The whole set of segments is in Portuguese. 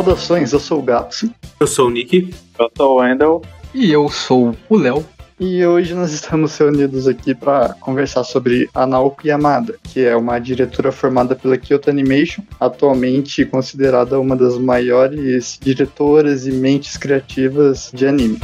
Saudações, eu sou o Gato. Eu sou o Nick. Eu sou o Wendel. E eu sou o Léo. E hoje nós estamos reunidos aqui para conversar sobre a Naoko Yamada, que é uma diretora formada pela Kyoto Animation, atualmente considerada uma das maiores diretoras e mentes criativas de anime.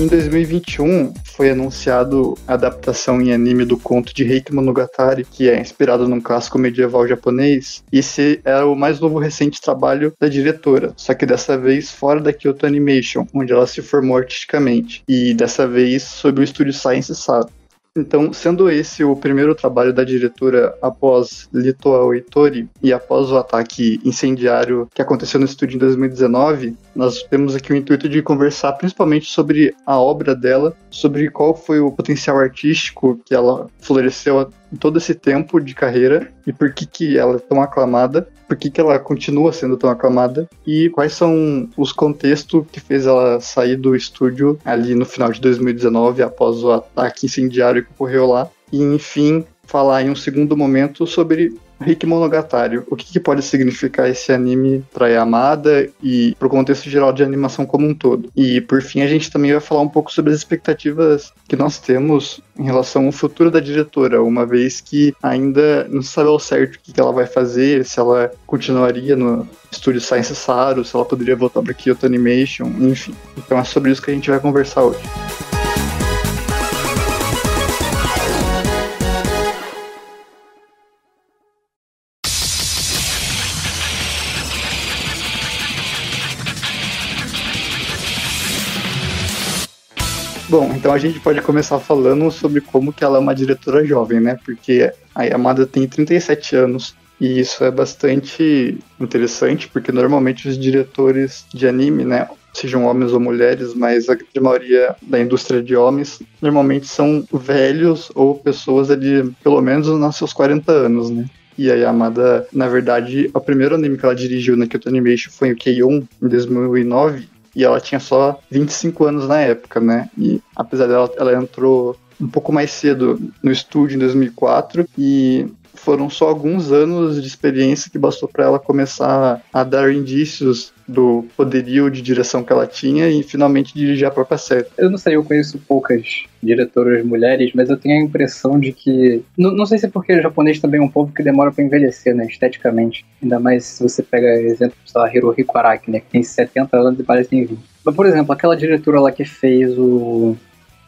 Em 2021, foi anunciado a adaptação em anime do conto de Reiki Monogatari, que é inspirado num clássico medieval japonês. E esse era o mais novo recente trabalho da diretora, só que dessa vez fora da Kyoto Animation, onde ela se formou artisticamente, e dessa vez sob o estúdio Science Sato. Então, sendo esse o primeiro trabalho da diretora após Litoa Oitori e após o ataque incendiário que aconteceu no estúdio em 2019, nós temos aqui o intuito de conversar principalmente sobre a obra dela, sobre qual foi o potencial artístico que ela floresceu em todo esse tempo de carreira e por que, que ela é tão aclamada, por que, que ela continua sendo tão aclamada e quais são os contextos que fez ela sair do estúdio ali no final de 2019 após o ataque incendiário que ocorreu lá. E enfim falar em um segundo momento sobre Rick Monogatari, o que, que, pode significar esse anime para Yamada e para o contexto geral de animação como um todo. E por fim, a gente também vai falar um pouco sobre as expectativas que nós temos em relação ao futuro da diretora, uma vez que ainda não se sabe ao certo o que, que ela vai fazer, se ela continuaria no estúdio Science Saru, se ela poderia voltar para Kyoto Animation, enfim. Então é sobre isso que a gente vai conversar hoje. Bom, então a gente pode começar falando sobre como que ela é uma diretora jovem, né? Porque a Yamada tem 37 anos e isso é bastante interessante, porque normalmente os diretores de anime, né, sejam homens ou mulheres, mas a grande maioria da indústria de homens normalmente são velhos ou pessoas ali, pelo menos nos seus 40 anos, né? E a Yamada, na verdade, o primeiro anime que ela dirigiu na Kyoto Animation foi o Keion, em 2009, e ela tinha só 25 anos na época, né? E apesar dela, ela entrou um pouco mais cedo no estúdio em 2004 e foram só alguns anos de experiência que bastou para ela começar a dar indícios do poderio de direção que ela tinha e finalmente dirigir a própria série. Eu não sei, eu conheço poucas diretoras mulheres, mas eu tenho a impressão de que. Não, não sei se é porque o japonês também é um povo que demora para envelhecer, né, esteticamente. Ainda mais se você pega exemplo, sei lá, Hirohiko Araki, né, que tem 70 anos e parece ter 20. Mas, por exemplo, aquela diretora lá que fez o.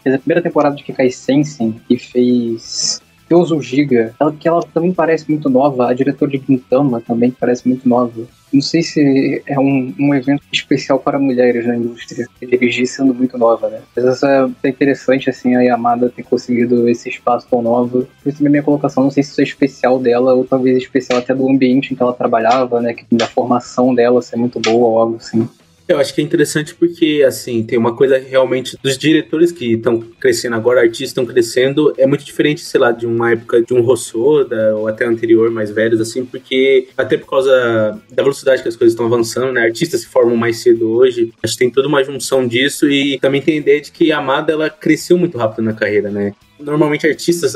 fez a primeira temporada de Kikai Sensen e fez Kyozo Giga, ela, que ela também parece muito nova, a diretora de Gintama também parece muito nova. Não sei se é um, um evento especial para mulheres na indústria, dirigir sendo muito nova, né? Mas é interessante, assim, a Yamada ter conseguido esse espaço tão novo. Por isso, minha colocação, não sei se isso é especial dela, ou talvez especial até do ambiente em que ela trabalhava, né? Da formação dela ser muito boa ou algo assim. Eu acho que é interessante porque, assim, tem uma coisa realmente dos diretores que estão crescendo agora, artistas estão crescendo, é muito diferente, sei lá, de uma época de um Rossoda ou até anterior, mais velhos, assim, porque até por causa da velocidade que as coisas estão avançando, né? Artistas se formam mais cedo hoje, acho que tem toda uma junção disso e também tem a ideia de que a Amada, ela cresceu muito rápido na carreira, né? normalmente artistas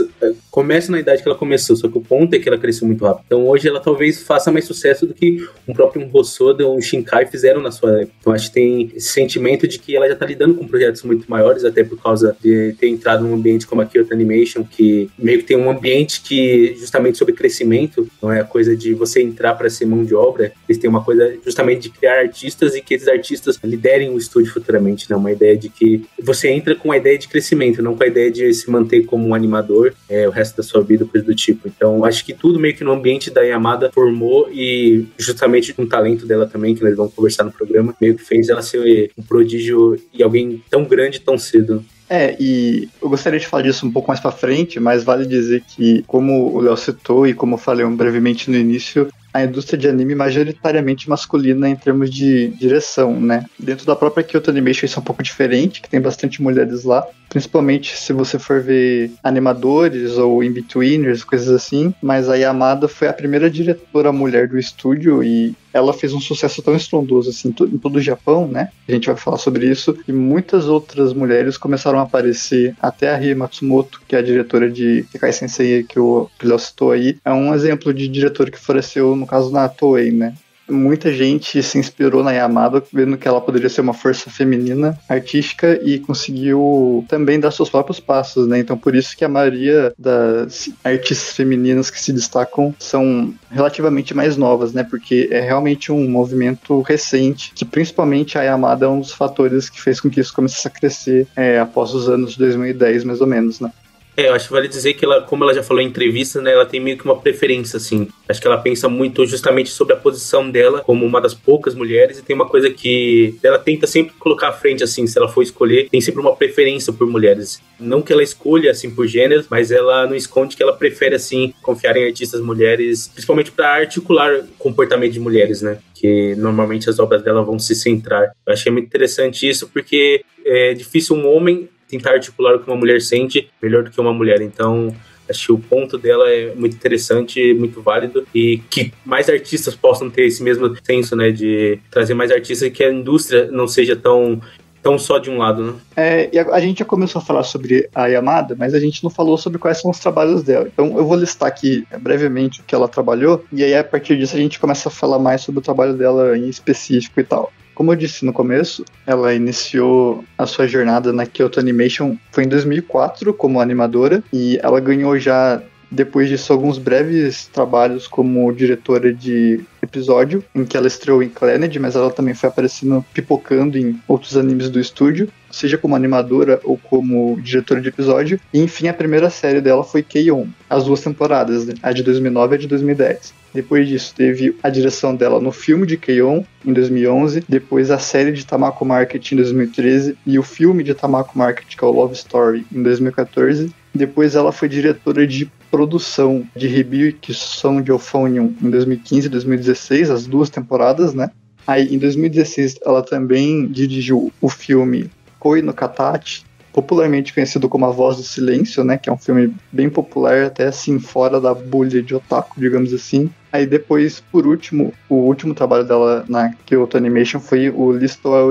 começam na idade que ela começou, só que o ponto é que ela cresceu muito rápido. Então hoje ela talvez faça mais sucesso do que um próprio Hosoda ou um Shinkai fizeram na sua época. Então acho que tem esse sentimento de que ela já está lidando com projetos muito maiores, até por causa de ter entrado num ambiente como a Kyoto Animation, que meio que tem um ambiente que justamente sobre crescimento, não é a coisa de você entrar para ser mão de obra, eles têm uma coisa justamente de criar artistas e que esses artistas liderem o estúdio futuramente, né? Uma ideia de que você entra com a ideia de crescimento, não com a ideia de se manter como um animador é, o resto da sua vida, coisa do tipo. Então, acho que tudo meio que no ambiente da Yamada formou e justamente com o talento dela também, que nós vamos conversar no programa, meio que fez ela ser um prodígio e alguém tão grande tão cedo. É, e eu gostaria de falar disso um pouco mais para frente, mas vale dizer que, como o Léo citou e como eu falei brevemente no início, a indústria de anime majoritariamente masculina em termos de direção, né? Dentro da própria Kyoto Animation isso é um pouco diferente, que tem bastante mulheres lá, principalmente se você for ver animadores ou in-betweeners, coisas assim, mas a Yamada foi a primeira diretora mulher do estúdio e ela fez um sucesso tão estrondoso assim em todo o Japão, né? A gente vai falar sobre isso. E muitas outras mulheres começaram a aparecer, até a Rie Matsumoto, que é a diretora de Kekai Sensei que o Léo citou aí, é um exemplo de diretor que floresceu, no caso, na Toei, né? muita gente se inspirou na Yamada, vendo que ela poderia ser uma força feminina artística e conseguiu também dar seus próprios passos, né? Então por isso que a maioria das artistas femininas que se destacam são relativamente mais novas, né? Porque é realmente um movimento recente, que principalmente a Yamada é um dos fatores que fez com que isso começasse a crescer é, após os anos 2010, mais ou menos, né? É, eu acho que vale dizer que ela, como ela já falou em entrevista, né, ela tem meio que uma preferência, assim. Acho que ela pensa muito justamente sobre a posição dela como uma das poucas mulheres e tem uma coisa que ela tenta sempre colocar à frente, assim, se ela for escolher, tem sempre uma preferência por mulheres. Não que ela escolha, assim, por gêneros, mas ela não esconde que ela prefere, assim, confiar em artistas mulheres, principalmente para articular o comportamento de mulheres, né? Que normalmente as obras dela vão se centrar. Eu achei muito interessante isso porque é difícil um homem tentar articular o que uma mulher sente melhor do que uma mulher. Então, acho que o ponto dela é muito interessante, muito válido e que mais artistas possam ter esse mesmo senso, né, de trazer mais artistas e que a indústria não seja tão tão só de um lado, né? É, e a, a, gente já começou a falar sobre a Yamada, mas a gente não falou sobre quais são os trabalhos dela. Então eu vou listar aqui brevemente o que ela trabalhou, e aí a partir disso a gente começa a falar mais sobre o trabalho dela em específico e tal. Como eu disse no começo, ela iniciou a sua jornada na Kyoto Animation foi em 2004 como animadora e ela ganhou já depois disso alguns breves trabalhos como diretora de episódio, em que ela estreou em Clannad, mas ela também foi aparecendo pipocando em outros animes do estúdio, seja como animadora ou como diretora de episódio. E enfim, a primeira série dela foi K-On! As duas temporadas, né? a de 2009 e a de 2010. Depois disso, teve a direção dela no filme de Keion, em 2011. Depois, a série de Tamako Market, em 2013. E o filme de Tamako Market, que é o Love Story, em 2014. Depois, ela foi diretora de produção de Rebuke Song de Euphonium em 2015 e 2016, as duas temporadas, né? Aí, em 2016, ela também dirigiu o filme Koi no Katachi, popularmente conhecido como A Voz do Silêncio, né? Que é um filme bem popular, até assim, fora da bolha de otaku, digamos assim. Aí depois, por último, o último trabalho dela na Kyoto Animation foi o Listo ao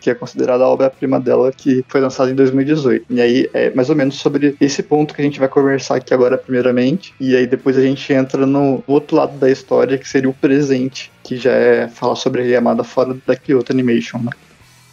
que é considerada a obra-prima dela, que foi lançada em 2018. E aí é mais ou menos sobre esse ponto que a gente vai conversar aqui agora primeiramente, e aí depois a gente entra no outro lado da história, que seria o presente, que já é falar sobre a Yamada fora da Kyoto Animation, né?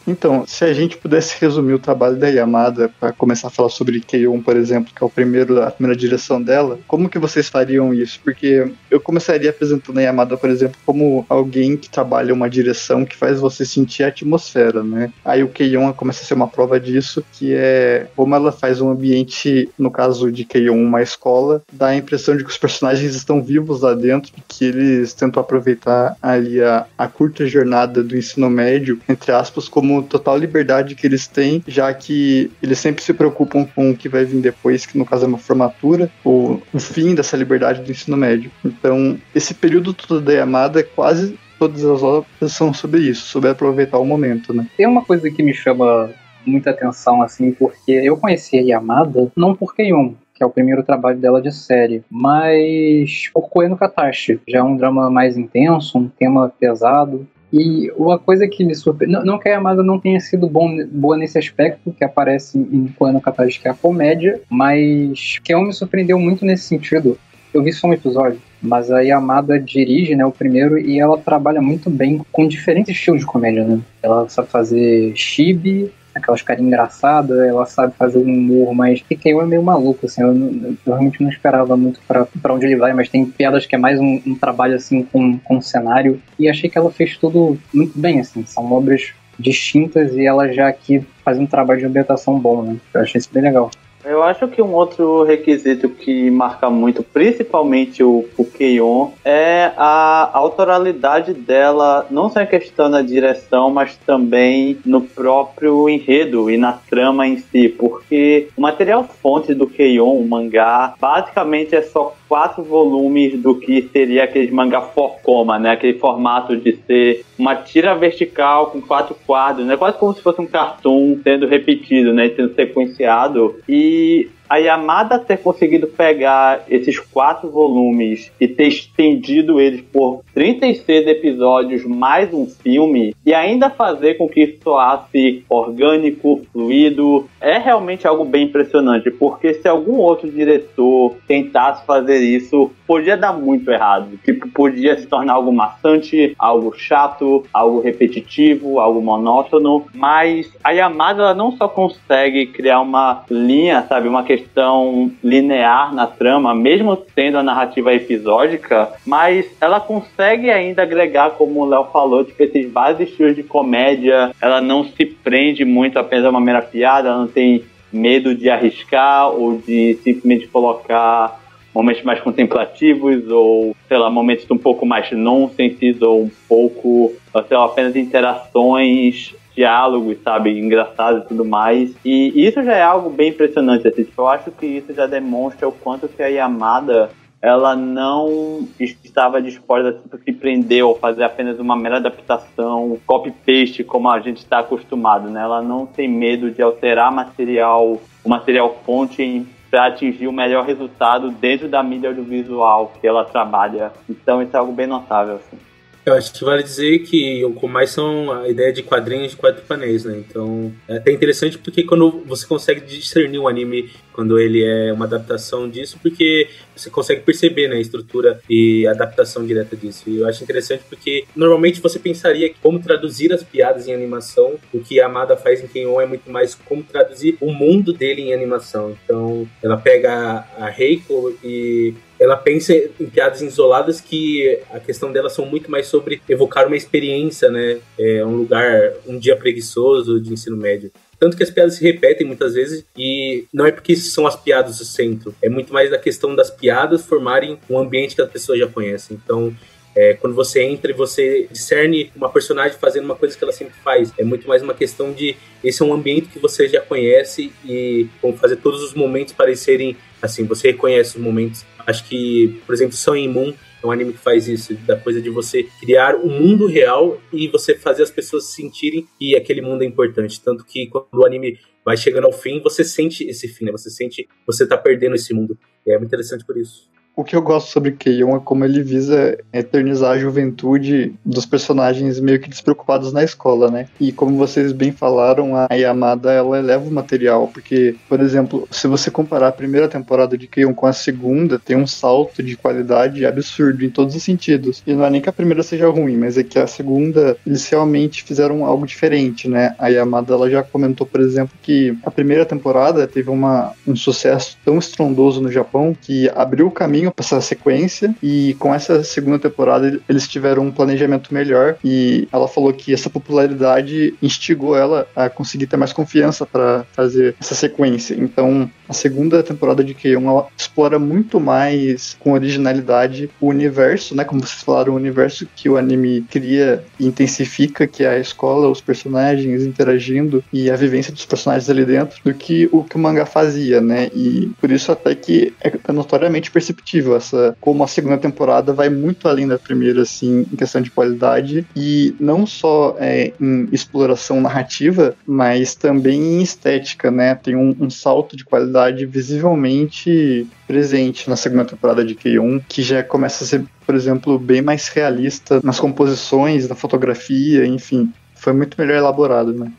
Então, se a gente pudesse resumir o trabalho da Yamada para começar a falar sobre Keion, por exemplo, que é o primeiro, a primeira direção dela, como que vocês fariam isso? Porque eu começaria apresentando a Yamada, por exemplo, como alguém que trabalha uma direção que faz você sentir a atmosfera, né? Aí o Keion começa a ser uma prova disso, que é como ela faz um ambiente, no caso de Keion, uma escola, dá a impressão de que os personagens estão vivos lá dentro, que eles tentam aproveitar ali a, a curta jornada do ensino médio, entre aspas, como como total liberdade que eles têm, já que eles sempre se preocupam com o que vai vir depois, que no caso é uma formatura, ou o fim dessa liberdade do ensino médio. Então, esse período todo da Yamada é quase todas as obras são sobre isso, sobre aproveitar o momento, né? Tem uma coisa que me chama muita atenção, assim, porque eu conheci a Yamada não por Keion, que é o primeiro trabalho dela de série, mas por Koe Katashi. Já é um drama mais intenso, um tema pesado, e uma coisa que me surpreendeu, não, não que a Yamada não tenha sido bom, boa nesse aspecto, que aparece em Koano Kataji, que é a comédia, mas que me surpreendeu muito nesse sentido. Eu vi só um episódio, mas a Yamada dirige, né, o primeiro, e ela trabalha muito bem com diferentes estilos de comédia, né? Ela sabe fazer chibi, aquelas carinhas engraçadas, ela sabe fazer um humor, mas Kikeu é meio maluco, assim, eu, eu, realmente não esperava muito para onde ele vai, mas tem piadas que é mais um, um trabalho, assim, com, com cenário, e achei que ela fez tudo muito bem, assim, são obras distintas e ela já aqui faz um trabalho de ambientação bom, né, eu achei isso bem legal. Eu acho que um outro requisito que marca muito, principalmente o, o Keion, é a autoralidade dela, não só em questão da direção, mas também no próprio enredo e na trama em si, porque o material fonte do Keion, o mangá, basicamente é só quatro volumes do que seria aquele manga forcoma, né? Aquele formato de ser uma tira vertical com quatro quadros, né? Quase como se fosse um cartoon sendo repetido, né? Sendo sequenciado. E a Yamada ter conseguido pegar esses quatro volumes e ter estendido eles por 36 episódios mais um filme e ainda fazer com que isso soasse orgânico, fluido, é realmente algo bem impressionante, porque se algum outro diretor tentasse fazer isso, podia dar muito errado. Tipo, podia se tornar algo maçante, algo chato, algo repetitivo, algo monótono, mas a Yamada ela não só consegue criar uma linha, sabe, uma questão questão linear na trama, mesmo tendo a narrativa episódica, mas ela consegue ainda agregar, como o Léo falou, tipo, esses vários estilos de comédia. Ela não se prende muito apenas a uma mera piada, ela não tem medo de arriscar ou de simplesmente colocar momentos mais contemplativos ou, sei lá, momentos um pouco mais nonsense ou um pouco, sei lá, apenas interações diálogos, sabe, engraçados e tudo mais. E isso já é algo bem impressionante, assim. Tipo, eu acho que isso já demonstra o quanto que a Yamada ela não estava disposta a se prender ou fazer apenas uma mera adaptação, copy-paste, como a gente está acostumado, né? Ela não tem medo de alterar material, o material fonte para atingir o melhor resultado dentro da mídia audiovisual que ela trabalha. Então isso é algo bem notável, assim. Eu acho que vale dizer que o mais são a ideia de quadrinhos de quatro painéis, né? Então é até interessante porque quando você consegue discernir um anime quando ele é uma adaptação disso, porque você consegue perceber né, a estrutura e a adaptação direta disso. E eu acho interessante porque normalmente você pensaria como traduzir as piadas em animação, o que a Amada faz em Kenyon é muito mais como traduzir o mundo dele em animação. Então ela pega a Reiko e ela pensa em piadas isoladas que a questão delas são muito mais sobre evocar uma experiência, né? É um lugar, um dia preguiçoso de ensino médio. Tanto que as piadas se repetem muitas vezes e não é porque são as piadas o centro, é muito mais a questão das piadas formarem um ambiente que as pessoas já conhecem. Então, é, quando você entra e você discerne uma personagem fazendo uma coisa que ela sempre faz. É muito mais uma questão de esse é um ambiente que você já conhece e fazer todos os momentos parecerem assim, você reconhece os momentos. Acho que, por exemplo, Sun Moon é um anime que faz isso, da coisa de você criar um mundo real e você fazer as pessoas sentirem que aquele mundo é importante. Tanto que quando o anime vai chegando ao fim, você sente esse fim, né? Você sente você tá perdendo esse mundo. E é muito interessante por isso. O que eu gosto sobre Keion é como ele visa eternizar a juventude dos personagens meio que despreocupados na escola, né? E como vocês bem falaram, a Yamada ela eleva o material, porque, por exemplo, se você comparar a primeira temporada de Keion com a segunda, tem um salto de qualidade absurdo em todos os sentidos. E não é nem que a primeira seja ruim, mas é que a segunda eles realmente fizeram algo diferente, né? A Yamada ela já comentou, por exemplo, que a primeira temporada teve uma, um sucesso tão estrondoso no Japão que abriu o caminho caminho para essa sequência e com essa segunda temporada eles tiveram um planejamento melhor e ela falou que essa popularidade instigou ela a conseguir ter mais confiança para fazer essa sequência. Então, a segunda temporada de K1 ela explora muito mais com originalidade o universo, né, como vocês falaram, o universo que o anime cria e intensifica, que é a escola, os personagens interagindo e a vivência dos personagens ali dentro, do que o que o mangá fazia, né? E por isso até que é notoriamente perceptível essa como a segunda temporada vai muito além da primeira, assim, em questão de qualidade e não só é, em exploração narrativa, mas também em estética, né? Tem um, um salto de qualidade visivelmente presente na segunda temporada de K1, que já começa a ser, por exemplo, bem mais realista nas composições, na fotografia, enfim. Foi muito melhor elaborado, né?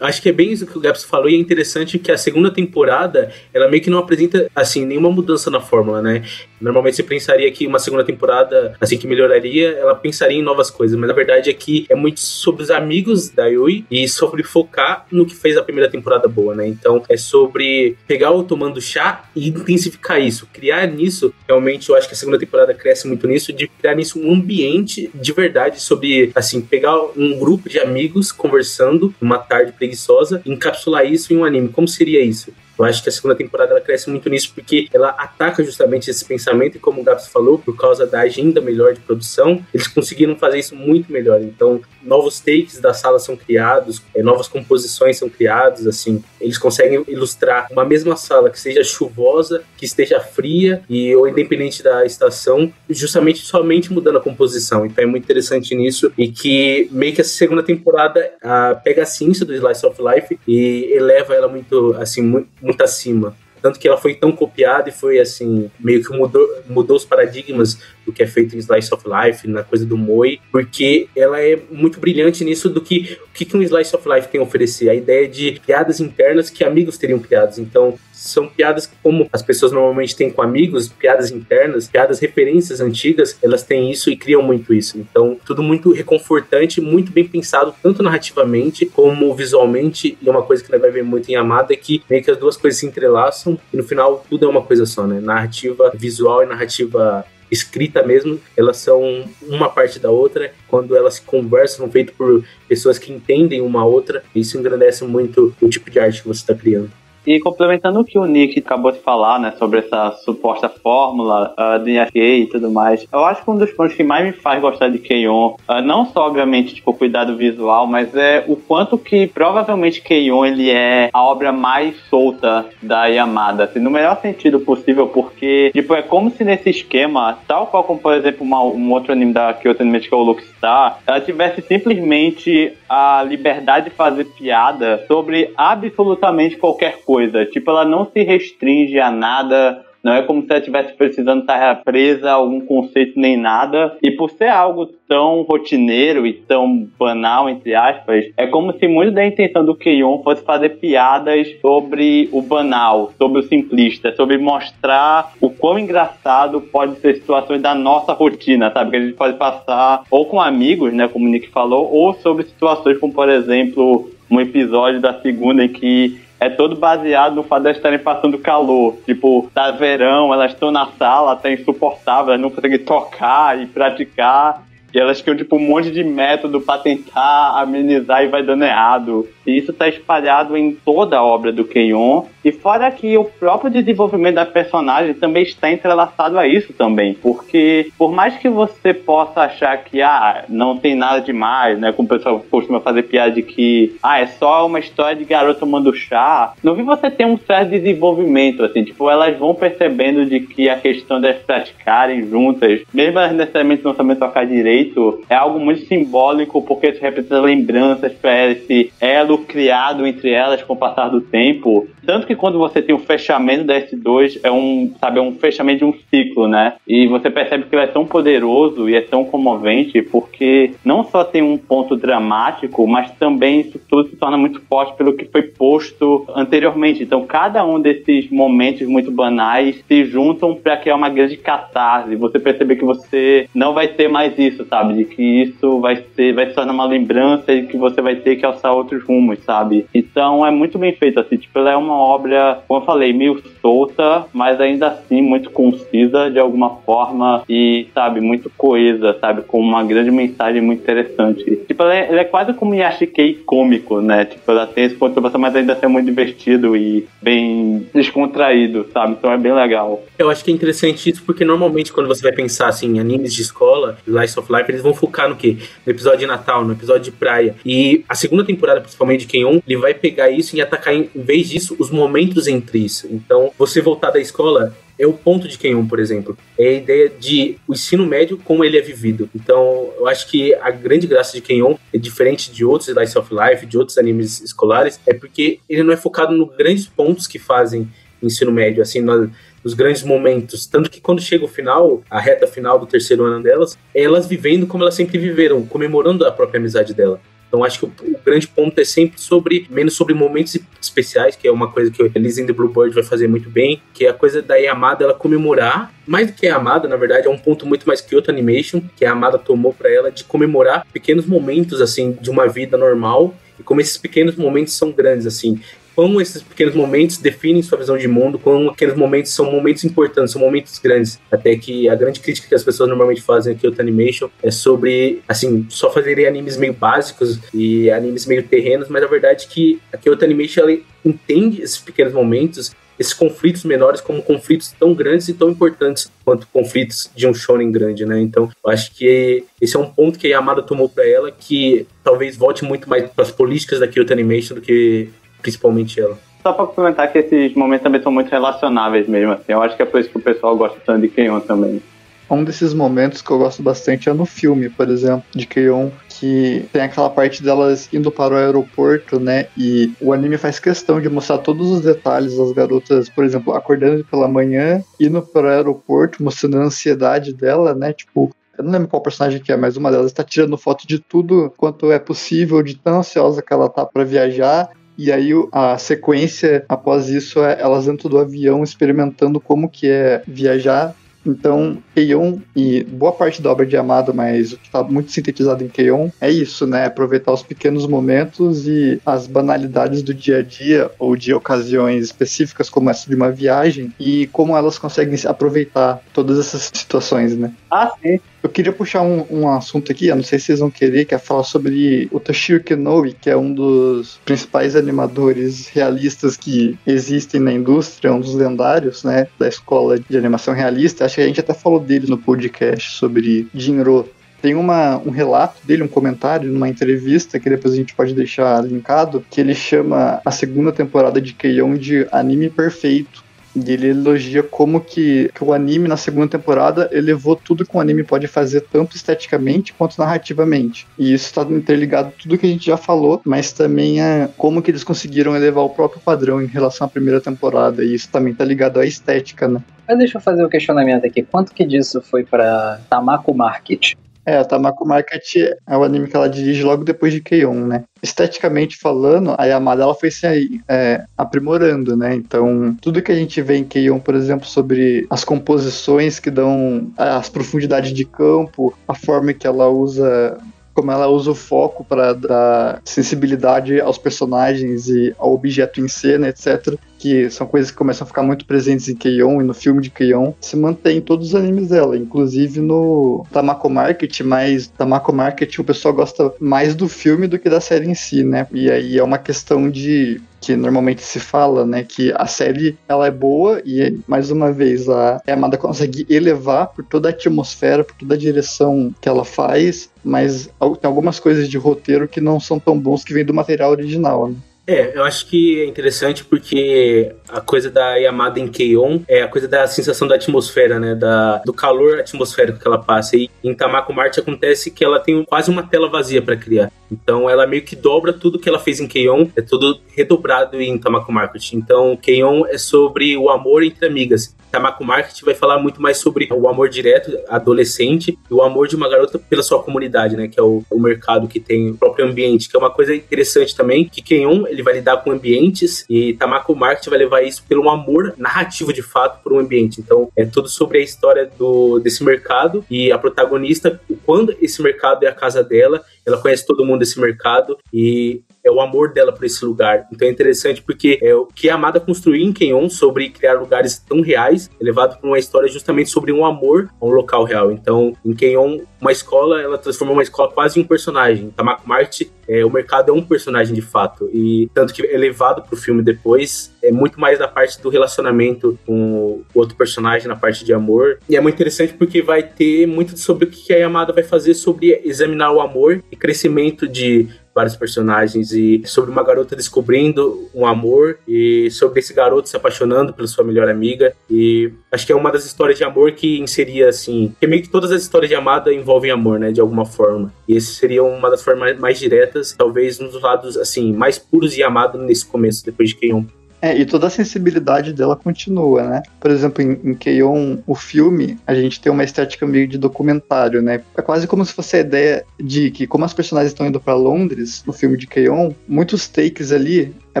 Acho que é bem isso que o Gaps falou e é interessante que a segunda temporada, ela meio que não apresenta, assim, nenhuma mudança na fórmula, né? Normalmente você pensaria que uma segunda temporada, assim que melhoraria, ela pensaria em novas coisas, mas na verdade aqui é muito sobre os amigos da Yui e sobre focar no que fez a primeira temporada boa, né? Então é sobre pegar o tomando chá e intensificar isso, criar nisso, realmente eu acho que a segunda temporada cresce muito nisso, de criar nisso um ambiente de verdade sobre, assim, pegar um grupo de amigos conversando numa tarde preguiçosa encapsular isso em um anime. Como seria isso? Eu acho que a segunda temporada ela cresce muito nisso porque ela ataca justamente esse pensamento e como o Gabs falou, por causa da agenda melhor de produção, eles conseguiram fazer isso muito melhor. Então, novos takes da sala são criados, é, novas composições são criadas, assim, eles conseguem ilustrar uma mesma sala que seja chuvosa, que esteja fria e ou independente da estação, justamente somente mudando a composição. Então é muito interessante nisso e que meio que essa segunda temporada a, pega a ciência do Slice of Life e eleva ela muito assim muito, muito acima. Tanto que ela foi tão copiada e foi assim, meio que mudou, mudou os paradigmas do que é feito em Slice of Life, na coisa do Moe, porque ela é muito brilhante nisso do que o que um Slice of Life tem a oferecer. A ideia de piadas internas que amigos teriam criado. Então, são piadas que, como as pessoas normalmente têm com amigos, piadas internas, piadas referências antigas, elas têm isso e criam muito isso. Então, tudo muito reconfortante, muito bem pensado, tanto narrativamente como visualmente. E uma coisa que a gente vai ver muito em Amada é que meio que as duas coisas se entrelaçam e no final tudo é uma coisa só, né? Narrativa visual e narrativa escrita mesmo, elas são uma parte da outra. Quando elas conversam, são feitas por pessoas que entendem uma outra. Isso engrandece muito o tipo de arte que você está criando. E complementando o que o Nick acabou de falar, né, sobre essa suposta fórmula uh, de NFA e tudo mais, eu acho que um dos pontos que mais me faz gostar de Keion, uh, não só, obviamente, tipo, cuidado visual, mas é o quanto que provavelmente Keion, ele é a obra mais solta da Yamada, assim, no melhor sentido possível, porque, tipo, é como se nesse esquema, tal qual como, por exemplo, uma, um outro anime da Kyoto Animation que é o Luckstar, ela tivesse simplesmente a liberdade de fazer piada sobre absolutamente qualquer coisa coisa. Tipo, ela não se restringe a nada não é como se ela estivesse precisando estar presa a algum conceito nem nada. E por ser algo tão rotineiro e tão banal, entre aspas, é como se muito da intenção do Keion fosse fazer piadas sobre o banal, sobre o simplista, sobre mostrar o quão engraçado pode ser situações da nossa rotina, sabe? Que a gente pode passar ou com amigos, né, como o Nick falou, ou sobre situações como, por exemplo, um episódio da segunda em que é todo baseado no fato de elas estarem passando calor. Tipo, tá verão, elas estão na sala, tá insuportável, elas não conseguem tocar e praticar. E elas criam, tipo, um monte de método para tentar amenizar e vai dando errado. E isso tá espalhado em toda a obra do Keion. E fora que o próprio desenvolvimento da personagem também está entrelaçado a isso também. Porque por mais que você possa achar que, ah, não tem nada demais, né? Como o pessoal costuma fazer piada de que, ah, é só uma história de garota tomando chá. No vi você tem um certo desenvolvimento, assim. Tipo, elas vão percebendo de que a questão das praticarem juntas, mesmo elas necessariamente não sabendo tocar direito, é algo muito simbólico porque isso representa lembranças para esse elo criado entre elas com o passar do tempo. Tanto que quando você tem o fechamento da S2, é um, sabe, é um fechamento de um ciclo, né? E você percebe que ele é tão poderoso e é tão comovente porque não só tem um ponto dramático, mas também isso tudo se torna muito forte pelo que foi posto anteriormente. Então, cada um desses momentos muito banais se juntam para criar uma grande catarse. Você perceber que você não vai ter mais isso, sabe? De que isso vai ser, vai se tornar uma lembrança e que você vai ter que alçar outros rumos, sabe? Então é muito bem feito, assim, tipo, ela é uma obra, como eu falei, meio solta, mas ainda assim muito concisa de alguma forma e, sabe, muito coesa, sabe? Com uma grande mensagem muito interessante. Tipo, ela é, ela é quase como Yashikei cômico, né? Tipo, ela tem esse ponto mas ainda assim é muito divertido e bem descontraído, sabe? Então é bem legal. Eu acho que é interessante isso porque normalmente quando você vai pensar assim, em animes de escola, Life of Life, eles vão focar no quê? No episódio de Natal, no episódio de praia. E a segunda temporada, principalmente de Kenyon, ele vai pegar isso e atacar, em vez disso, os momentos entre isso. Então, você voltar da escola é o ponto de Kenyon, por exemplo. É a ideia de o ensino médio como ele é vivido. Então, eu acho que a grande graça de Kenyon é diferente de outros Slice of Life, de outros animes escolares, é porque ele não é focado nos grandes pontos que fazem ensino médio, assim, nós, os grandes momentos. Tanto que quando chega o final, a reta final do terceiro ano delas, é elas vivendo como elas sempre viveram, comemorando a própria amizade dela. Então acho que o, o, grande ponto é sempre sobre, menos sobre momentos especiais, que é uma coisa que a Liz the Bluebird vai fazer muito bem, que é a coisa da Yamada ela comemorar, mais do que a Amada, na verdade, é um ponto muito mais que outra animation, que a Amada tomou para ela de comemorar pequenos momentos assim de uma vida normal. E como esses pequenos momentos são grandes assim como esses pequenos momentos definem sua visão de mundo, como aqueles momentos são momentos importantes, são momentos grandes. Até que a grande crítica que as pessoas normalmente fazem aqui Kyoto Animation é sobre, assim, só fazerem animes meio básicos e animes meio terrenos, mas a verdade é que a Kyoto Animation ela entende esses pequenos momentos esses conflitos menores como conflitos tão grandes e tão importantes quanto conflitos de um shonen grande, né? Então, eu acho que esse é um ponto que a Yamada tomou para ela que talvez volte muito mais para as políticas da Kyoto Animation do que principalmente ela. Só para comentar que esses momentos também são muito relacionáveis mesmo, assim. Eu acho que é por isso que o pessoal gosta tanto de Kenyon também. Um desses momentos que eu gosto bastante é no filme, por exemplo, de Keion, que tem aquela parte delas indo para o aeroporto, né? E o anime faz questão de mostrar todos os detalhes das garotas, por exemplo, acordando pela manhã, indo para o aeroporto, mostrando a ansiedade dela, né? Tipo, eu não lembro qual personagem que é, mas uma delas está tirando foto de tudo quanto é possível, de tão ansiosa que ela tá para viajar. E aí a sequência após isso é elas dentro do avião experimentando como que é viajar então, Keion e boa parte da obra de Amado, mas o que está muito sintetizado em Keion é isso, né? Aproveitar os pequenos momentos e as banalidades do dia a dia ou de ocasiões específicas como essa de uma viagem e como elas conseguem aproveitar todas essas situações, né? Ah, sim. Eu queria puxar um, um, assunto aqui, eu não sei se vocês vão querer, que é falar sobre o Toshiro Kenobi, que é um dos principais animadores realistas que existem na indústria, um dos lendários, né, da escola de animação realista. Acho que a gente até falou dele no podcast sobre Jinro. Tem uma, um relato dele, um comentário numa entrevista que depois a gente pode deixar linkado, que ele chama a segunda temporada de Keion de anime perfeito e ele elogia como que, que, o anime na segunda temporada elevou tudo que o anime pode fazer, tanto esteticamente quanto narrativamente. E isso está interligado tudo que a gente já falou, mas também a como que eles conseguiram elevar o próprio padrão em relação à primeira temporada. E isso também está ligado à estética, né? Mas deixa eu fazer o um questionamento aqui. Quanto que disso foi para Tamako Market? É, a Tamako Market é o anime que ela dirige logo depois de Keion, né? Esteticamente falando, a Yamada ela foi se é, aprimorando, né? Então, tudo que a gente vê em Keion, por exemplo, sobre as composições que dão as profundidades de campo, a forma que ela usa como ela usa o foco para dar sensibilidade aos personagens e ao objeto em cena, etc que são coisas que começam a ficar muito presentes em Keion e no filme de Keion, se mantém em todos os animes dela, inclusive no Tamako Market, mas Tamako Market o pessoal gosta mais do filme do que da série em si, né? E aí é uma questão de que normalmente se fala, né, que a série ela é boa e mais uma vez a Amada consegue elevar por toda a atmosfera, por toda a direção que ela faz, mas tem algumas coisas de roteiro que não são tão bons que vêm do material original, né? É, eu acho que é interessante porque a coisa da Yamada em Keion é a coisa da sensação da atmosfera, né? Da, do calor atmosférico que ela passa. E em Tamako Marte acontece que ela tem quase uma tela vazia para criar. Então ela meio que dobra tudo que ela fez em Keion, é tudo redobrado em Tamako Market. Então Keion é sobre o amor entre amigas. Tamako Market vai falar muito mais sobre o amor direto, adolescente, e o amor de uma garota pela sua comunidade, né? Que é o, o mercado que tem o próprio ambiente, que é uma coisa interessante também, que Kenyon, ele vai lidar com ambientes e Tamako Market vai levar isso pelo amor narrativo, de fato, por um ambiente. Então, é tudo sobre a história do, desse mercado e a protagonista, quando esse mercado é a casa dela, ela conhece todo mundo desse mercado e é o amor dela por esse lugar. Então é interessante porque é o que a Amada construiu em Kenyon sobre criar lugares tão reais, é levado para uma história justamente sobre um amor a um local real. Então, em Kenyon, uma escola, ela transformou uma escola quase em um personagem. Tamako Marte, é, o mercado é um personagem de fato. E tanto que é levado o filme depois, é muito mais da parte do relacionamento com o outro personagem, na parte de amor. E é muito interessante porque vai ter muito sobre o que a Yamada vai fazer sobre examinar o amor e crescimento de vários personagens e sobre uma garota descobrindo um amor e sobre esse garoto se apaixonando pela sua melhor amiga e acho que é uma das histórias de amor que inseria assim, que meio que todas as histórias de amada envolvem amor, né, de alguma forma. E esse seria uma das formas mais diretas, talvez um dos lados assim mais puros de amado nesse começo, depois de Keion é, e toda a sensibilidade dela continua, né? Por exemplo, em, em Keion, o filme, a gente tem uma estética meio de documentário, né? É quase como se fosse a ideia de que, como as personagens estão indo para Londres, no filme de Keion, muitos takes ali é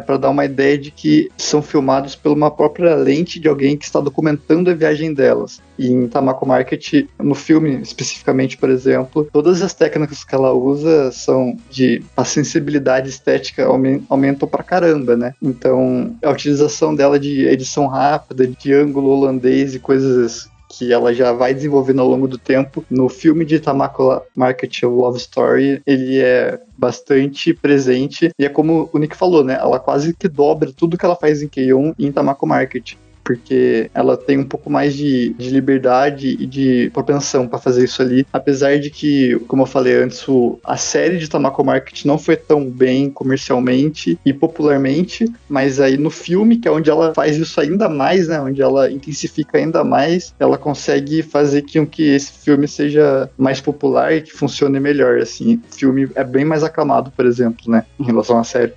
para dar uma ideia de que são filmados por uma própria lente de alguém que está documentando a viagem delas. E em Tamako Market, no filme especificamente, por exemplo, todas as técnicas que ela usa são de a sensibilidade estética aumentam pra caramba, né? Então, a utilização dela de edição rápida, de ângulo holandês e coisas que ela já vai desenvolvendo ao longo do tempo. No filme de Tamako Market Love Story, ele é bastante presente e é como o Nick falou, né? Ela quase que dobra tudo que ela faz em K-On! em Tamako Market porque ela tem um pouco mais de, de liberdade e de propensão para fazer isso ali. Apesar de que, como eu falei antes, o, a série de Tamako Market não foi tão bem comercialmente e popularmente, mas aí no filme, que é onde ela faz isso ainda mais, né? Onde ela intensifica ainda mais, ela consegue fazer com que esse filme seja mais popular e que funcione melhor. Assim, o filme é bem mais aclamado, por exemplo, né? Em relação à série.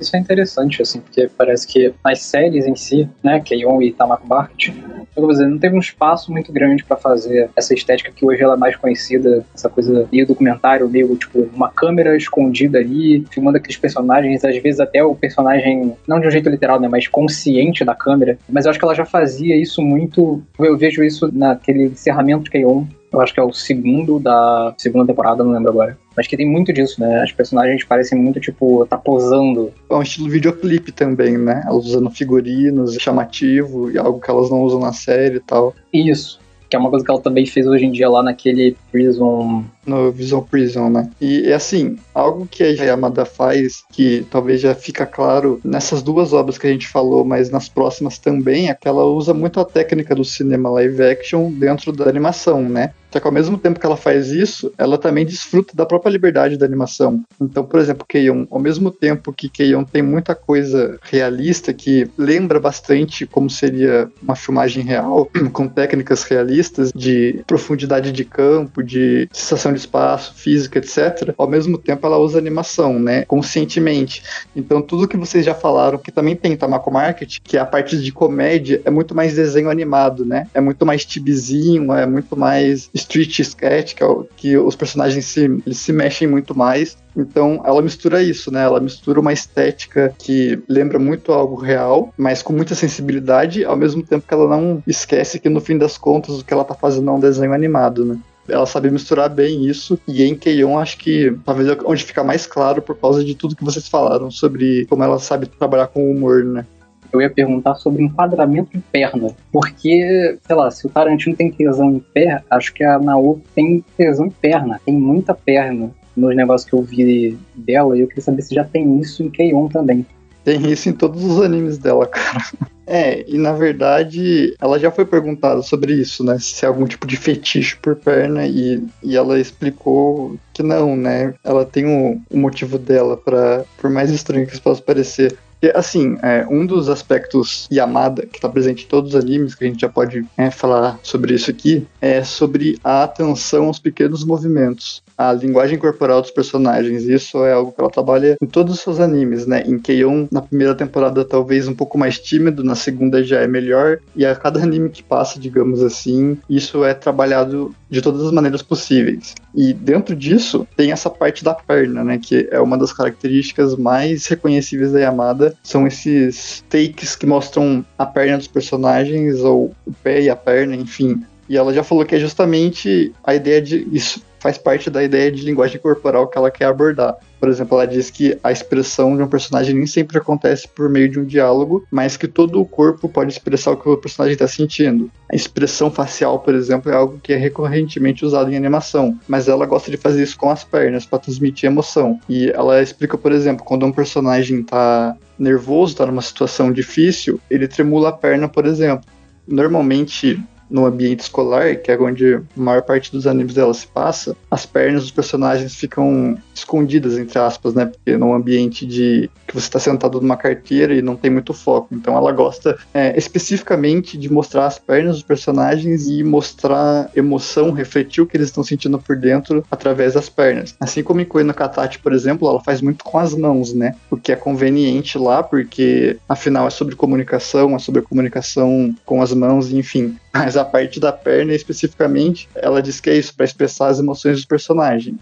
Isso é interessante, assim, porque parece que nas séries em si, né, Keion e Tamako Market, eu vou dizer, não teve um espaço muito grande para fazer essa estética que hoje ela é mais conhecida, essa coisa meio documentário, meio tipo uma câmera escondida ali, filmando aqueles personagens, às vezes até o personagem, não de um jeito literal, né, mas consciente da câmera. Mas eu acho que ela já fazia isso muito. Eu vejo isso naquele encerramento de Keion, eu acho que é o segundo da segunda temporada, não lembro agora. Mas que tem muito disso, né? As personagens parecem muito, tipo, tá posando. É um estilo videoclipe também, né? Elas usando figurinos, chamativo, e algo que elas não usam na série e tal. Isso. Que é uma coisa que ela também fez hoje em dia lá naquele Prison no Vision Prison, né? E assim, algo que a Yamada faz, que talvez já fica claro nessas duas obras que a gente falou, mas nas próximas também, é que ela usa muito a técnica do cinema live action dentro da animação, né? Só que ao mesmo tempo que ela faz isso, ela também desfruta da própria liberdade da animação. Então, por exemplo, Keion, ao mesmo tempo que Keion tem muita coisa realista que lembra bastante como seria uma filmagem real, com técnicas realistas de profundidade de campo, de sensação de espaço, física, etc. Ao mesmo tempo, ela usa animação, né? Conscientemente. Então, tudo que vocês já falaram, que também tem Tamako Market, que é a parte de comédia, é muito mais desenho animado, né? É muito mais tibizinho, é muito mais street sketch, que, é o, que os personagens se, eles se mexem muito mais. Então, ela mistura isso, né? Ela mistura uma estética que lembra muito algo real, mas com muita sensibilidade, ao mesmo tempo que ela não esquece que no fim das contas o que ela tá fazendo é um desenho animado, né? Ela sabe misturar bem isso. E em Keion, acho que talvez é onde fica mais claro por causa de tudo que vocês falaram sobre como ela sabe trabalhar com humor, né? Eu ia perguntar sobre enquadramento de perna. Porque, sei lá, se o Tarantino tem tesão em pé, acho que a Naoki tem tesão em perna. Tem muita perna nos negócios que eu vi dela. E eu queria saber se já tem isso em Keion também. Tem isso em todos os animes dela, cara. É, e na verdade ela já foi perguntada sobre isso, né? Se é algum tipo de fetiche por perna, e, e ela explicou que não, né? Ela tem o, um motivo dela, para por mais estranho que isso possa parecer. Assim, é, um dos aspectos Yamada, que está presente em todos os animes, que a gente já pode é, falar sobre isso aqui, é sobre a atenção aos pequenos movimentos a linguagem corporal dos personagens. Isso é algo que ela trabalha em todos os seus animes, né? Em Keion, na primeira temporada, talvez um pouco mais tímido, na segunda já é melhor, e a cada anime que passa, digamos assim, isso é trabalhado de todas as maneiras possíveis. E dentro disso, tem essa parte da perna, né? Que é uma das características mais reconhecíveis da Yamada. São esses takes que mostram a perna dos personagens, ou o pé e a perna, enfim. E ela já falou que é justamente a ideia de isso faz parte da ideia de linguagem corporal que ela quer abordar. Por exemplo, ela diz que a expressão de um personagem nem sempre acontece por meio de um diálogo, mas que todo o corpo pode expressar o que o personagem está sentindo. A expressão facial, por exemplo, é algo que é recorrentemente usado em animação, mas ela gosta de fazer isso com as pernas para transmitir emoção. E ela explica, por exemplo, quando um personagem está nervoso, está numa situação difícil, ele tremula a perna, por exemplo. Normalmente, no ambiente escolar, que é onde a maior parte dos animes dela se passa, as pernas dos personagens ficam escondidas, entre aspas, né? Porque num ambiente de que você está sentado numa carteira e não tem muito foco. Então ela gosta é, especificamente de mostrar as pernas dos personagens e mostrar emoção, refletir o que eles estão sentindo por dentro através das pernas. Assim como em Koino Katachi, por exemplo, ela faz muito com as mãos, né? O que é conveniente lá, porque afinal é sobre comunicação, é sobre comunicação com as mãos, enfim. Mas a parte da perna, especificamente, ela diz que é isso, para expressar as emoções dos personagens.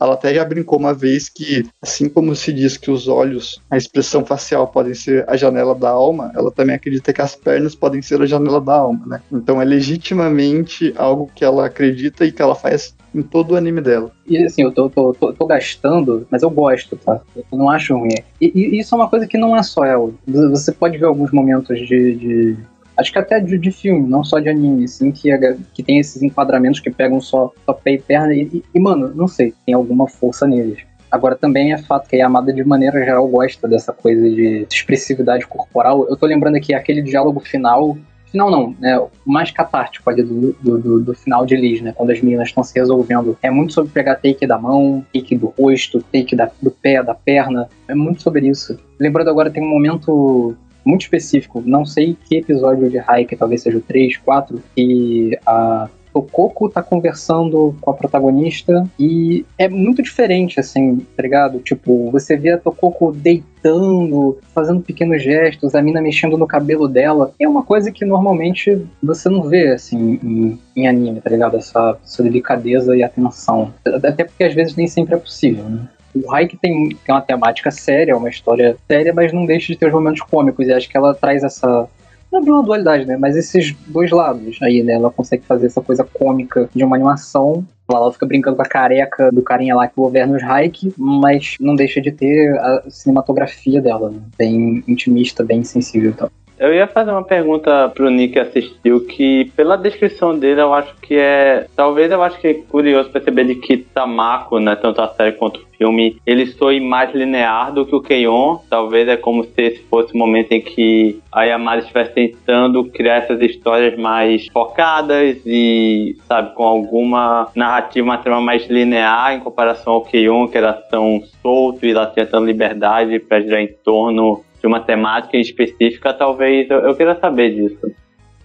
ela até já brincou uma vez que, assim como se diz que os olhos, a expressão facial podem ser a janela da alma, ela também acredita que as pernas podem ser a janela da alma, né? Então é legitimamente algo que ela acredita e que ela faz em todo o anime dela. E assim, eu tô, tô, tô, tô gastando, mas eu gosto, tá? Eu não acho ruim. E, e, isso é uma coisa que não é só ela. Você pode ver alguns momentos de, de acho que até de, de, filme, não só de anime, assim, que, que tem esses enquadramentos que pegam só, só pé e perna. E, e, mano, não sei, tem alguma força neles. Agora também é fato que a Yamada, de maneira geral, gosta dessa coisa de expressividade corporal. Eu tô lembrando aqui aquele diálogo final. Final não, né? O mais catártico ali do, do, do, do final de Liz, né? Quando as meninas estão se resolvendo. É muito sobre pegar take da mão, take do rosto, take da, do pé, da perna. É muito sobre isso. Lembrando agora, tem um momento muito específico, não sei que episódio de Haikyuu, talvez seja o 3, 4, que a Tokoko tá conversando com a protagonista e é muito diferente, assim, tá ligado? Tipo, você vê a Tokoko deitando, fazendo pequenos gestos, a mina mexendo no cabelo dela. É uma coisa que normalmente você não vê, assim, em, em anime, tá ligado? Essa, essa delicadeza e atenção. Até porque às vezes nem sempre é possível, né? O Hike tem, tem uma temática séria, uma história séria, mas não deixa de ter os momentos cômicos. E acho que ela traz essa. Não é uma dualidade, né? Mas esses dois lados aí, né? Ela consegue fazer essa coisa cômica de uma animação ela fica brincando com a careca do carinha lá que governa os Hike, mas não deixa de ter a cinematografia dela, né? bem intimista, bem sensível e tal. Eu ia fazer uma pergunta pro Nick que assistiu, que pela descrição dele eu acho que é. Talvez eu acho que é curioso perceber de que Tamako, né, tanto a série quanto o filme, ele soe mais linear do que o Keion. Talvez é como se esse fosse o momento em que a Yamada estivesse tentando criar essas histórias mais focadas e, sabe, com alguma narrativa, uma trama mais linear em comparação ao Keion, que era tão solto e lá tentando liberdade para girar em torno de uma temática específica, talvez eu, eu queira saber disso.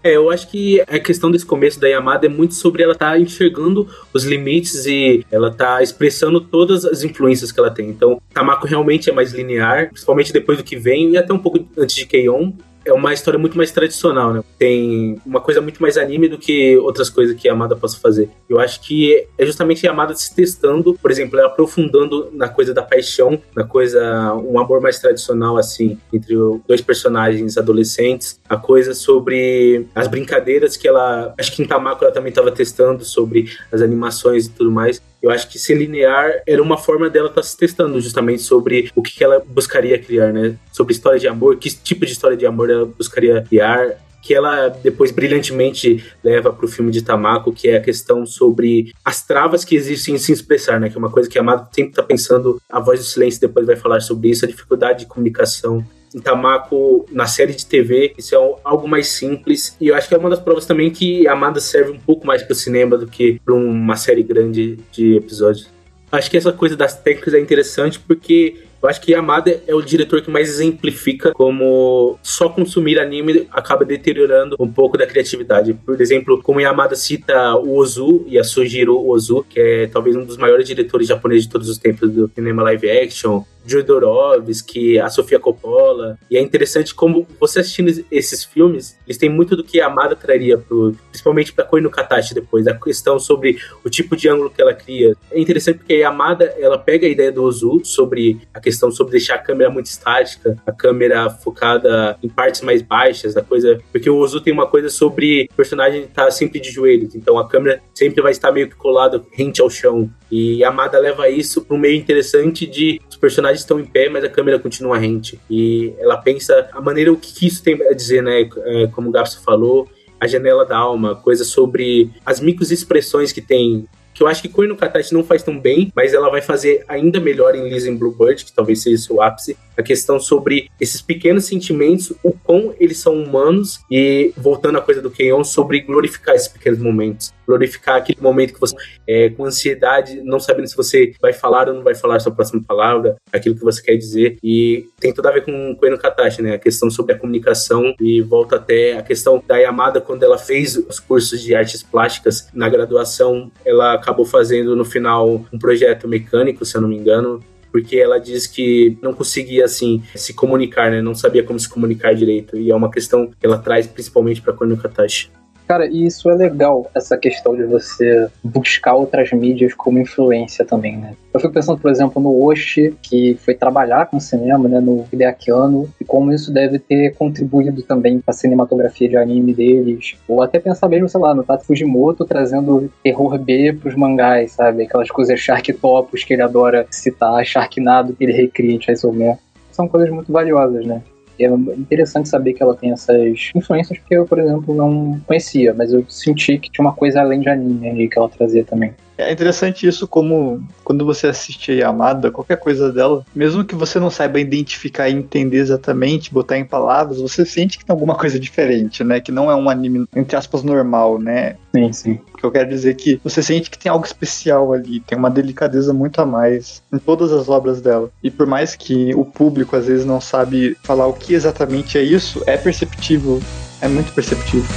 É, eu acho que a questão desse começo da Yamada é muito sobre ela estar tá enxergando os limites e ela tá expressando todas as influências que ela tem. Então, Tamako realmente é mais linear, principalmente depois do que vem e até um pouco antes de Keion é uma história muito mais tradicional, né? Tem uma coisa muito mais anime do que outras coisas que a Amada possa fazer. Eu acho que é justamente a Amada se testando, por exemplo, ela aprofundando na coisa da paixão, na coisa, um amor mais tradicional, assim, entre dois personagens adolescentes, a coisa sobre as brincadeiras que ela. Acho que em Tamako ela também estava testando sobre as animações e tudo mais. Eu acho que ser linear era uma forma dela estar tá se testando justamente sobre o que ela buscaria criar, né? Sobre história de amor, que tipo de história de amor buscaria criar, que ela depois brilhantemente leva para o filme de Tamako, que é a questão sobre as travas que existem em se expressar, né? Que é uma coisa que a Amado sempre está pensando, a voz do silêncio depois vai falar sobre isso, a dificuldade de comunicação em Tamako na série de TV. Isso é algo mais simples. E eu acho que é uma das provas também que Amada serve um pouco mais para o cinema do que para uma série grande de episódios. Acho que essa coisa das técnicas é interessante porque eu acho que Yamada é o diretor que mais exemplifica como só consumir anime acaba deteriorando um pouco da criatividade. Por exemplo, como Yamada cita o Ozu, Yasujiro Ozu, que é talvez um dos maiores diretores japoneses de todos os tempos do cinema live action, Jodorowsky, a Sofia Coppola. E é interessante como você assistindo esses filmes, eles têm muito do que a Amada traria, pro, principalmente para Koi no Katachi depois, a questão sobre o tipo de ângulo que ela cria. É interessante porque a Amada, ela pega a ideia do Ozu sobre a questão sobre deixar a câmera muito estática, a câmera focada em partes mais baixas, da coisa, porque o Ozu tem uma coisa sobre o personagem estar tá sempre de joelhos, então a câmera sempre vai estar meio que colada rente ao chão. E a Amada leva isso para um meio interessante de os personagens estão em pé, mas a câmera continua rente. E ela pensa a maneira o que isso tem a dizer, né? É, como o Gabs falou, a janela da alma, coisa sobre as micro expressões que tem que eu acho que Koi no não faz tão bem, mas ela vai fazer ainda melhor em Lisa Bluebird, que talvez seja o seu ápice, a questão sobre esses pequenos sentimentos, o quão eles são humanos e, voltando à coisa do Keion, sobre glorificar esses pequenos momentos. Glorificar aquele momento que você, é, com ansiedade, não sabendo se você vai falar ou não vai falar a sua próxima palavra, aquilo que você quer dizer. E tem tudo a ver com Koe no Katachi, né? A questão sobre a comunicação e volta até a questão da Yamada, quando ela fez os cursos de artes plásticas na graduação, ela acabou fazendo no final um projeto mecânico, se eu não me engano, porque ela diz que não conseguia assim se comunicar, né? Não sabia como se comunicar direito. E é uma questão que ela traz principalmente para Kono Katashi. Cara, e isso é legal, essa questão de você buscar outras mídias como influência também, né? Eu fico pensando, por exemplo, no Oshi, que foi trabalhar com cinema, né, no Hideakiano, e como isso deve ter contribuído também para a cinematografia de anime deles. Ou até pensar mesmo, sei lá, no Tato Fujimoto trazendo terror B pros mangás, sabe? Aquelas coisas Sharktopos que ele adora citar, Sharknado que ele recria em Chainsaw. São coisas muito valiosas, né? É interessante saber que ela tem essas influências, porque eu, por exemplo, não conhecia, mas eu senti que tinha uma coisa além de anime ali que ela trazia também. É interessante isso como quando você assiste a Yamada, qualquer coisa dela, mesmo que você não saiba identificar e entender exatamente, botar em palavras, você sente que tem alguma coisa diferente, né? Que não é um anime, entre aspas, normal, né? Sim, sim. Que eu quero dizer que você sente que tem algo especial ali, tem uma delicadeza muito a mais em todas as obras dela. E por mais que o público às vezes não sabe falar o que exatamente é isso, é perceptível, é muito perceptível.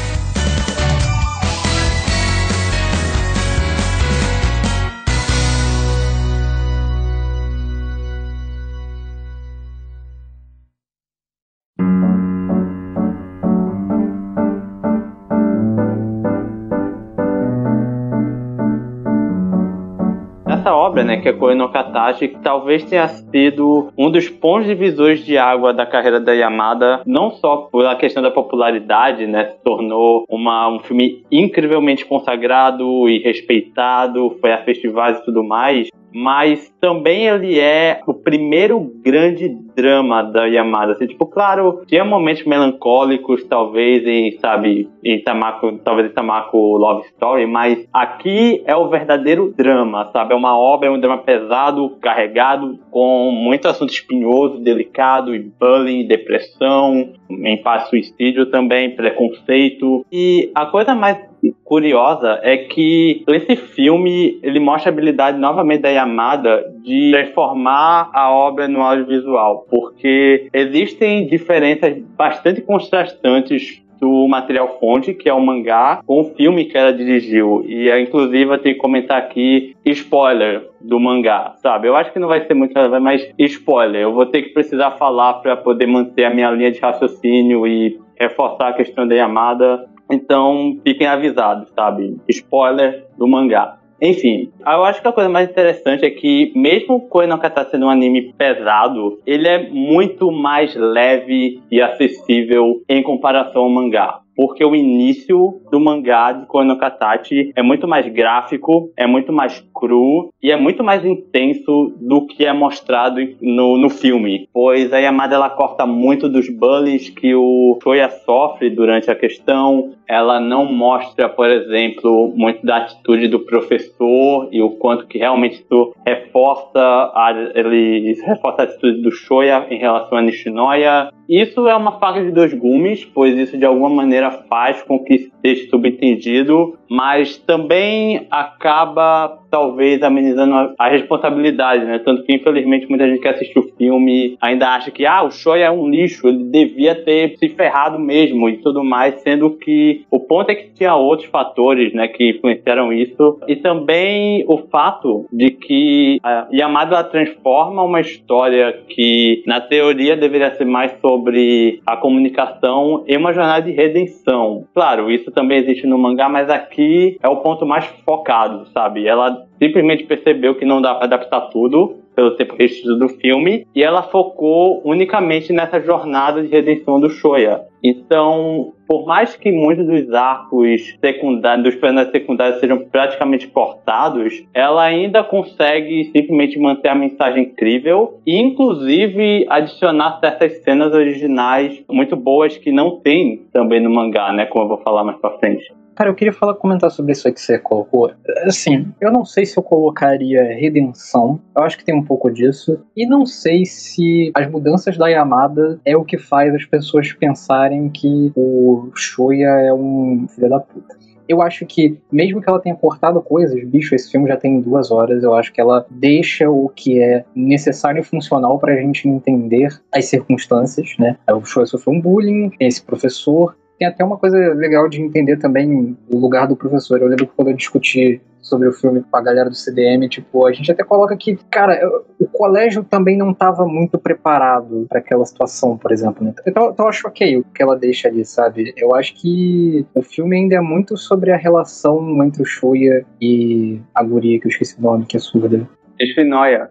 Né, que é Koe no Katachi, que talvez tenha sido um dos pontos divisores de água da carreira da Yamada, não só pela questão da popularidade, né, se tornou uma, um filme incrivelmente consagrado e respeitado, foi a festivais e tudo mais, mas também ele é o primeiro grande drama da Yamada. Assim, tipo, claro, tinha momentos melancólicos, talvez, em, sabe, em Tamako, talvez em Tamako Love Story, mas aqui é o verdadeiro drama, sabe? É uma obra, é um drama pesado, carregado, com muito assunto espinhoso, delicado, e bullying, depressão, em parte suicídio também, preconceito. E a coisa mais curiosa é que esse filme ele mostra a habilidade novamente da Yamada de transformar a obra no audiovisual, porque existem diferenças bastante contrastantes do material fonte, que é o mangá, com o filme que ela dirigiu. E inclusive eu tenho que comentar aqui spoiler do mangá, sabe? Eu acho que não vai ser muito mas spoiler. Eu vou ter que precisar falar para poder manter a minha linha de raciocínio e reforçar a questão da Yamada então, fiquem avisados, sabe? Spoiler do mangá. Enfim, eu acho que a coisa mais interessante é que, mesmo Koe no Kata sendo um anime pesado, ele é muito mais leve e acessível em comparação ao mangá porque o início do mangá de Kono Katachi é muito mais gráfico, é muito mais cru e é muito mais intenso do que é mostrado no, no filme, pois a Yamada ela corta muito dos bullies que o Shoya sofre durante a questão, ela não mostra, por exemplo, muito da atitude do professor e o quanto que realmente isso reforça a, ele reforça a atitude do Shoya em relação a Nishinoya. Isso é uma faca de dois gumes, pois isso de alguma maneira faz com que seja subentendido, mas também acaba talvez amenizando a responsabilidade, né? Tanto que infelizmente muita gente que assistiu o filme ainda acha que ah, o Shoya é um lixo, ele devia ter se ferrado mesmo e tudo mais, sendo que o ponto é que tinha outros fatores, né, que influenciaram isso e também o fato de que a Yamada transforma uma história que na teoria deveria ser mais sobre a comunicação em uma jornada de redenção. Claro, isso também existe no mangá, mas aqui é o ponto mais focado, sabe? Ela simplesmente percebeu que não dá para adaptar tudo pelo tempo restrito do filme e ela focou unicamente nessa jornada de redenção do Shoya. Então, por mais que muitos dos arcos secundários, dos personagens secundários sejam praticamente cortados, ela ainda consegue simplesmente manter a mensagem incrível e, inclusive, adicionar certas cenas originais muito boas que não tem também no mangá, né? Como eu vou falar mais pra frente. Cara, eu queria falar, comentar sobre isso aí que você colocou. Assim, eu não sei se eu colocaria redenção. Eu acho que tem um pouco disso. E não sei se as mudanças da Yamada é o que faz as pessoas pensarem que o Shoya é um filho da puta eu acho que, mesmo que ela tenha cortado coisas, bicho, esse filme já tem duas horas, eu acho que ela deixa o que é necessário e funcional pra gente entender as circunstâncias, né? O Shoya sofreu um bullying, tem esse professor, Tem até uma coisa legal de entender também o lugar do professor. Eu lembro que quando eu discuti sobre o filme com a galera do CDM, tipo, a gente até coloca que, cara, o colégio também não estava muito preparado para aquela situação, por exemplo. Né? Então, então eu acho ok o que ela deixa ali, sabe? Eu acho que o filme ainda é muito sobre a relação entre o Shuya e a guria, que eu esqueci o nome, que é surda. Espinoia.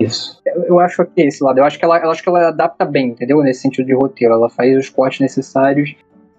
Isso. Eu, acho que esse lado. Eu acho que ela, eu acho que ela adapta bem, entendeu? Nesse sentido de roteiro. Ela faz os cortes necessários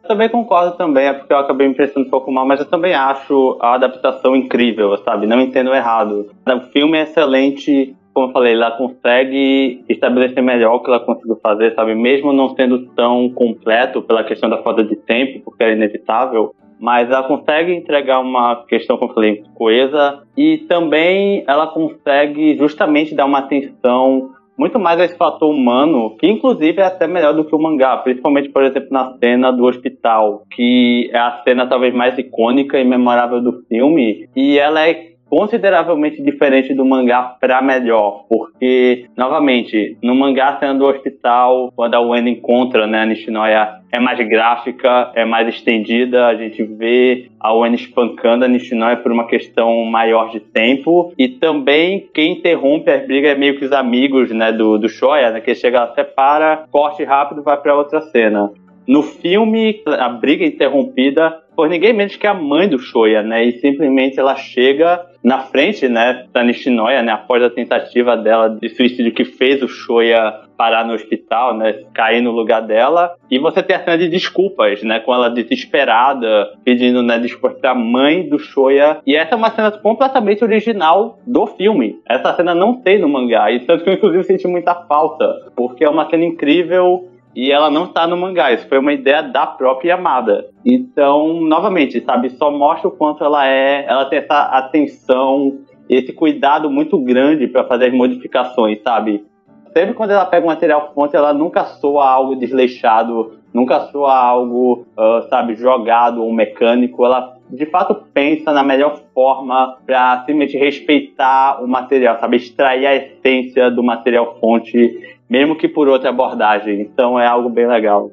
também concordo também, é porque eu acabei me prestando um pouco mal, mas eu também acho a adaptação incrível, sabe? Não entendo errado. O filme é excelente, como eu falei, ela consegue estabelecer melhor o que ela conseguiu fazer, sabe? Mesmo não sendo tão completo pela questão da falta de tempo, porque é inevitável, mas ela consegue entregar uma questão, como eu falei, coesa e também ela consegue justamente dar uma atenção muito mais a esse fator humano, que inclusive é até melhor do que o mangá, principalmente, por exemplo, na cena do hospital, que é a cena talvez mais icônica e memorável do filme, e ela é consideravelmente diferente do mangá para melhor, porque, novamente, no mangá, cena do hospital, quando a Wendy encontra né, a Nishinoya, é mais gráfica, é mais estendida, a gente vê a Wendy espancando a Nishinoya por uma questão maior de tempo, e também quem interrompe as brigas é meio que os amigos né, do, do Shoya, né, que chega, separa, corte rápido vai para outra cena. No filme, a briga interrompida por ninguém menos que a mãe do Shoya, né? E simplesmente ela chega na frente, né, da Nishinoya, né, após a tentativa dela de suicídio que fez o Shoya parar no hospital, né, cair no lugar dela. E você tem a cena de desculpas, né, com ela desesperada, pedindo, né, desculpas pra mãe do Shoya. E essa é uma cena completamente original do filme. Essa cena não tem no mangá. E tanto que eu, inclusive, senti muita falta, porque é uma cena incrível e ela não está no mangá. Isso foi uma ideia da própria Yamada. Então, novamente, sabe, só mostra o quanto ela é, ela tem essa atenção, esse cuidado muito grande para fazer as modificações, sabe? Sempre quando ela pega um material fonte, ela nunca soa algo desleixado, nunca soa algo, uh, sabe, jogado ou mecânico. Ela de fato pensa na melhor forma para simplesmente respeitar o material, sabe, extrair a essência do material fonte mesmo que por outra abordagem. Então é algo bem legal.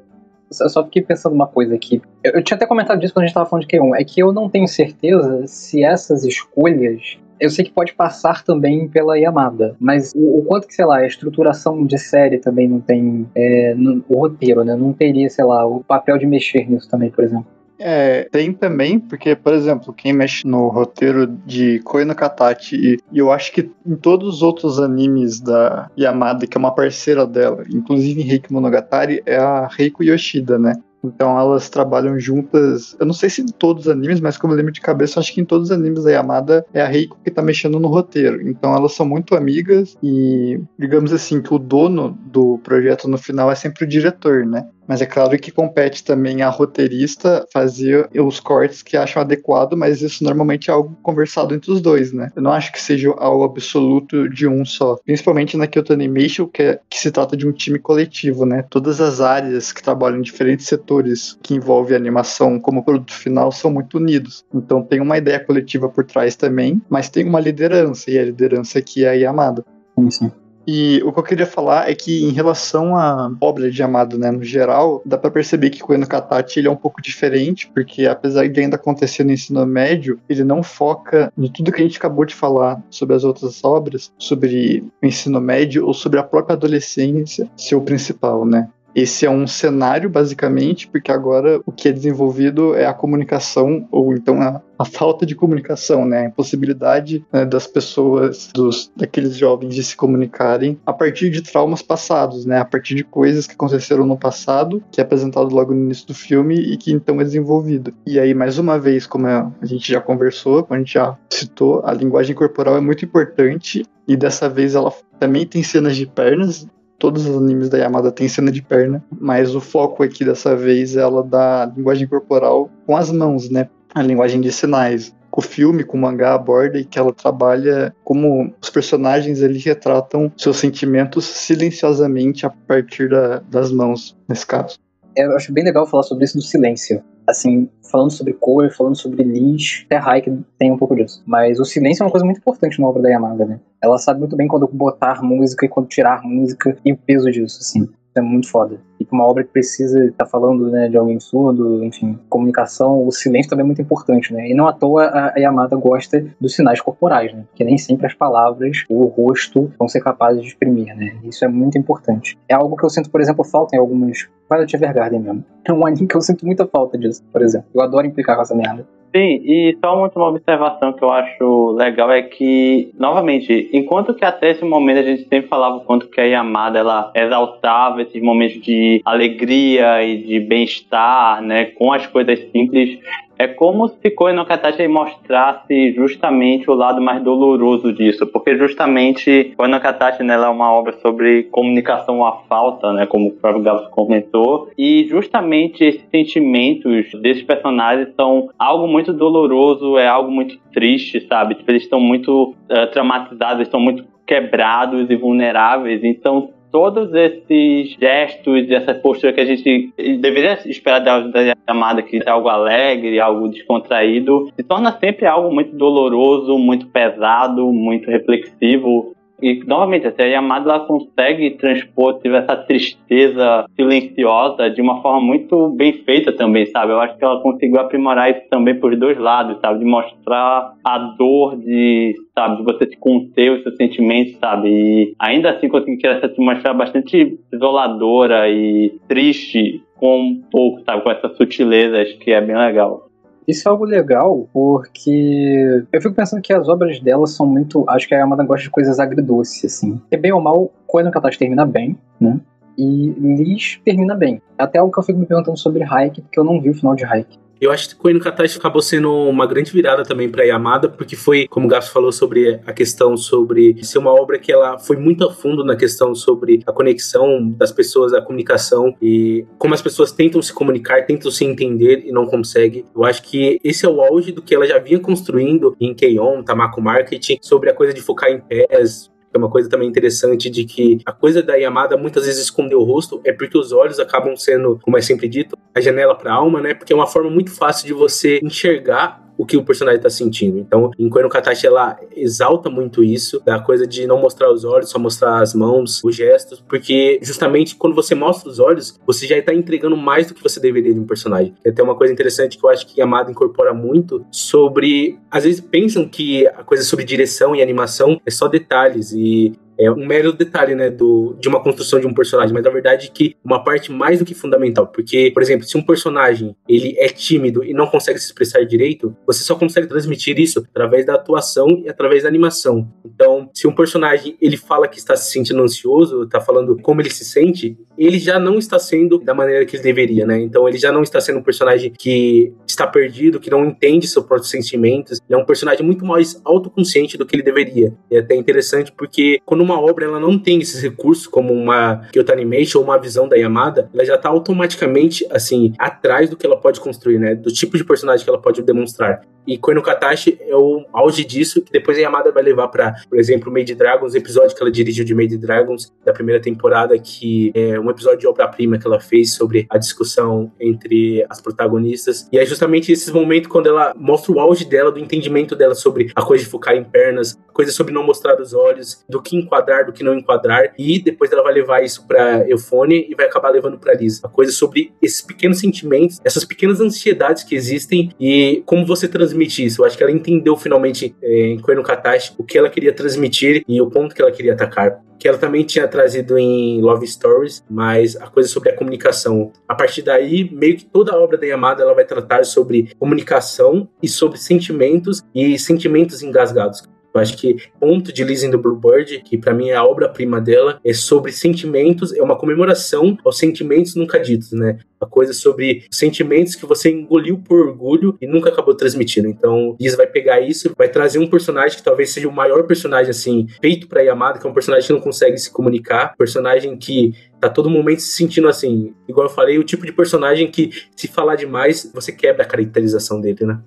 Eu só fiquei pensando uma coisa aqui. Eu, eu tinha até comentado disso quando a gente estava falando de Q1. É que eu não tenho certeza se essas escolhas eu sei que pode passar também pela Yamada, mas o, o, quanto que, sei lá, a estruturação de série também não tem. É, no, o roteiro, né? Não teria, sei lá, o papel de mexer nisso também, por exemplo. É, tem também, porque, por exemplo, quem mexe no roteiro de Koi no Katachi, e, eu acho que em todos os outros animes da Yamada, que é uma parceira dela, inclusive em Reiki Monogatari, é a Reiko Yoshida, né? Então elas trabalham juntas. Eu não sei se em todos os animes, mas como eu lembro de cabeça, acho que em todos os animes da Yamada é a Reiko que tá mexendo no roteiro. Então elas são muito amigas e, digamos assim, que o dono do projeto no final é sempre o diretor, né? Mas é claro que compete também a roteirista fazer os cortes que acham adequado, mas isso normalmente é algo conversado entre os dois, né? Eu não acho que seja algo absoluto de um só. Principalmente na Kyoto Animation, que, é, que se trata de um time coletivo, né? Todas as áreas que trabalham em diferentes setores que envolvem animação como produto final são muito unidos. Então tem uma ideia coletiva por trás também, mas tem uma liderança, e a liderança aqui é a Yamada. Sim, sim. E o que eu queria falar é que, em relação à obra de Amado, né, no geral, dá para perceber que o Eno Katachi ele é um pouco diferente, porque apesar de ainda acontecer no ensino médio, ele não foca em tudo que a gente acabou de falar sobre as outras obras, sobre o ensino médio ou sobre a própria adolescência ser o principal, né? Esse é um cenário, basicamente, porque agora o que é desenvolvido é a comunicação, ou então a, a falta de comunicação, né? A impossibilidade né, das pessoas, dos, daqueles jovens de se comunicarem a partir de traumas passados, né? A partir de coisas que aconteceram no passado, que é apresentado logo no início do filme e que então é desenvolvido. E aí, mais uma vez, como a gente já conversou, como a gente já citou, a linguagem corporal é muito importante e dessa vez ela também tem cenas de pernas, todos os animes da Yamada têm cena de perna, mas o foco aqui dessa vez é ela da linguagem corporal com as mãos, né? A linguagem de sinais. O filme, com o mangá aborda e que ela trabalha como os personagens eles retratam seus sentimentos silenciosamente a partir da, das mãos, nesse caso. Eu acho bem legal falar sobre isso do silêncio assim, falando sobre cor, falando sobre lixo, até Hike tem um pouco disso. Mas o silêncio é uma coisa muito importante na obra da Yamada, né? Ela sabe muito bem quando botar música e quando tirar música e o peso disso, assim. É muito foda. E pra uma obra que precisa estar tá falando né, de alguém surdo, enfim, comunicação, o silêncio também é muito importante, né? E não à toa a Yamada gosta dos sinais corporais, né? Que nem sempre as palavras ou o rosto vão ser capazes de exprimir, né? Isso é muito importante. É algo que eu sinto, por exemplo, falta em algumas. Violet Evergarden mesmo. É um anime que eu sinto muita falta disso, por exemplo. Eu adoro implicar com essa merda. Sim, e só uma última observação que eu acho legal é que, novamente, enquanto que até esse momento a gente sempre falava o quanto que a Yamada ela exaltava esses momentos de alegria e de bem-estar, né, com as coisas simples, é como se Koe no Katachi mostrasse justamente o lado mais doloroso disso, porque justamente Koe no Katachi né, é uma obra sobre comunicação à falta, né, como o próprio Gabs comentou, e justamente esses sentimentos desses personagens são algo muito doloroso, é algo muito triste, sabe? Tipo, eles estão muito uh, traumatizados, estão muito quebrados e vulneráveis, então todos esses gestos e essa postura que a gente deveria esperar da, da chamada que é algo alegre, algo descontraído, se torna sempre algo muito doloroso, muito pesado, muito reflexivo. E, novamente, a Yamada ela consegue transpor tipo, essa tristeza silenciosa de uma forma muito bem feita também, sabe? Eu acho que ela conseguiu aprimorar isso também por dois lados, sabe? De mostrar a dor de, sabe? De você se conter os seus sentimentos, sabe? E ainda assim conseguir essa atmosfera bastante isoladora e triste com um pouco, sabe? Com essas sutilezas que é bem legal. Isso é algo legal porque eu fico pensando que as obras dela são muito. Acho que a Amanda gosta de coisas agridoces, assim. É bem ou mal, no Catástrofe termina bem, né? E Liz termina bem. Até algo que eu fico me perguntando sobre Hike, porque eu não vi o final de Hike. Eu acho que no Katachi acabou sendo uma grande virada também para Yamada, porque foi, como o Gafs falou sobre a questão sobre ser uma obra que ela foi muito a fundo na questão sobre a conexão das pessoas, a comunicação e como as pessoas tentam se comunicar, tentam se entender e não conseguem. Eu acho que esse é o auge do que ela já vinha construindo em Keion, Tamako Marketing, sobre a coisa de focar em pés, é uma coisa também interessante de que a coisa da Yamada muitas vezes esconder o rosto é porque os olhos acabam sendo, como é sempre dito, a janela para a alma, né? Porque é uma forma muito fácil de você enxergar o que o personagem está sentindo. Então, em Koen no Katachi, ela exalta muito isso, da coisa de não mostrar os olhos, só mostrar as mãos, os gestos, porque justamente quando você mostra os olhos, você já está entregando mais do que você deveria de um personagem. É até uma coisa interessante que eu acho que Yamada incorpora muito sobre. Às vezes pensam que a coisa sobre direção e animação é só detalhes e é um mero detalhe, né, do, de uma construção de um personagem, mas na verdade que uma parte mais do que fundamental, porque, por exemplo, se um personagem ele é tímido e não consegue se expressar direito, você só consegue transmitir isso através da atuação e através da animação. Então, se um personagem ele fala que está se sentindo ansioso, está falando como ele se sente, ele já não está sendo da maneira que ele deveria, né? Então, ele já não está sendo um personagem que está perdido, que não entende seus próprios sentimentos. Ele é um personagem muito mais autoconsciente do que ele deveria. É até interessante porque quando uma uma obra ela não tem esses recursos como uma Kyoto Animation ou uma visão da Yamada, ela já está automaticamente assim atrás do que ela pode construir, né? Do tipo de personagem que ela pode demonstrar. E Koe no Katashi é o auge disso, que depois a Yamada vai levar para, por exemplo, Made Dragons, episódio que ela dirigiu de Made Dragons da primeira temporada, que é um episódio de obra-prima que ela fez sobre a discussão entre as protagonistas. E é justamente esses momentos quando ela mostra o auge dela, do entendimento dela sobre a coisa de focar em pernas, coisa sobre não mostrar os olhos, do que enquadrar, do que não enquadrar, e depois ela vai levar isso para Eufone e vai acabar levando para Lisa. A coisa sobre esses pequenos sentimentos, essas pequenas ansiedades que existem e como você transmite isso. Eu acho que ela entendeu finalmente é, em Koe no Katashi o que ela queria transmitir e o ponto que ela queria atacar que ela também tinha trazido em Love Stories, mas a coisa sobre a comunicação. A partir daí, meio que toda a obra da Yamada ela vai tratar sobre comunicação e sobre sentimentos e sentimentos engasgados. Eu acho que ponto de Liz in the Bluebird, que para mim é a obra-prima dela, é sobre sentimentos, é uma comemoração aos sentimentos nunca ditos, né? A coisa sobre sentimentos que você engoliu por orgulho e nunca acabou transmitindo. Então, Liz vai pegar isso, vai trazer um personagem que talvez seja o maior personagem assim, feito para Yamada, que é um personagem que não consegue se comunicar, personagem que tá todo momento se sentindo assim, igual eu falei, o tipo de personagem que se falar demais, você quebra a caracterização dele, né?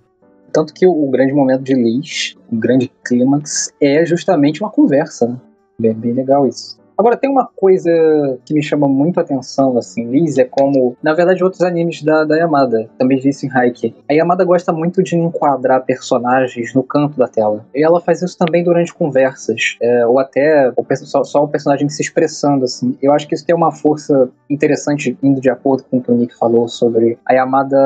Tanto que o, grande momento de Liz, o grande clímax, é justamente uma conversa, né? Bem, bem legal isso. Agora, tem uma coisa que me chama muito a atenção, assim, Liz, é como, na verdade, outros animes da, da Yamada, também vi isso em Haikyuu. A Yamada gosta muito de enquadrar personagens no canto da tela. E ela faz isso também durante conversas, é, ou até o, só, só o personagem se expressando, assim. Eu acho que isso tem uma força interessante, indo de acordo com o que o Nick falou sobre a Yamada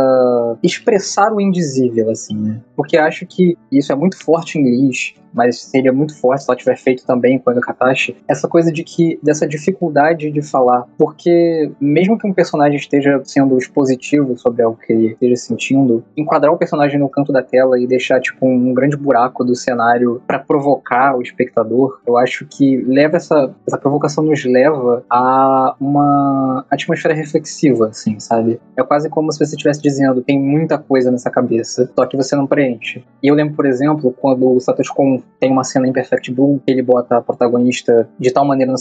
expressar o indizível, assim, né? Porque acho que isso é muito forte em Liz, mas seria muito forte se ela tiver feito também com o Katashi, essa coisa de que, dessa dificuldade de falar, porque mesmo que um personagem esteja sendo expositivo sobre algo que ele esteja sentindo, enquadrar o personagem no canto da tela e deixar, tipo, um grande buraco do cenário para provocar o espectador, eu acho que leva essa, essa provocação nos leva a uma atmosfera reflexiva, assim, sabe? É quase como se você estivesse dizendo, tem muita coisa nessa cabeça, só que você não preenche. E eu lembro, por exemplo, quando o Satoshi Kon tem uma cena em Perfect Blue que ele bota a protagonista de tal maneira no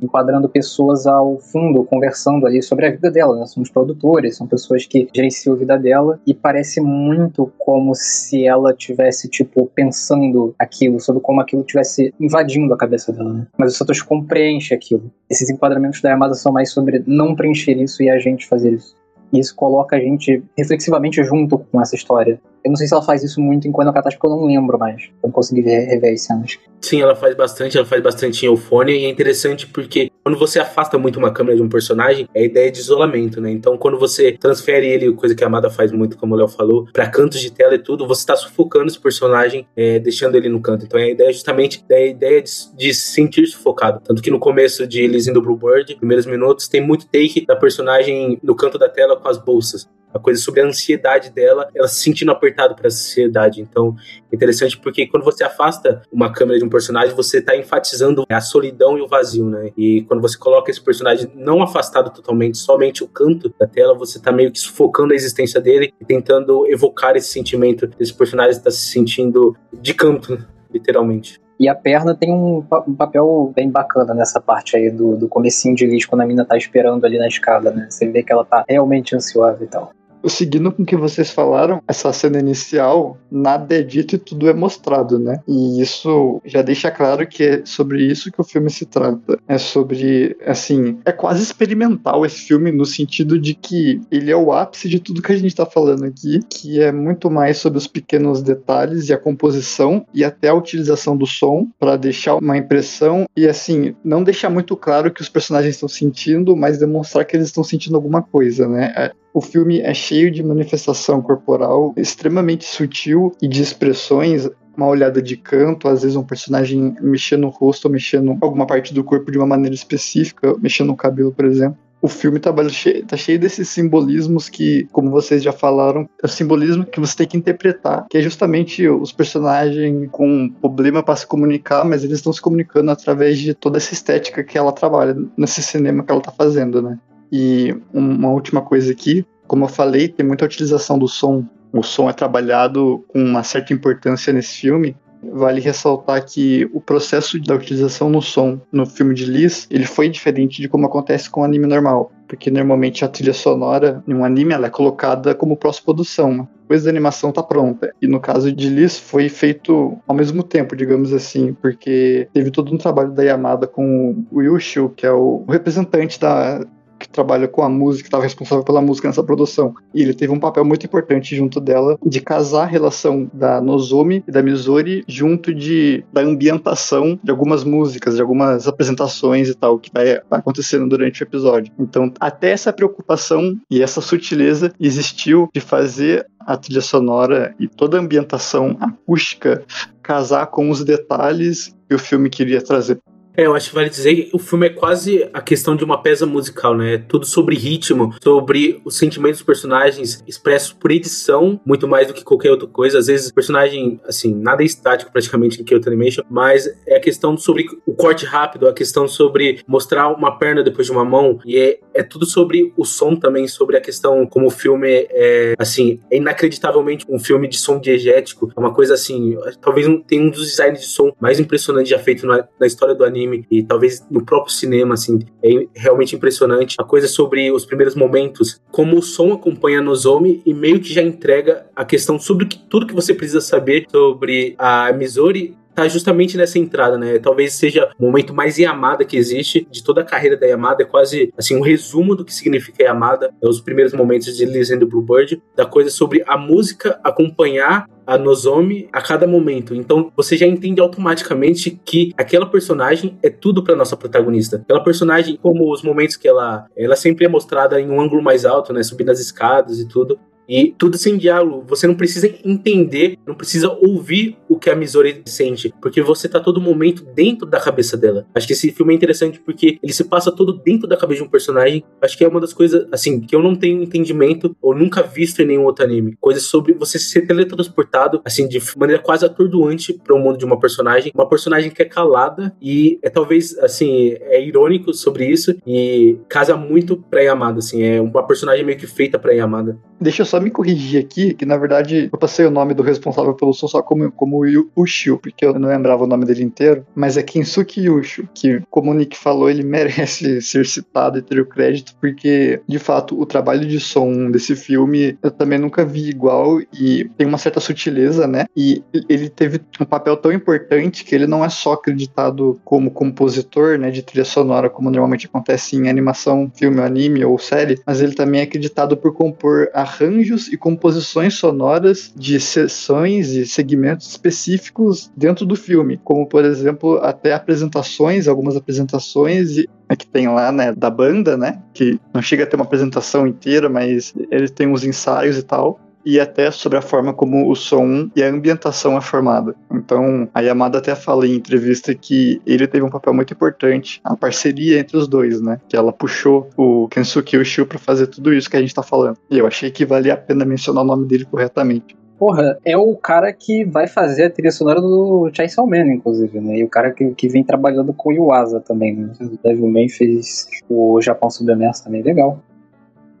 enquadrando pessoas ao fundo, conversando ali sobre a vida dela, né? São os produtores, são pessoas que gerenciam a vida dela, e parece muito como se ela tivesse, tipo, pensando aquilo, sobre como aquilo tivesse invadindo a cabeça dela, né? Mas o Satoshi compreende aquilo. Esses enquadramentos da Yamada são mais sobre não preencher isso e a gente fazer isso. E isso coloca a gente reflexivamente junto com essa história. Eu não sei se ela faz isso muito em Quando Katashi, porque eu não lembro mais. Eu não consegui ver, rever as cenas. Sim, ela faz bastante, ela faz bastante em Eufônia, e é interessante porque quando você afasta muito uma câmera de um personagem, é a ideia de isolamento, né? Então, quando você transfere ele, coisa que a Amada faz muito, como o Léo falou, para cantos de tela e tudo, você está sufocando esse personagem, é, deixando ele no canto. Então, é a ideia justamente da ideia de, de se sentir sufocado. Tanto que no começo de Liz do Bluebird, primeiros minutos, tem muito take da personagem no canto da tela com as bolsas a coisa sobre a ansiedade dela, ela se sentindo apertado para essa ansiedade. Então, é interessante porque quando você afasta uma câmera de um personagem, você está enfatizando a solidão e o vazio, né? E quando você coloca esse personagem não afastado totalmente, somente o canto da tela, você está meio que sufocando a existência dele e tentando evocar esse sentimento desse personagem estar tá se sentindo de canto, literalmente. E a perna tem um, um, papel bem bacana nessa parte aí do, do comecinho de lixo, quando a mina tá esperando ali na escada, né? Você vê que ela tá realmente ansiosa e tal seguindo com o que vocês falaram, essa cena inicial, nada é dito e tudo é mostrado, né? E isso já deixa claro que é sobre isso que o filme se trata. É sobre, assim, é quase experimental esse filme no sentido de que ele é o ápice de tudo que a gente tá falando aqui, que é muito mais sobre os pequenos detalhes e a composição e até a utilização do som para deixar uma impressão e, assim, não deixar muito claro o que os personagens estão sentindo, mas demonstrar que eles estão sentindo alguma coisa, né? É, o filme é cheio de manifestação corporal extremamente sutil e de expressões uma olhada de canto, às vezes um personagem mexendo o rosto mexendo alguma parte do corpo de uma maneira específica, mexendo o cabelo, por exemplo. O filme tá cheio, tá cheio desses simbolismos que, como vocês já falaram, é o simbolismo que você tem que interpretar, que é justamente os personagens com problema para se comunicar, mas eles estão se comunicando através de toda essa estética que ela trabalha nesse cinema que ela tá fazendo, né? E uma última coisa aqui, como eu falei, tem muita utilização do som. O som é trabalhado com uma certa importância nesse filme. Vale ressaltar que o processo da utilização no som no filme de Liz, ele foi diferente de como acontece com o anime normal, porque normalmente a trilha sonora em um anime ela é colocada como pós-produção, depois da animação está pronta. E no caso de Liz foi feito ao mesmo tempo, digamos assim, porque teve todo um trabalho da Yamada com o Yushu, que é o representante da que trabalha com a música, que estava responsável pela música nessa produção. E ele teve um papel muito importante junto dela de casar a relação da Nozomi e da Mizori junto de da ambientação de algumas músicas, de algumas apresentações e tal que vai acontecendo durante o episódio. Então, até essa preocupação e essa sutileza existiu de fazer a trilha sonora e toda a ambientação acústica casar com os detalhes que o filme queria trazer. É, eu acho que vale dizer que o filme é quase a questão de uma peça musical, né? Tudo sobre ritmo, sobre os sentimentos dos personagens expressos por edição, muito mais do que qualquer outra coisa. Às vezes, o personagem, assim, nada é estático praticamente em Kyoto Animation, mas é a questão sobre o corte rápido, a questão sobre mostrar uma perna depois de uma mão, e é, é tudo sobre o som também, sobre a questão como o filme é, assim, é inacreditavelmente um filme de som diegético, é uma coisa assim, talvez tenha um dos designs de som mais impressionantes já feito na, na história do anime anime e talvez no próprio cinema, assim, é realmente impressionante. A coisa sobre os primeiros momentos, como o som acompanha Nozomi e meio que já entrega a questão sobre tudo que você precisa saber sobre a Misori tá justamente nessa entrada, né? Talvez seja o momento mais Yamada que existe de toda a carreira da Yamada, é quase assim um resumo do que significa Yamada, é os primeiros momentos de Liz and Bluebird, da coisa sobre a música acompanhar a Nozomi a cada momento. Então você já entende automaticamente que aquela personagem é tudo para nossa protagonista. Aquela personagem, como os momentos que ela ela sempre é mostrada em um ângulo mais alto, né, subindo as escadas e tudo. E tudo sem diálogo. Você não precisa entender, não precisa ouvir o que a Misori sente, porque você tá todo momento dentro da cabeça dela. Acho que esse filme é interessante porque ele se passa todo dentro da cabeça de um personagem. Acho que é uma das coisas, assim, que eu não tenho entendimento ou nunca visto em nenhum outro anime. Coisas sobre você ser teletransportado, assim, de maneira quase atordoante para o mundo de uma personagem. Uma personagem que é calada e é talvez, assim, é irônico sobre isso e casa muito pra Yamada, assim. É uma personagem meio que feita pra Yamada. Deixa eu só me corrigir aqui, que na verdade eu passei o nome do responsável pelo som só como, como Ushio, porque eu não lembrava o nome dele inteiro, mas é Kinsuki Yushu, que, como o Nick falou, ele merece ser citado e ter o crédito, porque, de fato, o trabalho de som desse filme eu também nunca vi igual e tem uma certa sutileza, né? E ele teve um papel tão importante que ele não é só acreditado como compositor, né, de trilha sonora, como normalmente acontece em animação, filme, anime ou série, mas ele também é acreditado por compor a arranjos e composições sonoras de sessões e segmentos específicos dentro do filme, como por exemplo até apresentações, algumas apresentações é que tem lá, né, da banda, né, que não chega a ter uma apresentação inteira, mas eles têm uns ensaios e tal e até sobre a forma como o som e a ambientação é formada. Então, a Yamada até fala em entrevista que ele teve um papel muito importante, a parceria entre os dois, né? Que ela puxou o Kensuke Ushio para fazer tudo isso que a gente tá falando. E eu achei que valia a pena mencionar o nome dele corretamente. Porra, é o cara que vai fazer a trilha sonora do Chainsaw Man, inclusive, né? E o cara que, que vem trabalhando com o Yuasa também, né? O Devilman fez o Japão Submerso também, legal.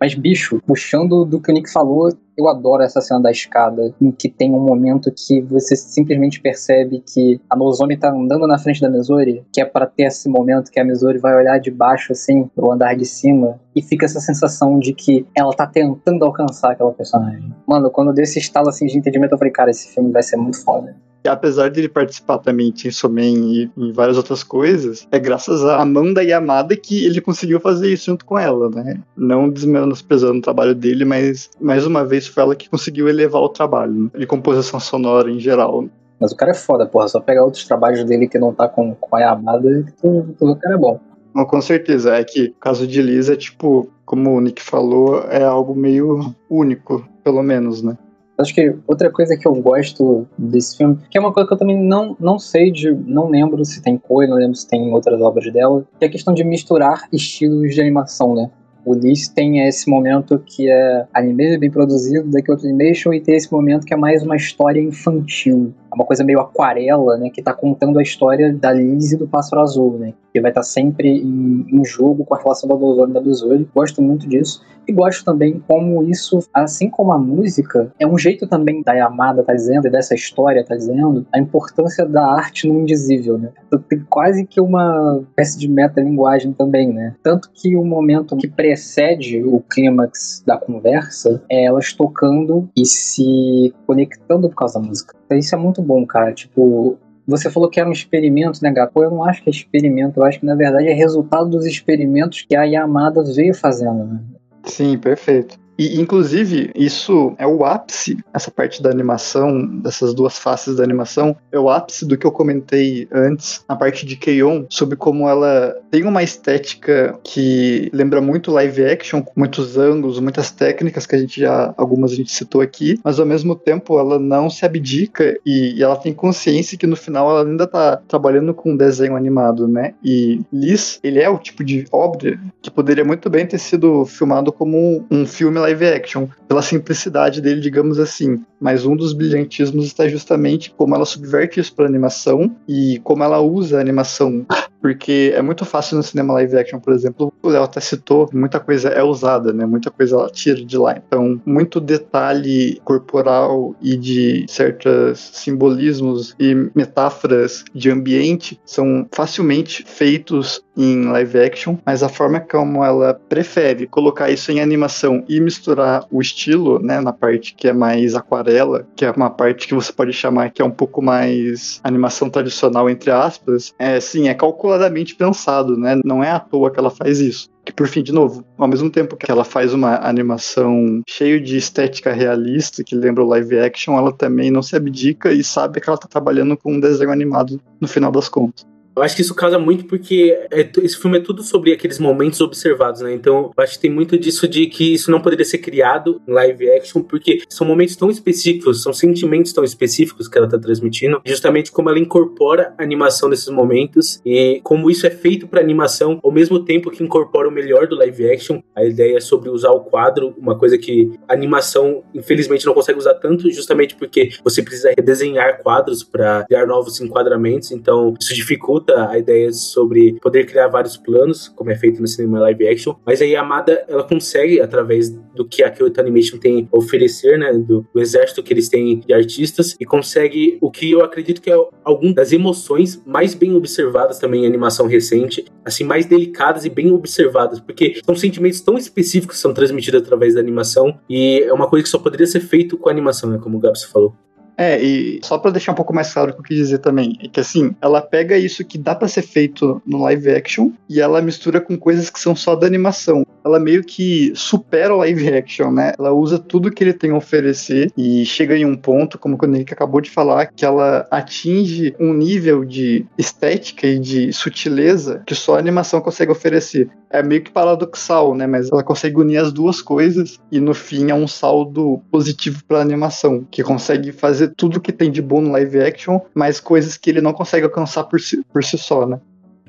Mas, bicho, puxando do que o Nick falou, eu adoro essa cena da escada, em que tem um momento que você simplesmente percebe que a Nozomi tá andando na frente da Misori, que é para ter esse momento que a Misori vai olhar de baixo, assim, pro andar de cima, e fica essa sensação de que ela tá tentando alcançar aquela personagem. Mano, quando desse estalo assim de entendimento, eu falei, cara, esse filme vai ser muito foda. Apesar de ele participar também em Chainsaw Man e em várias outras coisas, é graças à mão da Yamada que ele conseguiu fazer isso junto com ela, né? Não desmenosprezando o trabalho dele, mas mais uma vez foi ela que conseguiu elevar o trabalho né? de composição sonora em geral. Mas o cara é foda, porra. Só pegar outros trabalhos dele que não tá com, com a Yamada tu, tu, o cara é bom. Não, com certeza. É que o caso de Liz é tipo, como o Nick falou, é algo meio único, pelo menos, né? Acho que outra coisa que eu gosto desse filme, que é uma coisa que eu também não, não sei de. não lembro se tem Koi, não lembro se tem outras obras dela, que é a questão de misturar estilos de animação, né? O Liz tem esse momento que é anime bem produzido, daqui outro animation, e tem esse momento que é mais uma história infantil. É uma coisa meio aquarela, né? Que tá contando a história da Liz e do Pássaro Azul, né? Que vai estar tá sempre em, em, jogo com a relação da Dozone e da Besouro. Gosto muito disso. E gosto também como isso, assim como a música, é um jeito também da Yamada tá dizendo, e dessa história tá dizendo, a importância da arte no indizível, né? Então, tem quase que uma espécie de metalinguagem também, né? Tanto que o momento que precede o clímax da conversa é elas tocando e se conectando por causa da música. Então, isso é muito bom, cara. Tipo, você falou que era um experimento, né, Gapo? Eu não acho que é experimento, eu acho que na verdade é resultado dos experimentos que a Yamada veio fazendo, né? Sim, perfeito. E, inclusive, isso é o ápice, essa parte da animação, dessas duas faces da animação, é o ápice do que eu comentei antes, na parte de Keion, sobre como ela tem uma estética que lembra muito live action, com muitos ângulos, muitas técnicas que a gente já, algumas a gente citou aqui, mas ao mesmo tempo ela não se abdica e, e ela tem consciência que no final ela ainda tá trabalhando com um desenho animado, né? E Liz, ele é o tipo de obra que poderia muito bem ter sido filmado como um filme live live action, pela simplicidade dele, digamos assim. Mas um dos brilhantismos está justamente como ela subverte isso para animação e como ela usa a animação porque é muito fácil no cinema live action, por exemplo, o Léo até citou, muita coisa é usada, né? Muita coisa ela tira de lá. Então, muito detalhe corporal e de certos simbolismos e metáforas de ambiente são facilmente feitos em live action, mas a forma como ela prefere colocar isso em animação e misturar o estilo estilo, né, na parte que é mais aquarela, que é uma parte que você pode chamar que é um pouco mais animação tradicional, entre aspas, é sim, é calculadamente pensado, né? Não é à toa que ela faz isso. Que por fim, de novo, ao mesmo tempo que ela faz uma animação cheio de estética realista, que lembra o live action, ela também não se abdica e sabe que ela tá trabalhando com um desenho animado no final das contas. Eu acho que isso causa muito porque é, esse filme é tudo sobre aqueles momentos observados, né? Então, eu acho que tem muito disso de que isso não poderia ser criado em live action, porque são momentos tão específicos, são sentimentos tão específicos que ela tá transmitindo, justamente como ela incorpora a animação nesses momentos e como isso é feito para animação, ao mesmo tempo que incorpora o melhor do live action. A ideia é sobre usar o quadro, uma coisa que a animação, infelizmente, não consegue usar tanto, justamente porque você precisa redesenhar quadros para criar novos enquadramentos, então isso dificulta a ideia sobre poder criar vários planos, como é feito no cinema live action, mas aí a Amada, ela consegue, através do que a Kyoto Animation tem a oferecer, né, do, do, exército que eles têm de artistas, e consegue o que eu acredito que é alguma das emoções mais bem observadas também em animação recente, assim, mais delicadas e bem observadas, porque são sentimentos tão específicos que são transmitidos através da animação, e é uma coisa que só poderia ser feito com a animação, né, como o Gabs falou. É, e só para deixar um pouco mais claro o que eu quis dizer também, é que assim, ela pega isso que dá para ser feito no live action e ela mistura com coisas que são só da animação. Ela meio que supera o live action, né? Ela usa tudo que ele tem a oferecer e chega em um ponto, como o Henrique acabou de falar, que ela atinge um nível de estética e de sutileza que só a animação consegue oferecer. É meio que paradoxal, né? Mas ela consegue unir as duas coisas e no fim é um saldo positivo para animação, que consegue fazer tudo que tem de bom no live action, mas coisas que ele não consegue alcançar por si, por si só, né?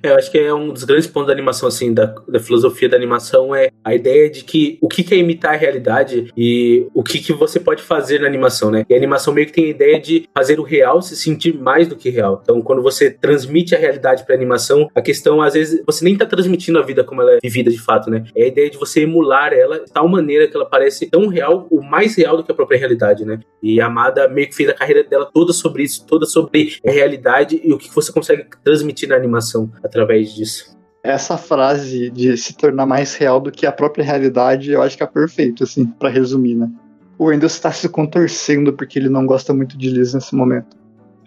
Eu acho que é um dos grandes pontos da animação, assim, da, da filosofia da animação é a ideia de que o que, que é imitar a realidade e o que, que você pode fazer na animação, né? E a animação meio que tem a ideia de fazer o real se sentir mais do que real. Então, quando você transmite a realidade pra animação, a questão, às vezes, você nem tá transmitindo a vida como ela é vivida de fato, né? É a ideia de você emular ela de tal maneira que ela parece tão real, ou mais real do que a própria realidade, né? E a Amada meio que fez a carreira dela toda sobre isso, toda sobre a realidade e o que você consegue transmitir na animação através disso. Essa frase de se tornar mais real do que a própria realidade, eu acho que é perfeito, assim, para resumir, né? O Windows está se contorcendo porque ele não gosta muito de Liz nesse momento.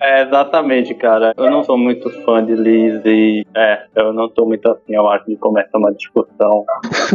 É, exatamente, cara. Eu não sou muito fã de Liz e é, eu não tô muito assim, eu acho, de começar uma discussão.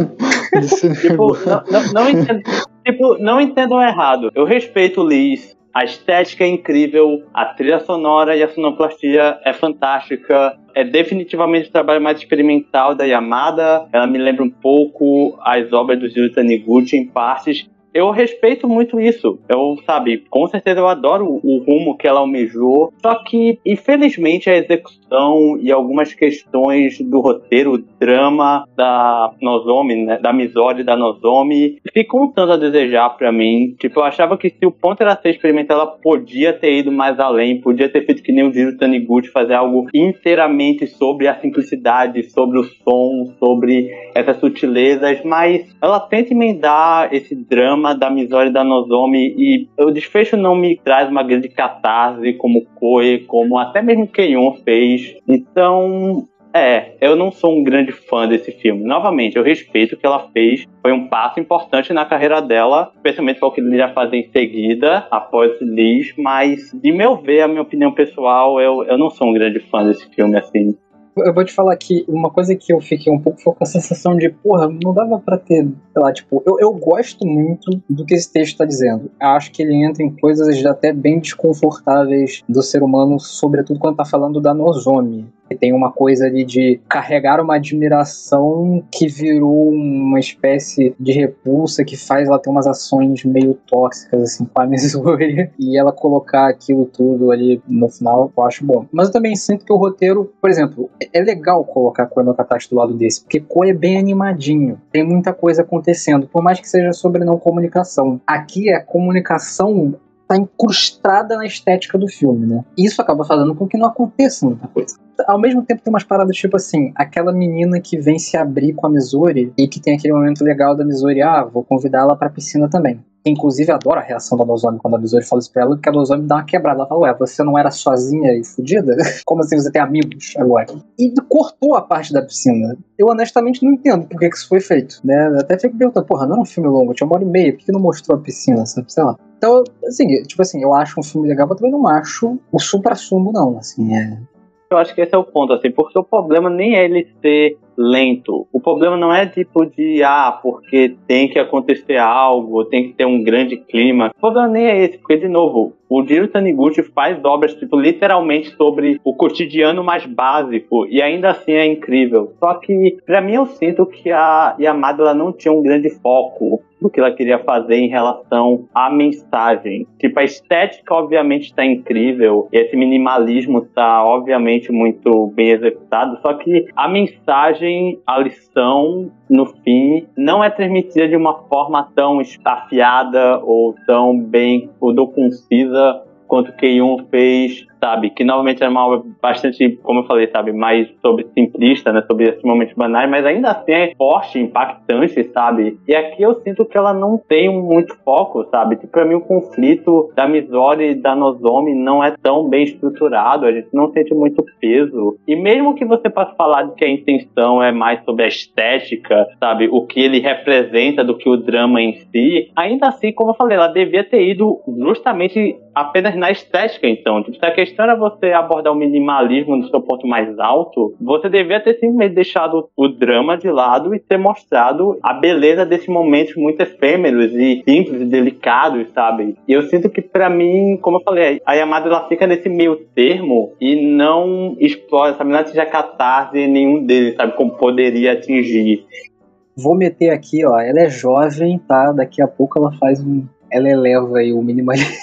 tipo, não, não, não, entendo, tipo, não entendam errado. Eu respeito Liz, a estética é incrível, a trilha sonora e a sonoplastia é fantástica. É definitivamente o trabalho mais experimental da Yamada. Ela me lembra um pouco as obras do Jiro Taniguchi em partes, eu respeito muito isso. Eu, sabe, com certeza eu adoro o rumo que ela almejou. Só que, infelizmente, a execução e algumas questões do roteiro, drama da Nozomi, né, da Misori da Nozomi, ficam um tanto a desejar para mim. Tipo, eu achava que se o ponto era ser experimental, ela podia ter ido mais além, podia ter feito que nem o Jiro Taniguchi, fazer algo inteiramente sobre a simplicidade, sobre o som, sobre essas sutilezas, mas ela tenta emendar esse drama drama da Misori da Nozomi e o desfecho não me traz uma grande catarse como Koe, como até mesmo Keion fez. Então, é, eu não sou um grande fã desse filme. Novamente, eu respeito o que ela fez. Foi um passo importante na carreira dela, especialmente para o que ele ia fazer em seguida, após Liz. Mas, de meu ver, a minha opinião pessoal, eu, eu não sou um grande fã desse filme, assim. Eu vou te falar que uma coisa que eu fiquei um pouco foi com a sensação de, porra, não dava para ter, sei lá, tipo, eu, eu gosto muito do que esse texto tá dizendo. Eu acho que ele entra em coisas até bem desconfortáveis do ser humano, sobretudo quando tá falando da Nozomi tem uma coisa ali de carregar uma admiração que virou uma espécie de repulsa que faz ela ter umas ações meio tóxicas assim com a Missouri e ela colocar aquilo tudo ali no final, eu acho bom. Mas eu também sinto que o roteiro, por exemplo, é legal colocar Koe no Katachi do lado desse, porque Koe é bem animadinho, tem muita coisa acontecendo, por mais que seja sobre não comunicação. Aqui a comunicação tá incrustada na estética do filme, né? Isso acaba fazendo com que não aconteça muita coisa ao mesmo tempo tem umas paradas tipo assim, aquela menina que vem se abrir com a Missouri e que tem aquele momento legal da Missouri, ah, vou convidá-la pra piscina também. Inclusive, adora a reação da Nozomi quando a Misori fala isso pra ela, porque a Nozomi dá uma quebrada. Ela fala, ué, você não era sozinha e fodida? Como assim você tem amigos agora? E cortou a parte da piscina. Eu honestamente não entendo por que, que isso foi feito, né? Até fico perguntando, porra, não era um filme longo, tinha uma hora e meia, por que não mostrou a piscina, sabe? Sei lá. Então, assim, tipo assim, eu acho um filme legal, mas também não acho o supra-sumo, não, assim, é... Eu acho que esse é o ponto, assim, porque o problema nem é ele ser lento. O problema não é tipo de, ah, porque tem que acontecer algo, tem que ter um grande clima. O problema nem é esse, porque, de novo, o Jiro Taniguchi faz obras, tipo, literalmente sobre o cotidiano mais básico, e ainda assim é incrível. Só que, pra mim, eu sinto que a Yamada ela não tinha um grande foco do que ela queria fazer em relação à mensagem. Tipo, a estética, obviamente, está incrível, e esse minimalismo está, obviamente, muito bem executado, só que a mensagem, a lição, no fim, não é transmitida de uma forma tão estafiada ou tão bem ou concisa quanto Keiun fez sabe? Que normalmente é uma obra bastante, como eu falei, sabe? Mais sobre simplista, né? Sobre esses momentos banais, mas ainda assim é forte, impactante, sabe? E aqui eu sinto que ela não tem muito foco, sabe? Tipo, pra mim o conflito da Misori e da Nozomi não é tão bem estruturado, a gente não sente muito peso. E mesmo que você possa falar de que a intenção é mais sobre a estética, sabe? O que ele representa do que o drama em si, ainda assim, como eu falei, ela devia ter ido justamente apenas na estética, então. Tipo, se a questão era você abordar o minimalismo no seu ponto mais alto, você devia ter simplesmente deixado o drama de lado e ter mostrado a beleza desses momentos muito efêmeros e simples e delicados, sabe? E eu sinto que para mim, como eu falei, a Yamada ela fica nesse meio termo e não explora, sabe? Não atinge a catarse nenhum deles, sabe? Como poderia atingir. Vou meter aqui, ó, ela é jovem, tá? Daqui a pouco ela faz um ela eleva aí o minimalismo.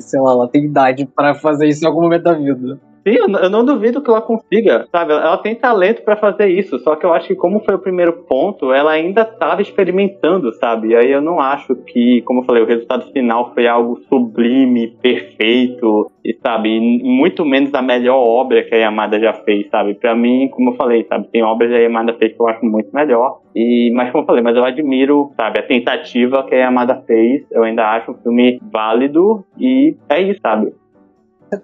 Sei lá, ela tem idade para fazer isso em algum momento da vida. Sim, eu não duvido que ela consiga, sabe? Ela tem talento para fazer isso, só que eu acho que como foi o primeiro ponto, ela ainda estava experimentando, sabe? E aí eu não acho que, como eu falei, o resultado final foi algo sublime, perfeito, e sabe, muito menos a melhor obra que a Yamada já fez, sabe? Para mim, como eu falei, sabe, tem obras que a Yamada fez que eu acho muito melhor. E, mas como eu falei, mas eu admiro, sabe, a tentativa que a Yamada fez. Eu ainda acho um filme válido e é isso, sabe?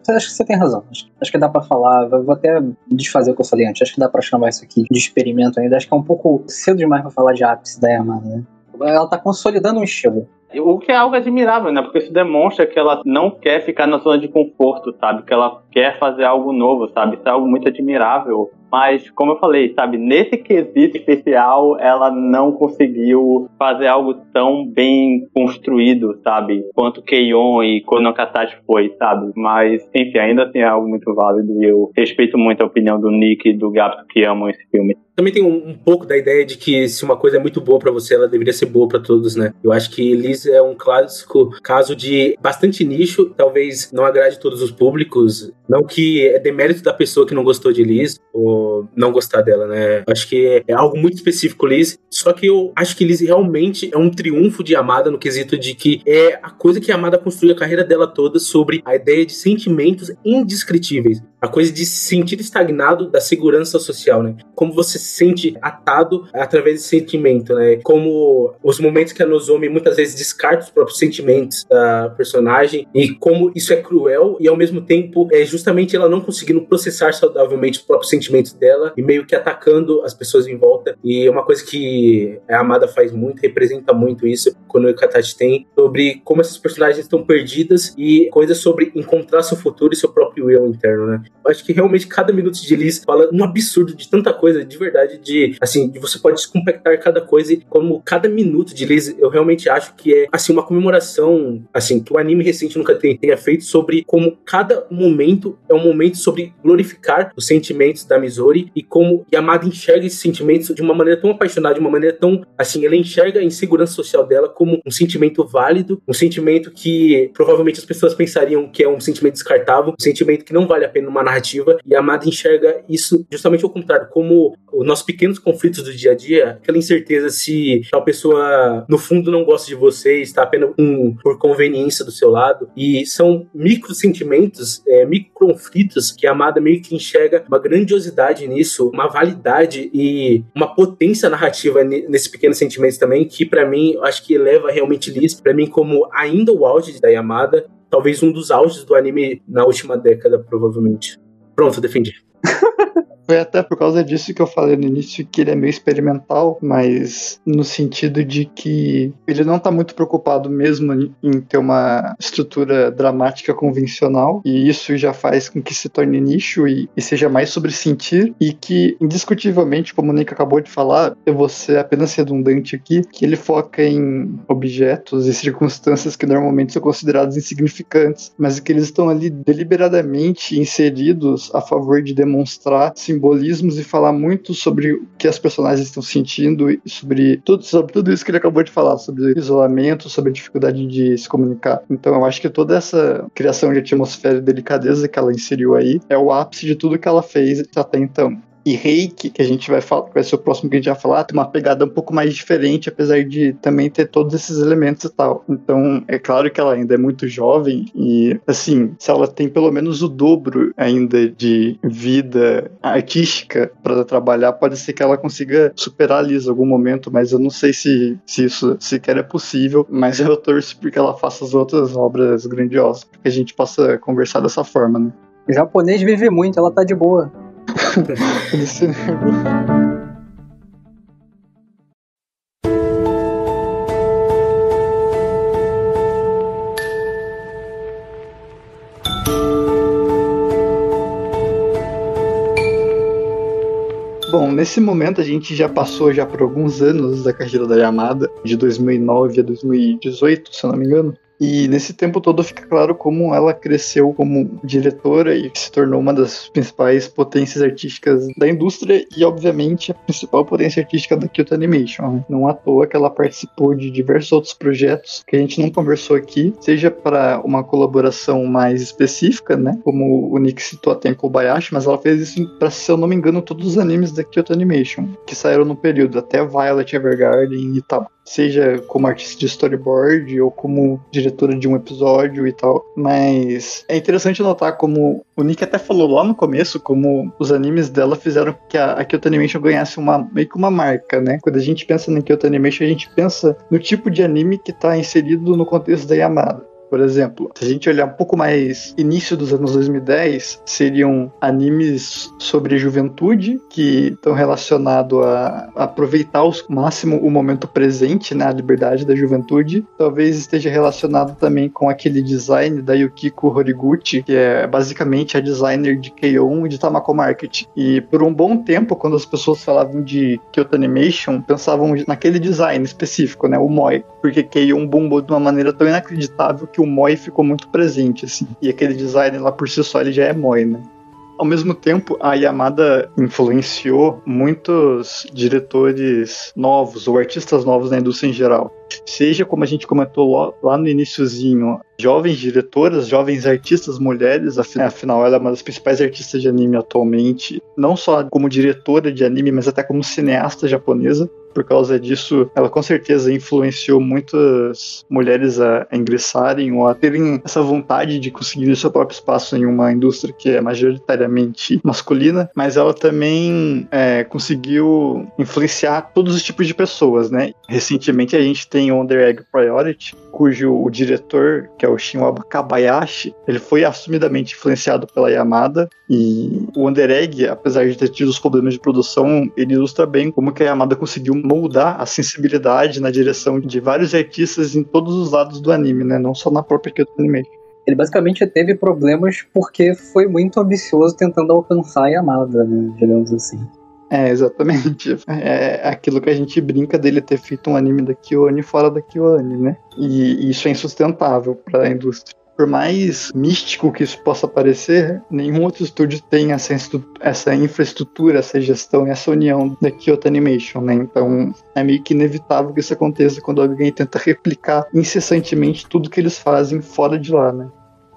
Acho que você tem razão. Acho, acho que dá para falar. Vou até desfazer o que eu falei antes. Acho que dá para chamar isso aqui de experimento ainda. Acho que é um pouco cedo demais para falar de ápice da Yamada, né? Ela tá consolidando um estilo. O que é algo admirável, né? Porque isso demonstra que ela não quer ficar na zona de conforto, sabe? Que ela quer fazer algo novo, sabe? Isso é algo muito admirável. Mas, como eu falei, sabe, nesse quesito especial, ela não conseguiu fazer algo tão bem construído, sabe? Quanto Keion e Konokatachi foi, sabe? Mas, enfim, ainda assim é algo muito válido e eu respeito muito a opinião do Nick e do Gato que amam esse filme. Também tem um, um pouco da ideia de que se uma coisa é muito boa para você, ela deveria ser boa para todos, né? Eu acho que Liz é um clássico caso de bastante nicho, talvez não agrade todos os públicos, não que é demérito da pessoa que não gostou de Liz, ou não gostar dela, né? Acho que é algo muito específico, Liz. Só que eu acho que Liz realmente é um triunfo de Amada no quesito de que é a coisa que a Amada construiu a carreira dela toda sobre a ideia de sentimentos indescritíveis. A coisa de se sentir estagnado da segurança social, né? Como você se sente atado através desse sentimento, né? Como os momentos que a Nozomi muitas vezes descarta os próprios sentimentos da personagem e como isso é cruel e ao mesmo tempo é justamente ela não conseguindo processar saudavelmente os próprios sentimentos dela e meio que atacando as pessoas em volta. E é uma coisa que a Amada faz muito, representa muito isso quando o Katachi tem, sobre como essas personagens estão perdidas e coisas sobre encontrar seu futuro e seu próprio eu interno, né? Acho que realmente cada minuto de Liz fala um absurdo de tanta coisa, de verdade, de assim, de você pode descompactar cada coisa e como cada minuto de Liz, eu realmente acho que é assim uma comemoração, assim, que o anime recente nunca tenha feito sobre como cada momento é um momento sobre glorificar os sentimentos da Misori e como Yamada enxerga esses sentimentos de uma maneira tão apaixonada, de uma maneira tão assim, ela enxerga a insegurança social dela como um sentimento válido, um sentimento que provavelmente as pessoas pensariam que é um sentimento descartável, um sentimento que não vale a pena uma narrativa e a Amada enxerga isso justamente ao contrário, como os nossos pequenos conflitos do dia a dia, aquela incerteza se tal pessoa no fundo não gosta de você, está apenas um, por conveniência do seu lado, e são micro sentimentos, é, micro conflitos que a Amada meio que enxerga uma grandiosidade nisso, uma validade e uma potência narrativa nesses pequenos sentimentos também, que para mim, acho que eleva realmente Liz, para mim como ainda o auge da Yamada, talvez um dos auges do anime na última década, provavelmente. Pronto, defendi. Foi até por causa disso que eu falei no início que ele é meio experimental, mas no sentido de que ele não tá muito preocupado mesmo em ter uma estrutura dramática convencional, e isso já faz com que se torne nicho e, e seja mais sobre sentir, e que, indiscutivelmente, como o Nick acabou de falar, eu vou ser apenas redundante aqui, que ele foca em objetos e circunstâncias que normalmente são considerados insignificantes, mas que eles estão ali deliberadamente inseridos a favor de demonstrar simbolismos e falar muito sobre o que as personagens estão sentindo e sobre tudo, sobre tudo isso que ele acabou de falar, sobre isolamento, sobre a dificuldade de se comunicar. Então eu acho que toda essa criação de atmosfera e delicadeza que ela inseriu aí é o ápice de tudo que ela fez até então e Reiki, que a gente vai falar, que vai ser o próximo que a gente vai falar, tem uma pegada um pouco mais diferente, apesar de também ter todos esses elementos e tal. Então, é claro que ela ainda é muito jovem e, assim, se ela tem pelo menos o dobro ainda de vida artística para trabalhar, pode ser que ela consiga superar a Liz em algum momento, mas eu não sei se, se isso sequer é possível, mas eu torço porque ela faça as outras obras grandiosas, para que a gente possa conversar dessa forma, né? O japonês vive muito, ela tá de boa. Bom, nesse momento a gente já passou já por alguns anos da carreira da Yamada, de 2009 a 2018, se eu não me engano. E nesse tempo todo fica claro como ela cresceu como diretora e se tornou uma das principais potências artísticas da indústria e, obviamente, a principal potência artística da Kyoto Animation. Né? Não à toa que ela participou de diversos outros projetos que a gente não conversou aqui, seja para uma colaboração mais específica, né? Como o Nick citou até em Kobayashi, mas ela fez isso para, se eu não me engano, todos os animes da Kyoto Animation que saíram no período, até Violet Evergarden e tal seja como artista de storyboard ou como diretora de um episódio e tal. Mas é interessante notar como o Nick até falou lá no começo, como os animes dela fizeram que a, a Kyoto Animation ganhasse uma meio que uma marca, né? Quando a gente pensa na Kyoto Animation, a gente pensa no tipo de anime que está inserido no contexto da Yamada. Por exemplo, se a gente olhar um pouco mais início dos anos 2010, seriam animes sobre juventude que estão relacionados a aproveitar ao máximo o momento presente, né, a liberdade da juventude. Talvez esteja relacionado também com aquele design da Yukiko Horiguchi, que é basicamente a designer de Keion e de Tamako Market. E por um bom tempo, quando as pessoas falavam de Kyoto Animation, pensavam naquele design específico, né, o Moi, porque Keion bombou de uma maneira tão inacreditável que o Moi ficou muito presente, assim. E aquele design lá por si só ele já é Moi, né? Ao mesmo tempo, a Yamada influenciou muitos diretores novos ou artistas novos na indústria em geral. Seja como a gente comentou lá no iníciozinho, jovens diretoras, jovens artistas mulheres, afinal ela é uma das principais artistas de anime atualmente, não só como diretora de anime, mas até como cineasta japonesa por causa disso, ela com certeza influenciou muitas mulheres a, ingressarem ou a terem essa vontade de conseguir o seu próprio espaço em uma indústria que é majoritariamente masculina, mas ela também é, conseguiu influenciar todos os tipos de pessoas, né? Recentemente a gente tem o Under Egg Priority, cujo o diretor, que é o Shinwaba Kabayashi, ele foi assumidamente influenciado pela Yamada e o Under Egg, apesar de ter tido os problemas de produção, ele ilustra bem como que a Yamada conseguiu moldar a sensibilidade na direção de vários artistas em todos os lados do anime, né? Não só na própria Kyoto Animation. Ele basicamente teve problemas porque foi muito ambicioso tentando alcançar a Yamada, né? Digamos assim. É, exatamente. É aquilo que a gente brinca dele ter feito um anime da Kyoane fora da Kyoane, né? E isso é insustentável para a indústria por mais místico que isso possa parecer, nenhum outro estúdio tem essa, essa infraestrutura, essa gestão e essa união da Kyoto Animation, né? Então é meio que inevitável que isso aconteça quando alguém tenta replicar incessantemente tudo que eles fazem fora de lá, né?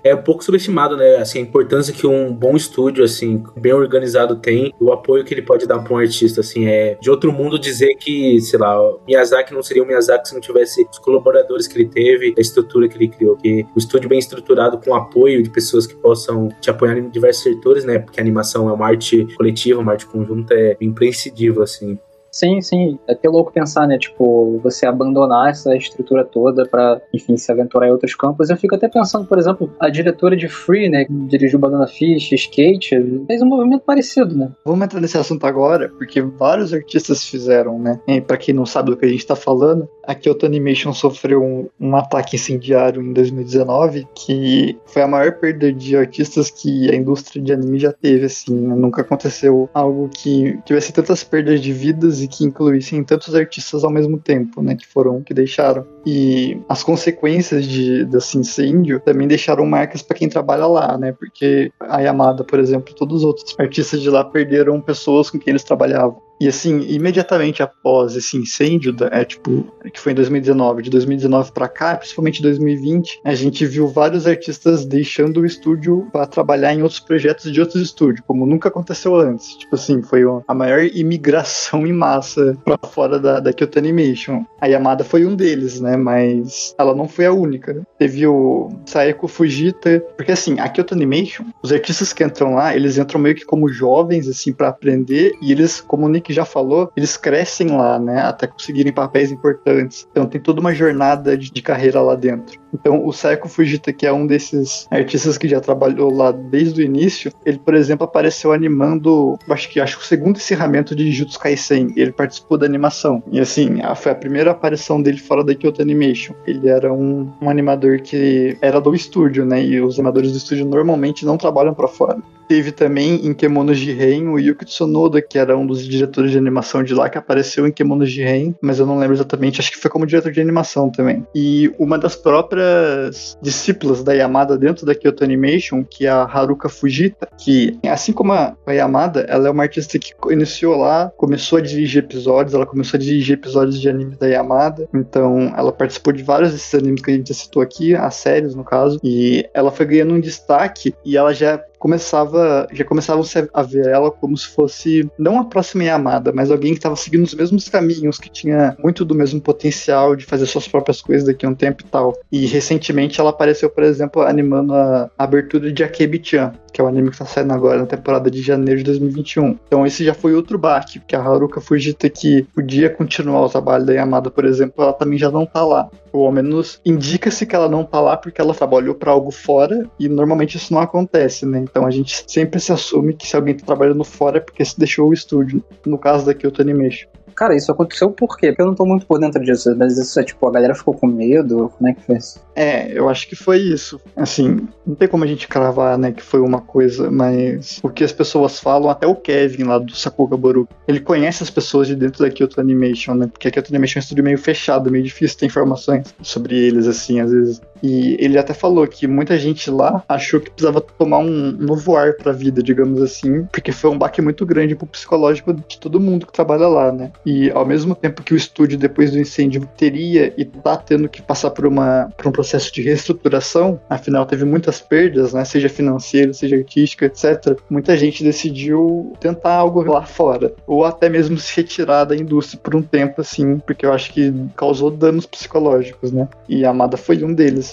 É um pouco subestimado, né? Assim, a importância que um bom estúdio, assim, bem organizado tem, o apoio que ele pode dar para um artista, assim, é de outro mundo dizer que, sei lá, Miyazaki não seria o Miyazaki se não tivesse os colaboradores que ele teve, a estrutura que ele criou, que o estúdio bem estruturado com apoio de pessoas que possam te apoiar em diversos setores, né? Porque a animação é uma arte coletiva, uma arte conjunta, é imprescindível, assim. Sim, sim. É até louco pensar, né? Tipo, você abandonar essa estrutura toda para, enfim, se aventurar em outros campos. Eu fico até pensando, por exemplo, a diretora de Free, né? Que dirigiu Banana Fish, Skate, fez um movimento parecido, né? Vamos entrar nesse assunto agora, porque vários artistas fizeram, né? E pra quem não sabe do que a gente tá falando, a Kyoto Animation sofreu um, um ataque incendiário em 2019, que foi a maior perda de artistas que a indústria de anime já teve, assim. Né? Nunca aconteceu algo que tivesse tantas perdas de vidas e que incluíssem tantos artistas ao mesmo tempo, né? Que foram que deixaram. E as consequências de, desse incêndio também deixaram marcas para quem trabalha lá, né? Porque a Yamada, por exemplo, todos os outros artistas de lá perderam pessoas com quem eles trabalhavam. E assim, imediatamente após esse incêndio, é tipo, que foi em 2019, de 2019 para cá, principalmente 2020, a gente viu vários artistas deixando o estúdio para trabalhar em outros projetos de outros estúdios, como nunca aconteceu antes. Tipo assim, foi a maior imigração em massa para fora da, da Kyoto Animation. A Yamada foi um deles, né? Mas ela não foi a única. Teve o Saeko Fujita, porque assim, a Kyoto Animation, os artistas que entram lá, eles entram meio que como jovens, assim, para aprender, e eles, como o Nick já falou, eles crescem lá, né? Até conseguirem papéis importantes. Então tem toda uma jornada de, de carreira lá dentro. Então o Saiko Fujita, que é um desses artistas que já trabalhou lá desde o início, ele, por exemplo, apareceu animando, acho que acho que o segundo encerramento de Jujutsu Kaisen. Ele participou da animação. E assim, foi a primeira aparição dele fora da Kyoto Animation. Ele era um, um animador que era do estúdio, né? E os animadores do estúdio normalmente não trabalham para fora. Teve também em Kemonos de Ren o Yuki Tsunoda, que era um dos diretores de animação de lá, que apareceu em Kemonos de Ren, mas eu não lembro exatamente, acho que foi como diretor de animação também. E uma das próprias discípulas da Yamada dentro da Kyoto Animation, que é a Haruka Fujita, que assim como a Yamada, ela é uma artista que iniciou lá, começou a dirigir episódios, ela começou a dirigir episódios de anime da Yamada, então ela participou de vários desses animes que a gente já citou aqui, as séries no caso, e ela foi ganhando um destaque e ela já começava, já começavam a ver ela como se fosse não a próxima Yamada, mas alguém que estava seguindo os mesmos caminhos, que tinha muito do mesmo potencial de fazer suas próprias coisas daqui a um tempo e tal. E recentemente ela apareceu, por exemplo, animando a abertura de Akebi-chan, que é o anime que tá saindo agora na temporada de janeiro de 2021. Então esse já foi outro baque, porque a Haruka Fujita que podia continuar o trabalho da Yamada, por exemplo, ela também já não tá lá. Ou ao menos indica-se que ela não tá lá porque ela trabalhou para algo fora e normalmente isso não acontece, né? Então a gente sempre se assume que se alguém tá trabalhando fora é porque se deixou o estúdio. No caso da Kyoto Animation. Cara, isso aconteceu por quê? Porque eu não tô muito por dentro disso. Mas isso é tipo, a galera ficou com medo? Como é que foi isso? É, eu acho que foi isso. Assim, não tem como a gente cravar, né, que foi uma coisa, mas o que as pessoas falam, até o Kevin lá do Sakuga Boru, ele conhece as pessoas de dentro da Kyoto Animation, né? Porque a Kyoto Animation é um estúdio meio fechado, meio difícil ter informações sobre eles, assim, às vezes. E ele até falou que muita gente lá achou que precisava tomar um novo ar pra vida, digamos assim, porque foi um baque muito grande pro psicológico de todo mundo que trabalha lá, né? E ao mesmo tempo que o estúdio, depois do incêndio, teria e tá tendo que passar por, uma, por um processo de reestruturação, afinal teve muitas perdas, né? Seja financeira, seja artística, etc. Muita gente decidiu tentar algo lá fora, ou até mesmo se retirar da indústria por um tempo, assim, porque eu acho que causou danos psicológicos, né? E a Amada foi um deles.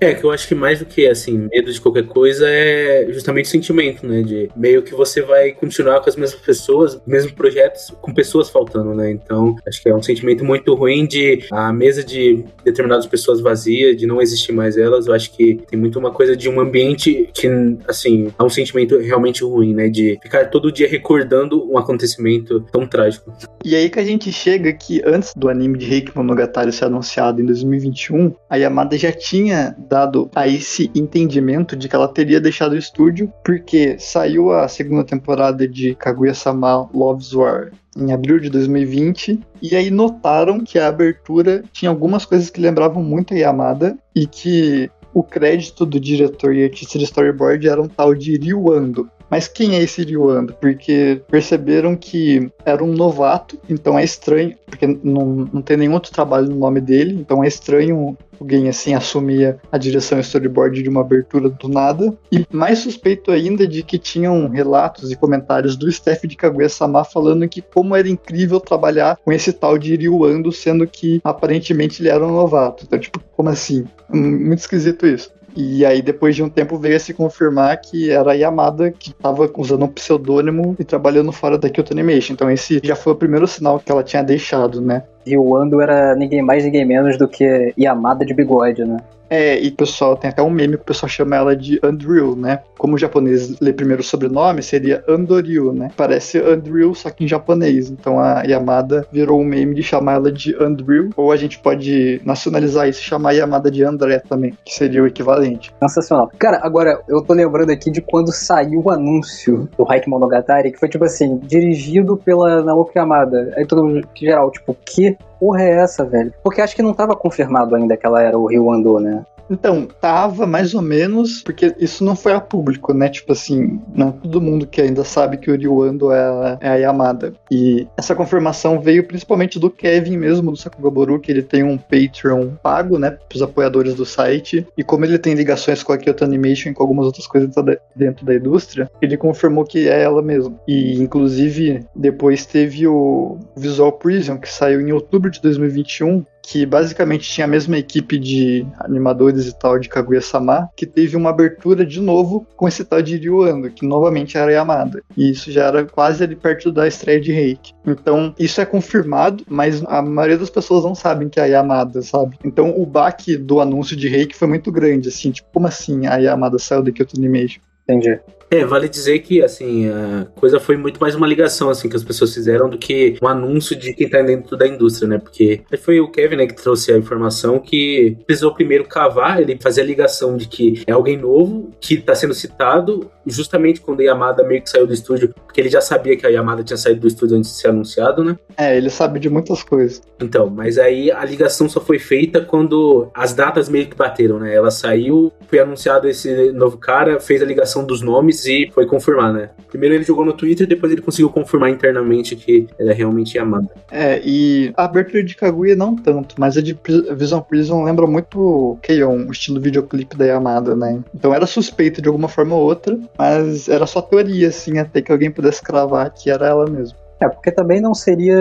É, que eu acho que mais do que, assim, medo de qualquer coisa é justamente o sentimento, né? De meio que você vai continuar com as mesmas pessoas, mesmos projetos, com pessoas faltando, né? Então, acho que é um sentimento muito ruim de a mesa de determinadas pessoas vazia, de não existir mais elas. Eu acho que tem muito uma coisa de um ambiente que, assim, é um sentimento realmente ruim, né? De ficar todo dia recordando um acontecimento tão trágico. E aí que a gente chega que antes do anime de Reiki Monogatari ser anunciado em 2021, a Yamada já tinha dado a esse entendimento de que ela teria deixado o estúdio, porque saiu a segunda temporada de Kaguya-sama Love's War em abril de 2020, e aí notaram que a abertura tinha algumas coisas que lembravam muito a Yamada e que o crédito do diretor e artista de storyboard era um tal de Ryu Ando. mas quem é esse Ryuando? Porque perceberam que era um novato, então é estranho, porque não, não tem nenhum outro trabalho no nome dele, então é estranho alguém assim assumia a direção e storyboard de uma abertura do nada. E mais suspeito ainda de que tinham relatos e comentários do staff de Kaguya-sama falando que como era incrível trabalhar com esse tal de Ryuando, sendo que aparentemente ele era um novato. Então, tipo, como assim? Hum, muito esquisito isso. E aí, depois de um tempo, veio a se confirmar que era a Yamada que estava usando um pseudônimo e trabalhando fora da Kyoto Animation. Então, esse já foi o primeiro sinal que ela tinha deixado, né? E o Ando era ninguém mais, ninguém menos do que Yamada de bigode, né? É, e o pessoal tem até um meme que o pessoal chama ela de Andrew, né? Como o japonês lê primeiro o sobrenome, seria Andoryu, né? Parece Andrew, só que em japonês. Então a Yamada virou um meme de chamar ela de Andrew, ou a gente pode nacionalizar isso e chamar a Yamada de André também, que seria o equivalente. Sensacional. Cara, agora eu tô lembrando aqui de quando saiu o anúncio do Haiku Monogatari, que foi tipo assim, dirigido pela Naoki Yamada. Aí todo mundo, geral, tipo, que porra é essa, velho? Porque acho que não tava confirmado ainda que ela era o Rio Andor, né? Então, tava mais ou menos, porque isso não foi a público, né? Tipo assim, não é todo mundo que ainda sabe que o Ryuando é a, é a Yamada. E essa confirmação veio principalmente do Kevin mesmo, do Sakugaboru, que ele tem um Patreon pago, né? Pros apoiadores do site. E como ele tem ligações com a Kyoto Animation e com algumas outras coisas dentro da indústria, ele confirmou que é ela mesmo. E, inclusive, depois teve o Visual Prison, que saiu em outubro de 2021, que basicamente tinha a mesma equipe de animadores e tal de Kaguya-sama, que teve uma abertura de novo com esse tal de Ryuando, que novamente era Yamada. E isso já era quase ali perto da estreia de Reiki. Então, isso é confirmado, mas a maioria das pessoas não sabem que é a Yamada, sabe? Então, o baque do anúncio de Reiki foi muito grande, assim, tipo, como assim a Yamada saiu da Kyoto Animation? Entendi. É, vale dizer que, assim, a coisa foi muito mais uma ligação, assim, que as pessoas fizeram do que um anúncio de quem tá dentro da indústria, né? Porque foi o Kevin, né, que trouxe a informação que precisou primeiro cavar, ele fazer a ligação de que é alguém novo que tá sendo citado justamente quando a Yamada meio que saiu do estúdio, porque ele já sabia que a Yamada tinha saído do estúdio antes de ser anunciado, né? É, ele sabe de muitas coisas. Então, mas aí a ligação só foi feita quando as datas meio que bateram, né? Ela saiu, foi anunciado esse novo cara, fez a ligação dos nomes e foi confirmar, né? Primeiro ele jogou no Twitter, depois ele conseguiu confirmar internamente que ela é realmente Yamada. É, e a abertura de Kaguya não tanto, mas a de Vision Prison lembra muito Keion, o estilo videoclipe da Yamada, né? Então era suspeito de alguma forma ou outra, mas era só teoria, assim, até que alguém pudesse cravar que era ela mesmo. É, porque também não seria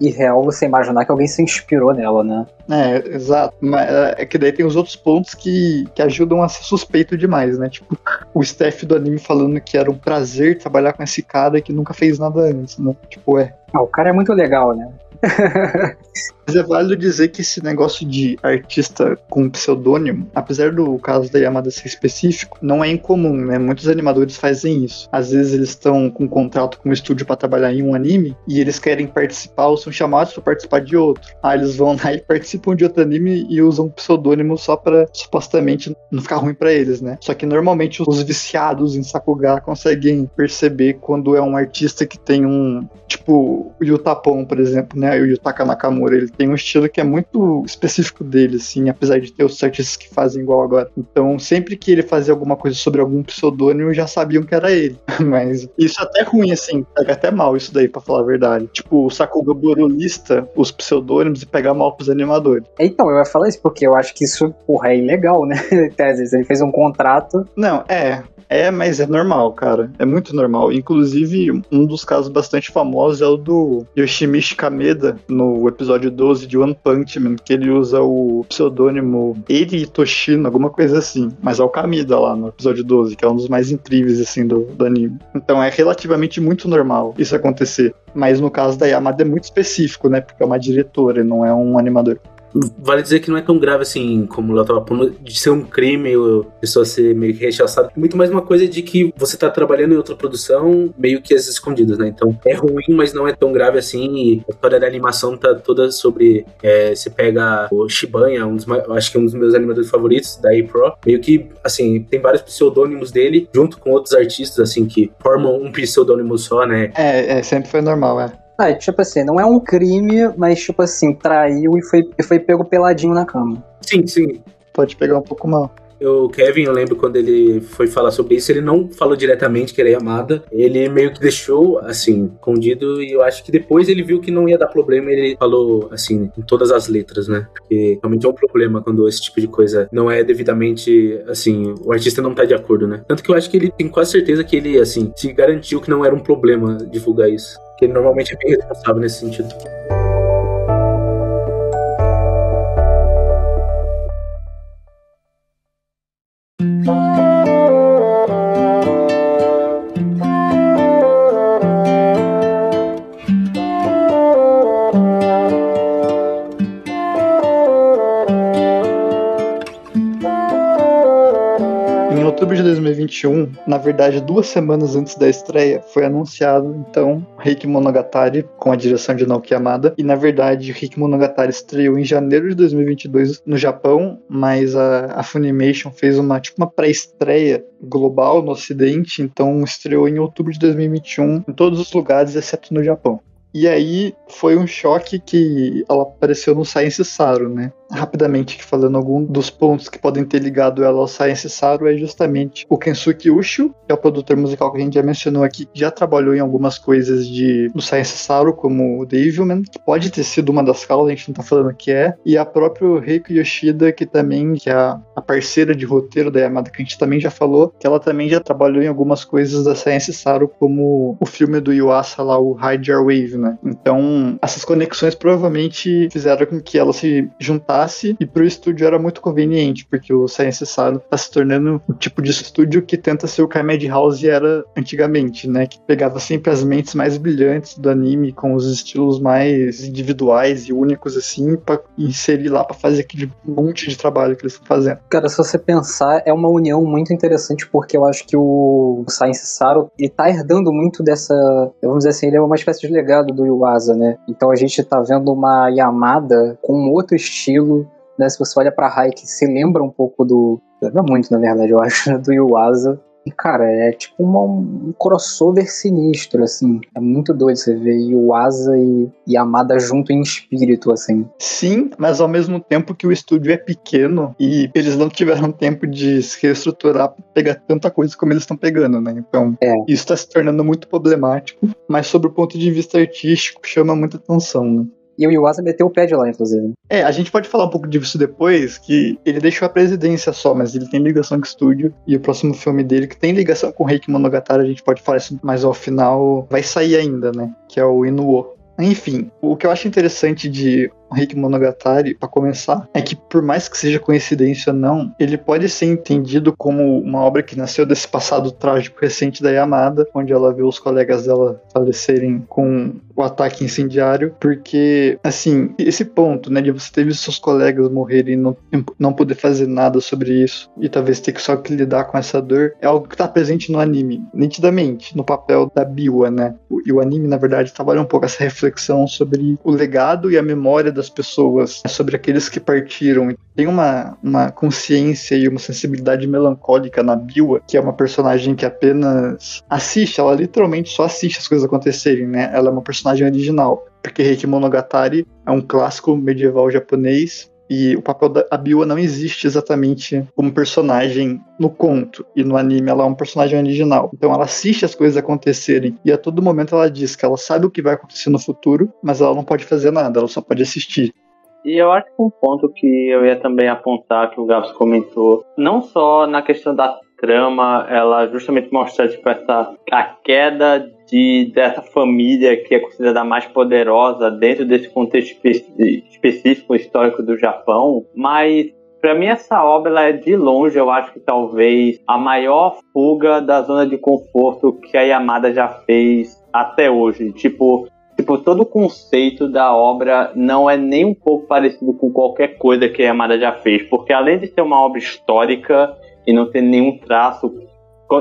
irreal você imaginar que alguém se inspirou nela, né? É, exato. Mas é que daí tem os outros pontos que, que ajudam a ser suspeito demais, né? Tipo, o staff do anime falando que era um prazer trabalhar com esse cara que nunca fez nada antes, né? Tipo, é. Ah, o cara é muito legal, né? Mas é válido dizer que esse negócio de artista com pseudônimo, apesar do caso da Yamada ser específico, não é incomum, né? Muitos animadores fazem isso. Às vezes eles estão com um contrato com um estúdio para trabalhar em um anime e eles querem participar ou são chamados para participar de outro. Aí eles vão lá e participam de outro anime e usam um pseudônimo só para supostamente não ficar ruim para eles, né? Só que normalmente os viciados em Sakuga conseguem perceber quando é um artista que tem um, tipo, o Yutapon, por exemplo, né? O Yutaka Nakamura, ele tem um estilo que é muito específico dele, assim, apesar de ter os artistas que fazem igual agora. Então, sempre que ele fazia alguma coisa sobre algum pseudônimo, já sabiam que era ele. Mas isso é até ruim, assim, pega até mal isso daí, pra falar a verdade. Tipo, o Sakuga Boru lista os pseudônimos e pega mal pros animadores. Então, eu ia falar isso porque eu acho que isso, porra, é ilegal, né? Às vezes ele fez um contrato. Não, é. É, mas é normal, cara. É muito normal. Inclusive, um dos casos bastante famosos é o do Yoshimichi Kameda, no episódio 12 de One Punch Man, que ele usa o pseudônimo Eri Toshino, alguma coisa assim. Mas é o Kameda lá no episódio 12, que é um dos mais incríveis, assim, do, do anime. Então é relativamente muito normal isso acontecer. Mas no caso da Yamada é muito específico, né? Porque é uma diretora, não é um animador. Vale dizer que não é tão grave assim, como o Léo tava falando, de ser um crime a pessoa ser meio que rechaçada. É muito mais uma coisa de que você tá trabalhando em outra produção, meio que as escondidas, né? Então é ruim, mas não é tão grave assim. E a história da animação tá toda sobre. É, você pega o Shibanha, um dos, acho que é um dos meus animadores favoritos da A-Pro. Meio que, assim, tem vários pseudônimos dele, junto com outros artistas, assim, que formam um pseudônimo só, né? É, é sempre foi normal, é. Ah, tipo assim, não é um crime, mas tipo assim, traiu e foi, e foi pego peladinho na cama. Sim, sim. Pode pegar um pouco mal. O Kevin, eu lembro quando ele foi falar sobre isso, ele não falou diretamente que era Yamada, ele meio que deixou, assim, escondido, e eu acho que depois ele viu que não ia dar problema, ele falou, assim, em todas as letras, né? Porque realmente é um problema quando esse tipo de coisa não é devidamente, assim, o artista não tá de acordo, né? Tanto que eu acho que ele tem quase certeza que ele, assim, se garantiu que não era um problema divulgar isso. Que ele normalmente é bem responsável nesse sentido. 2021, na verdade duas semanas antes da estreia, foi anunciado então Reiki Monogatari com a direção de Naoki Yamada e na verdade Reiki Monogatari estreou em janeiro de 2022 no Japão, mas a, a Funimation fez uma tipo uma pré-estreia global no ocidente, então estreou em outubro de 2021 em todos os lugares exceto no Japão. E aí foi um choque que ela apareceu no Science Saru, né? Rapidamente falando algum dos pontos que podem ter ligado ela ao Science Saru é justamente o Kensuke Ushu, que é o produtor musical que a gente já mencionou aqui, que já trabalhou em algumas coisas de do Science Saru, como o The Evilman, que pode ter sido uma das causas, a gente não tá falando que é, e a própria Reiko Yoshida, que também que é a, a parceira de roteiro da Yamada, que a gente também já falou, que ela também já trabalhou em algumas coisas da Science Saru, como o filme do Yuasa lá, o Hide Your Wave, né? Então, essas conexões provavelmente fizeram com que ela se juntasse e pro estúdio era muito conveniente, porque o Science Saru tá se tornando o tipo de estúdio que tenta ser o que a Madhouse era antigamente, né? Que pegava sempre as mentes mais brilhantes do anime, com os estilos mais individuais e únicos, assim, pra inserir lá pra fazer aquele monte de trabalho que eles estão fazendo. Cara, se você pensar, é uma união muito interessante, porque eu acho que o Science Saru, ele tá herdando muito dessa, vamos dizer assim, ele é uma espécie de legado do Yuasa, né? Então a gente tá vendo uma Yamada com outro estilo né? Se você olha pra que se lembra um pouco do. Lembra muito, na verdade, eu acho, do Yuasa. E, cara, é tipo uma, um crossover sinistro, assim. É muito doido você ver Yuasa e, e Amada junto em espírito, assim. Sim, mas ao mesmo tempo que o estúdio é pequeno e eles não tiveram tempo de se reestruturar pra pegar tanta coisa como eles estão pegando, né? Então, é. isso tá se tornando muito problemático. Mas, sobre o ponto de vista artístico, chama muita atenção, né? E o Iwasa meteu o pé de lá, inclusive. É, a gente pode falar um pouco disso depois, que ele deixou a presidência só, mas ele tem ligação com o estúdio. E o próximo filme dele, que tem ligação com o Reiki Monogatari, a gente pode falar isso mais ao final, vai sair ainda, né? Que é o Inuo. Enfim, o que eu acho interessante de Rick Monogatari, para começar, é que por mais que seja coincidência ou não, ele pode ser entendido como uma obra que nasceu desse passado trágico recente da Yamada, onde ela viu os colegas dela falecerem com o ataque incendiário, porque, assim, esse ponto, né, de você ter visto seus colegas morrerem e não, não poder fazer nada sobre isso, e talvez ter que só que lidar com essa dor, é algo que tá presente no anime, nitidamente, no papel da Biwa, né? E o anime, na verdade, trabalha um pouco essa reflexão sobre o legado e a memória das pessoas, né, sobre aqueles que partiram. Tem uma, uma consciência e uma sensibilidade melancólica na Biwa, que é uma personagem que apenas assiste, ela literalmente só assiste as coisas acontecerem, né? Ela é uma personagem original. Porque Reiki Monogatari é um clássico medieval japonês e o papel da Biwa não existe exatamente como personagem no conto. E no anime ela é um personagem original. Então ela assiste as coisas acontecerem. E a todo momento ela diz que ela sabe o que vai acontecer no futuro, mas ela não pode fazer nada, ela só pode assistir. E eu acho que um ponto que eu ia também apontar, que o Gabs comentou, não só na questão da trama, ela justamente mostra tipo, essa, a queda de, dessa família que é considerada mais poderosa dentro desse contexto espe específico histórico do Japão, mas para mim essa obra é de longe, eu acho que talvez a maior fuga da zona de conforto que a Yamada já fez até hoje. Tipo, tipo todo o conceito da obra não é nem um pouco parecido com qualquer coisa que a Yamada já fez, porque além de ser uma obra histórica e não ter nenhum traço,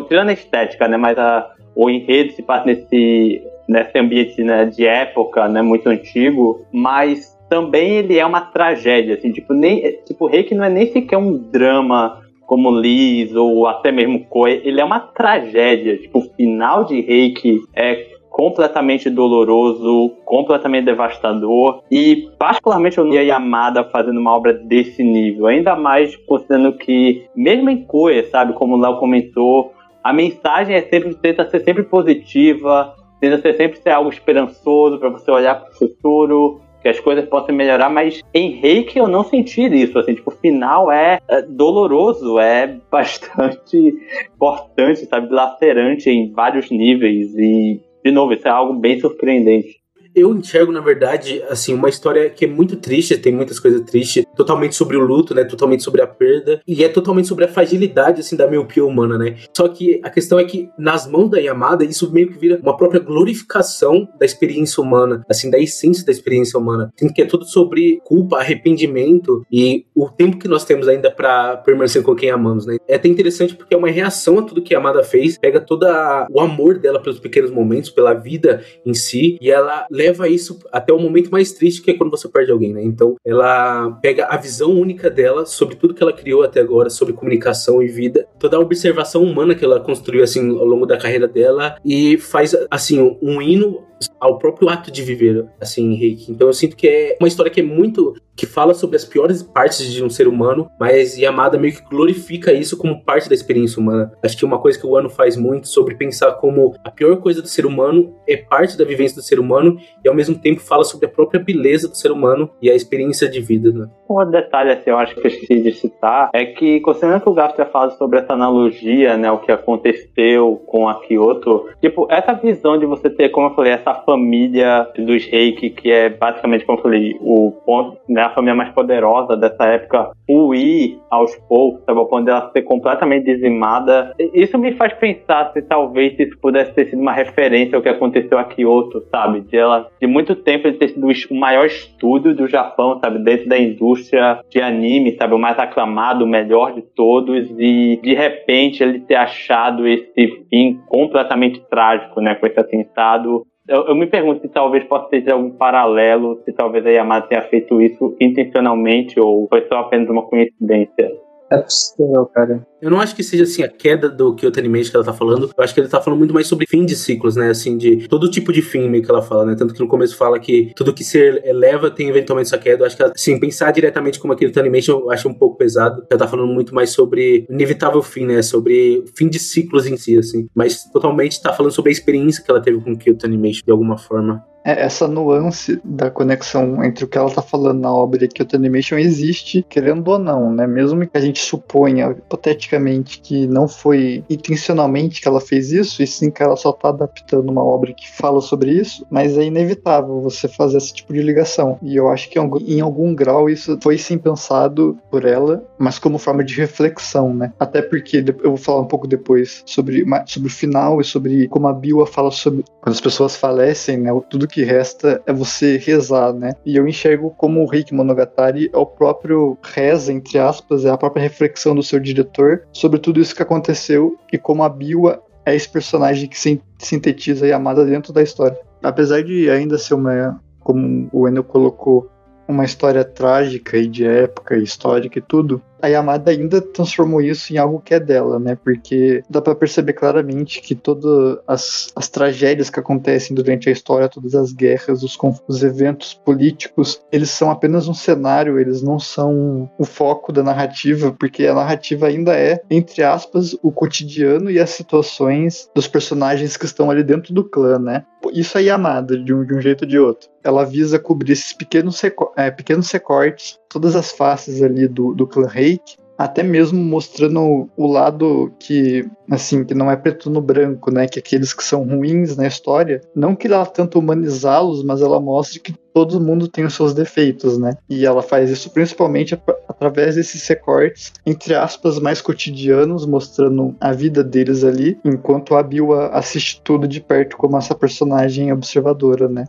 tirando a estética, né, mas a o enredo se passa nesse, nesse ambiente né, de época, né, muito antigo, mas também ele é uma tragédia, assim, tipo, nem, tipo, Reiki não é nem sequer um drama como Liz ou até mesmo Koei, ele é uma tragédia, tipo, o final de Reiki é completamente doloroso, completamente devastador e particularmente eu não Yamada fazendo uma obra desse nível, ainda mais considerando que mesmo em Koe, sabe, como o Léo comentou, a mensagem é sempre tenta ser sempre positiva, tenta ser sempre ser algo esperançoso para você olhar para o futuro, que as coisas possam melhorar, mas em Reiki eu não senti isso, assim, tipo, o final é, é doloroso, é bastante importante, sabe, lacerante em vários níveis e de novo, isso é algo bem surpreendente eu enxergo, na verdade, assim, uma história que é muito triste, tem muitas coisas tristes, totalmente sobre o luto, né? Totalmente sobre a perda, e é totalmente sobre a fragilidade, assim, da miopia humana, né? Só que a questão é que, nas mãos da Yamada, isso meio que vira uma própria glorificação da experiência humana, assim, da essência da experiência humana. Que é tudo sobre culpa, arrependimento e o tempo que nós temos ainda para permanecer com quem amamos, né? É até interessante porque é uma reação a tudo que a Yamada fez, pega todo o amor dela pelos pequenos momentos, pela vida em si, e ela leva leva isso até o momento mais triste, que é quando você perde alguém, né? Então, ela pega a visão única dela sobre tudo que ela criou até agora, sobre comunicação e vida, toda a observação humana que ela construiu, assim, ao longo da carreira dela, e faz, assim, um hino ao próprio ato de viver, assim, Henrique. Então eu sinto que é uma história que é muito que fala sobre as piores partes de um ser humano, mas Yamada meio que glorifica isso como parte da experiência humana. Acho que uma coisa que o Ano faz muito sobre pensar como a pior coisa do ser humano é parte da vivência do ser humano e ao mesmo tempo fala sobre a própria beleza do ser humano e a experiência de vida, né? Um detalhe assim, eu acho que eu esqueci de citar é que considerando que o já fala sobre essa analogia, né, o que aconteceu com a Kyoto, tipo, essa visão de você ter, como eu falei, essa família dos reiki, que é basicamente, como eu falei, o ponto, né, a família mais poderosa dessa época, o ir aos poucos, sabe, ponto dela ser completamente dizimada. Isso me faz pensar se talvez isso pudesse ter sido uma referência ao que aconteceu a Kyoto, sabe? De ela, de muito tempo, ele ter sido o maior estúdio do Japão, sabe? Dentro da indústria de anime, sabe? O mais aclamado, o melhor de todos, e de repente ele ter achado esse fim completamente trágico, né? Com esse atentado eu, eu, me pergunto se talvez possa ter algum paralelo, se talvez a Yamada tenha feito isso intencionalmente ou foi só apenas uma coincidência. É possível, cara. Eu não acho que seja assim a queda do Kyoto Animation que ela tá falando. Eu acho que ele tá falando muito mais sobre fim de ciclos, né? Assim, de todo tipo de fim meio que ela fala, né? Tanto que no começo fala que tudo que se eleva tem eventualmente essa queda. Eu acho que, assim, pensar diretamente como aquele Animation eu acho um pouco pesado. Ela tá falando muito mais sobre inevitável fim, né? Sobre fim de ciclos em si, assim. Mas totalmente tá falando sobre a experiência que ela teve com o Kyoto Animation de alguma forma. É, essa nuance da conexão entre o que ela tá falando na obra e que o Animation existe, querendo ou não, né? Mesmo que a gente suponha, hipoteticamente, que não foi intencionalmente que ela fez isso, e sim que ela só tá adaptando uma obra que fala sobre isso, mas é inevitável você fazer esse tipo de ligação. E eu acho que em algum grau isso foi sim pensado por ela, mas como forma de reflexão, né? Até porque eu vou falar um pouco depois sobre, sobre o final e sobre como a Biwa fala sobre quando as pessoas falecem, né? Tudo que resta é você rezar, né? E eu enxergo como o Reiki Monogatari é o próprio reza, entre aspas, é a própria reflexão do seu diretor sobre tudo isso que aconteceu e como a Biwa é esse personagem que sintetiza a Yamada dentro da história. Apesar de ainda ser uma, como o Enel colocou, uma história trágica e de época histórica e tudo, a Yamada ainda transformou isso em algo que é dela, né? Porque dá para perceber claramente que todas as, as tragédias que acontecem durante a história, todas as guerras, os, os eventos políticos, eles são apenas um cenário, eles não são o foco da narrativa, porque a narrativa ainda é, entre aspas, o cotidiano e as situações dos personagens que estão ali dentro do clã, né? Isso é Yamada, de um, de um jeito ou de outro. Ela visa cobrir esses pequenos, é, pequenos recortes, todas as faces ali do, do clã rei fake, até mesmo mostrando o lado que, assim, que não é preto no branco, né? Que aqueles que são ruins na história, não que ela tenta humanizá-los, mas ela mostra que todo mundo tem os seus defeitos, né? E ela faz isso principalmente através desses recortes, entre aspas, mais cotidianos, mostrando a vida deles ali, enquanto a Bill assiste tudo de perto como essa personagem observadora, né?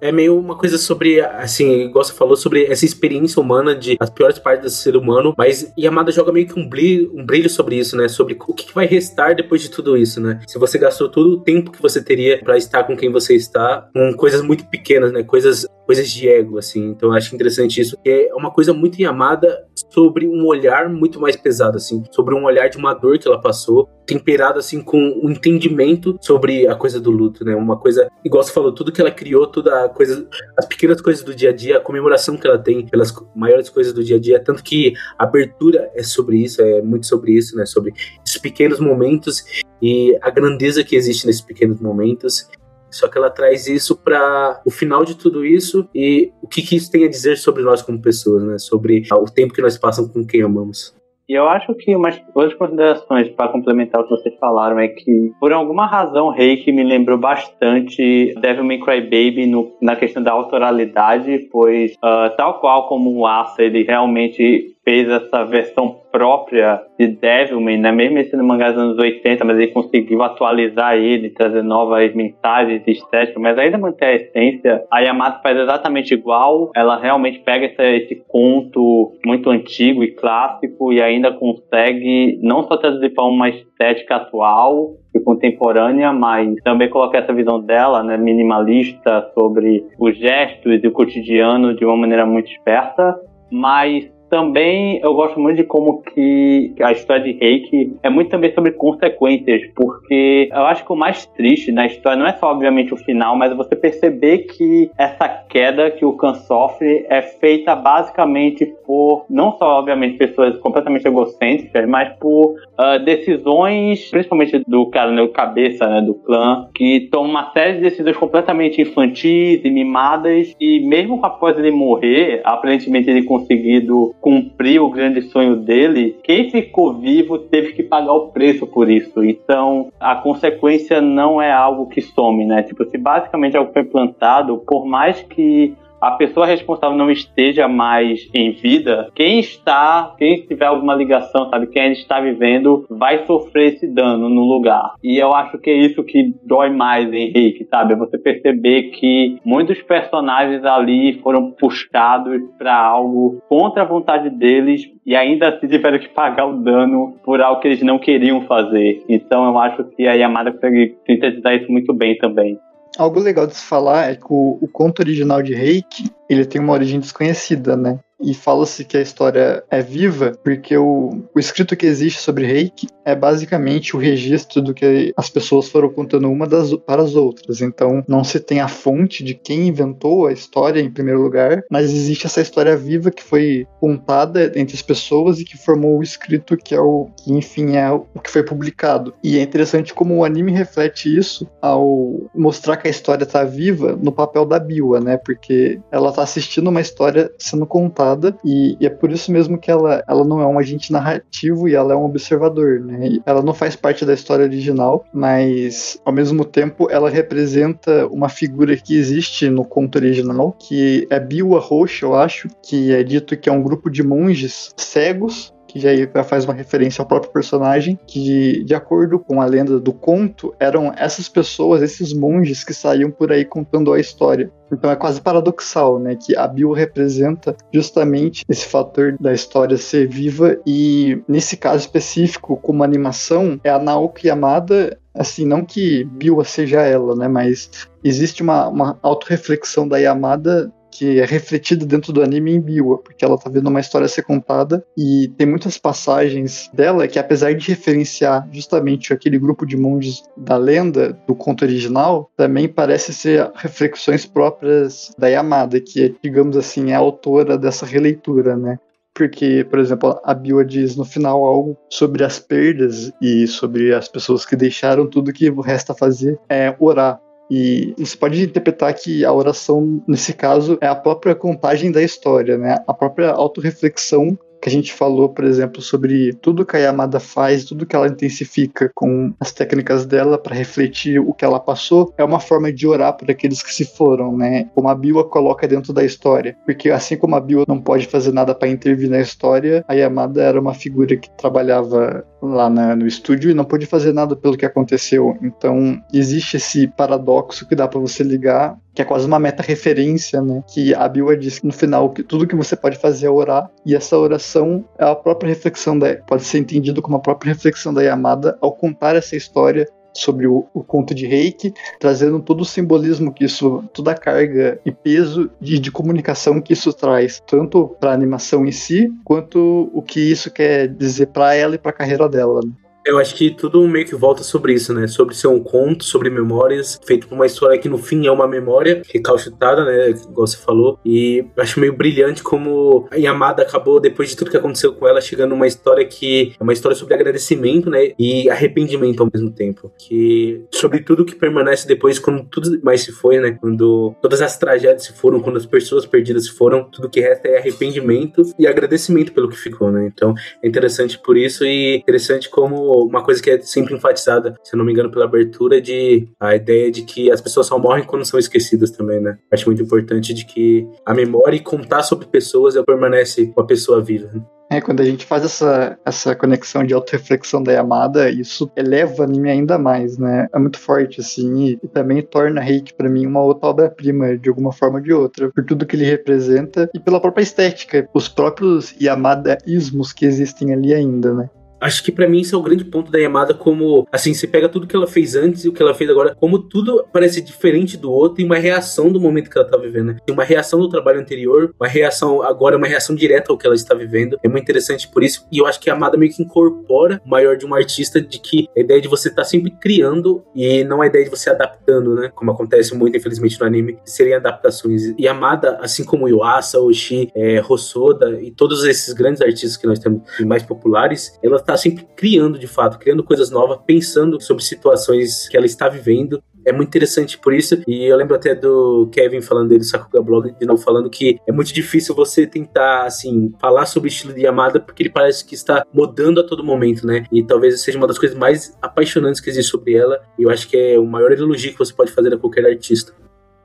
É meio uma coisa sobre, assim, igual você falou, sobre essa experiência humana de as piores partes do ser humano, mas Yamada joga meio que um brilho, um brilho sobre isso, né? Sobre o que vai restar depois de tudo isso, né? Se você gastou todo o tempo que você teria para estar com quem você está, com coisas muito pequenas, né? Coisas, coisas de ego, assim. Então eu acho interessante isso. É uma coisa muito Yamada sobre um olhar muito mais pesado, assim, sobre um olhar de uma dor que ela passou, temperado, assim, com um entendimento sobre a coisa do luto, né? Uma coisa, igual você falou, tudo que ela criou, toda a coisa, as pequenas coisas do dia a dia, a comemoração que ela tem pelas maiores coisas do dia a dia, tanto que a abertura é sobre isso, é muito sobre isso, né? Sobre esses pequenos momentos e a grandeza que existe nesses pequenos momentos. Só que ela traz isso para o final de tudo isso e o que, que isso tem a dizer sobre nós como pessoas, né? Sobre o tempo que nós passamos com quem amamos. E eu acho que umas outras considerações para complementar o que vocês falaram é que, por alguma razão, Reiki me lembrou bastante Devil May Cry Baby no, na questão da autoralidade, pois, uh, tal qual como o Asa, ele realmente fez essa versão própria de Devilman, né? mesmo esse no mangá dos anos 80, mas ele conseguiu atualizar ele, trazer novas mensagens estéticas, mas ainda manter a essência. A Yamato faz exatamente igual, ela realmente pega esse, conto muito antigo e clássico e ainda consegue não só traduzir para uma estética atual, e contemporânea, mas também colocar essa visão dela, né, minimalista, sobre os gestos e o cotidiano de uma maneira muito esperta, mas também eu gosto muito de como que a história de Reiki é muito também sobre consequências, porque eu acho que o mais triste na história não é só obviamente o final, mas você perceber que essa queda que o Khan sofre é feita basicamente por não só obviamente pessoas completamente egocêntricas, mas por uh, decisões, principalmente do cara, né, o cabeça né, do clã, que toma uma série de decisões completamente infantis e mimadas e mesmo após ele morrer, aparentemente ele conseguido cumprir o grande sonho dele, quem ficou vivo teve que pagar o preço por isso. Então, a consequência não é algo que some, né? Tipo, se basicamente algo foi plantado, por mais que a pessoa responsável não esteja mais em vida, quem está, quem tiver alguma ligação, sabe, quem está vivendo, vai sofrer esse dano no lugar. E eu acho que é isso que dói mais Rick, sabe? É você perceber que muitos personagens ali foram puxados para algo contra a vontade deles e ainda assim tiveram que pagar o dano por algo que eles não queriam fazer. Então eu acho que a Yamada consegue sintetizar isso muito bem também. Algo legal de se falar é que o, o conto original de Reiki, ele tem uma origem desconhecida, né? e fala-se que a história é viva porque o, o escrito que existe sobre Reiki é basicamente o registro do que as pessoas foram contando uma das, para as outras. Então não se tem a fonte de quem inventou a história em primeiro lugar, mas existe essa história viva que foi contada entre as pessoas e que formou o escrito que é o que enfim é o que foi publicado. E é interessante como o anime reflete isso ao mostrar que a história está viva no papel da Biwa, né? Porque ela está assistindo uma história sendo contada e, e, é por isso mesmo que ela, ela não é um agente narrativo e ela é um observador, né? E ela não faz parte da história original, mas ao mesmo tempo ela representa uma figura que existe no conto original, que é Biwa Roxa, eu acho, que é dito que é um grupo de monges cegos que já faz uma referência ao próprio personagem, que de acordo com a lenda do conto, eram essas pessoas, esses monges que saíam por aí contando a história. Então é quase paradoxal, né, que a Bill representa justamente esse fator da história ser viva e nesse caso específico, como animação, é a Naoki Yamada assim, não que Bill seja ela, né, mas existe uma, uma autorreflexão da Yamada que é refletida dentro do anime em Biwa, porque ela tá vendo uma história ser contada e tem muitas passagens dela que, apesar de referenciar justamente aquele grupo de monges da lenda do conto original, também parece ser reflexões próprias da Yamada, que é, digamos assim, é a autora dessa releitura, né? porque, por exemplo, a Biwa diz no final algo sobre as perdas e sobre as pessoas que deixaram tudo que resta fazer é orar. E você pode interpretar que a oração, nesse caso, é a própria contagem da história, né? A própria autorreflexão que a gente falou, por exemplo, sobre tudo que a Yamada faz, tudo que ela intensifica com as técnicas dela para refletir o que ela passou, é uma forma de orar por aqueles que se foram, né? Como a Biwa coloca dentro da história. Porque assim como a Biwa não pode fazer nada para intervir na história, a Yamada era uma figura que trabalhava lá na, no estúdio e não pôde fazer nada pelo que aconteceu. Então, existe esse paradoxo que dá para você ligar que é quase uma meta-referência, né? Que a Biwa diz no final que tudo que você pode fazer é orar, e essa oração é a própria reflexão da. pode ser entendido como a própria reflexão da Yamada ao contar essa história sobre o, o conto de Reiki, trazendo todo o simbolismo que isso, toda a carga e peso de, de comunicação que isso traz, tanto para a animação em si, quanto o que isso quer dizer para ela e para a carreira dela. Né? Eu acho que tudo meio que volta sobre isso, né? Sobre ser um conto, sobre memórias, feito por uma história que no fim é uma memória recalchutada, né? Igual você falou. E acho meio brilhante como a Yamada acabou, depois de tudo que aconteceu com ela, chegando numa história que é uma história sobre agradecimento, né? E arrependimento ao mesmo tempo. Que sobre tudo que permanece depois, quando tudo mais se foi, né? Quando todas as tragédias se foram, quando as pessoas perdidas se foram, tudo que resta é arrependimento e agradecimento pelo que ficou, né? Então é interessante por isso e interessante como uma coisa que é sempre enfatizada, se eu não me engano, pela abertura, de a ideia de que as pessoas só morrem quando são esquecidas também, né? Acho muito importante de que a memória e contar sobre pessoas ela permanece com a pessoa viva. Né? É, quando a gente faz essa, essa conexão de autorreflexão da Yamada, isso eleva anime ainda mais, né? É muito forte, assim, e, e também torna Reiki para mim uma outra obra-prima, de alguma forma ou de outra, por tudo que ele representa e pela própria estética, os próprios Yamadaísmos que existem ali ainda, né? Acho que para mim isso é o grande ponto da Yamada, como, assim, você pega tudo que ela fez antes e o que ela fez agora, como tudo parece diferente do outro e uma reação do momento que ela tá vivendo, né? Uma reação do trabalho anterior, uma reação agora, uma reação direta ao que ela está vivendo. É muito interessante por isso. E eu acho que a Yamada meio que incorpora o maior de um artista de que a ideia de você estar tá sempre criando e não a ideia de você adaptando, né? Como acontece muito, infelizmente, no anime, seriam adaptações. E Yamada, assim como Yuasa, Oshi, é, Hosoda e todos esses grandes artistas que nós temos mais populares, ela tá sempre criando de fato, criando coisas novas, pensando sobre situações que ela está vivendo é muito interessante por isso. E eu lembro até do Kevin falando dele, Sakuga Blog, de novo falando que é muito difícil você tentar, assim, falar sobre o estilo de Yamada, porque ele parece que está mudando a todo momento, né? E talvez seja uma das coisas mais apaixonantes que existe sobre ela. E eu acho que é o maior elogio que você pode fazer a qualquer artista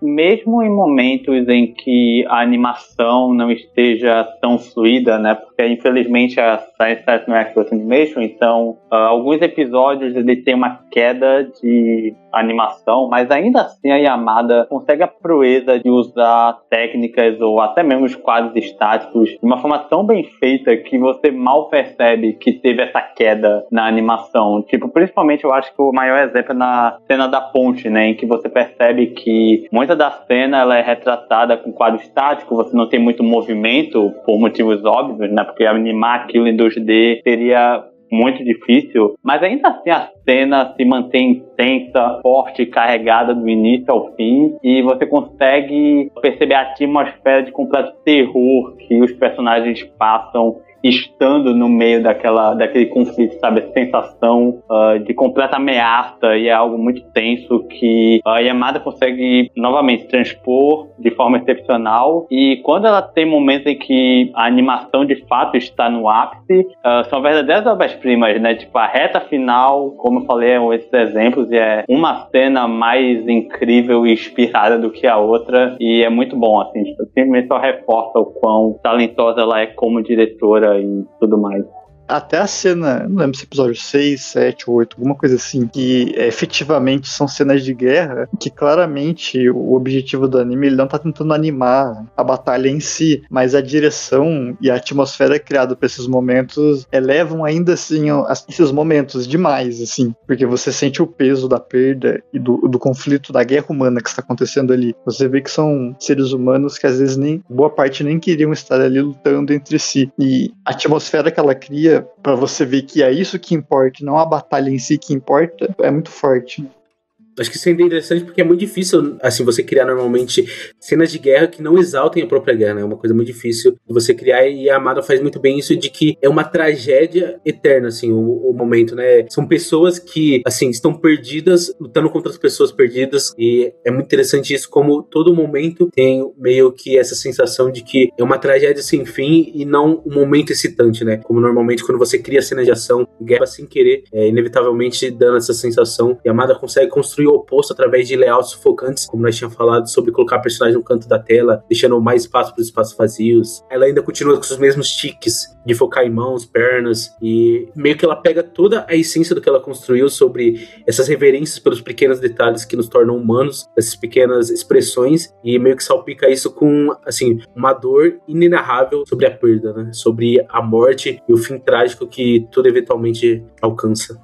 mesmo em momentos em que a animação não esteja tão fluida, né? Porque infelizmente a Science não é Animation, então uh, alguns episódios ele tem uma queda de animação, mas ainda assim a Yamada consegue a proeza de usar técnicas ou até mesmo os quadros estáticos de uma forma tão bem feita que você mal percebe que teve essa queda na animação. Tipo, principalmente eu acho que o maior exemplo é na cena da ponte, né? Em que você percebe que muita da cena ela é retratada com quadro estático, você não tem muito movimento por motivos óbvios, né? Porque animar aquilo em 2D seria muito difícil, mas ainda assim a cena se mantém intensa, forte, carregada do início ao fim, e você consegue perceber a atmosfera de completo terror que os personagens passam estando no meio daquela, daquele conflito, sabe? A sensação uh, de completa ameaça e é algo muito tenso que a Yamada consegue novamente transpor de forma excepcional. E quando ela tem momentos em que a animação de fato está no ápice, uh, são verdadeiras obras-primas, né? Tipo, a reta final, como eu falei, é esses exemplos, e é uma cena mais incrível e inspirada do que a outra, e é muito bom, assim, tipo, simplesmente só reforça o quão talentosa ela é como diretora e tudo mais até a cena, não lembro se é episódio 6, 7 ou 8, alguma coisa assim, que é, efetivamente são cenas de guerra, que claramente o objetivo do anime ele não tá tentando animar a batalha em si, mas a direção e a atmosfera criada para esses momentos elevam ainda assim esses momentos demais, assim, porque você sente o peso da perda e do, do conflito da guerra humana que está acontecendo ali. Você vê que são seres humanos que às vezes nem boa parte nem queriam estar ali lutando entre si. E a atmosfera que ela cria para você ver que é isso que importa, não a batalha em si que importa, é muito forte. Acho que isso é interessante porque é muito difícil, assim, você criar normalmente cenas de guerra que não exaltem a própria guerra, né? É uma coisa muito difícil de você criar e a Amada faz muito bem isso de que é uma tragédia eterna, assim, o, o, momento, né? São pessoas que, assim, estão perdidas, lutando contra as pessoas perdidas e é muito interessante isso, como todo momento tem meio que essa sensação de que é uma tragédia sem fim e não um momento excitante, né? Como normalmente quando você cria cenas de ação, guerra sem querer, é inevitavelmente dando essa sensação e a Amada consegue construir oposto através de layouts sufocantes, como nós tínhamos falado, sobre colocar personagem no canto da tela, deixando mais espaço para os espaços vazios. Ela ainda continua com os mesmos tiques de focar em mãos, pernas, e meio que ela pega toda a essência do que ela construiu sobre essas reverências pelos pequenos detalhes que nos tornam humanos, essas pequenas expressões, e meio que salpica isso com, assim, uma dor inenarrável sobre a perda, né? Sobre a morte e o fim trágico que tudo eventualmente alcança.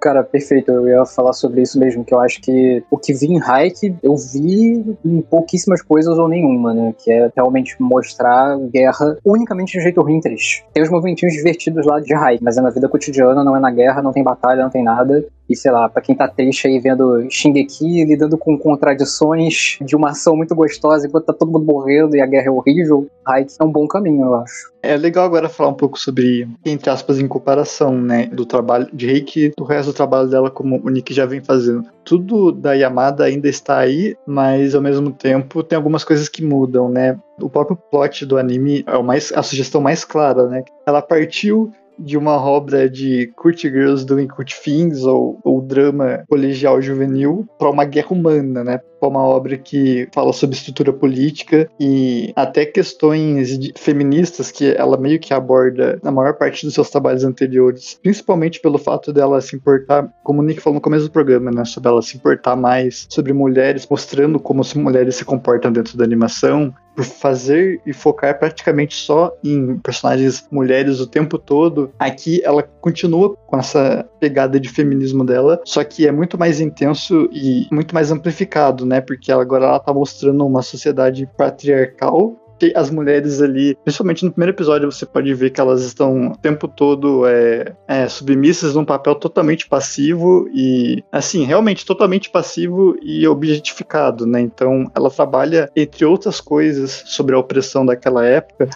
Cara, perfeito. Eu ia falar sobre isso mesmo, que eu acho que o que vi em Hike, eu vi em pouquíssimas coisas ou nenhuma, né? Que é realmente mostrar guerra unicamente de jeito ruim triste. Tem os movimentinhos divertidos lá de Hike, mas é na vida cotidiana, não é na guerra, não tem batalha, não tem nada. E sei lá, pra quem tá triste aí vendo Shingeki, lidando com contradições de uma ação muito gostosa enquanto tá todo mundo morrendo e a guerra é horrível, Hike é um bom caminho, eu acho. É legal agora falar um pouco sobre, entre aspas, em comparação, né, do trabalho de Reiki do resto do trabalho dela, como o Nick já vem fazendo. Tudo da Yamada ainda está aí, mas ao mesmo tempo tem algumas coisas que mudam, né? O próprio plot do anime é o mais, a sugestão mais clara, né? Ela partiu de uma obra de Kurt Girls Doing Kurt Things ou, ou drama colegial juvenil para uma guerra humana, né? Para uma obra que fala sobre estrutura política e até questões feministas que ela meio que aborda na maior parte dos seus trabalhos anteriores, principalmente pelo fato dela se importar, como o Nick falou no começo do programa, né? Sobre ela se importar mais sobre mulheres, mostrando como as mulheres se comportam dentro da animação por fazer e focar praticamente só em personagens mulheres o tempo todo, aqui ela continua com essa pegada de feminismo dela, só que é muito mais intenso e muito mais amplificado, né? Porque agora ela tá mostrando uma sociedade patriarcal as mulheres ali, principalmente no primeiro episódio, você pode ver que elas estão o tempo todo é, é, submissas num papel totalmente passivo e, assim, realmente totalmente passivo e objetificado, né? Então, ela trabalha, entre outras coisas, sobre a opressão daquela época,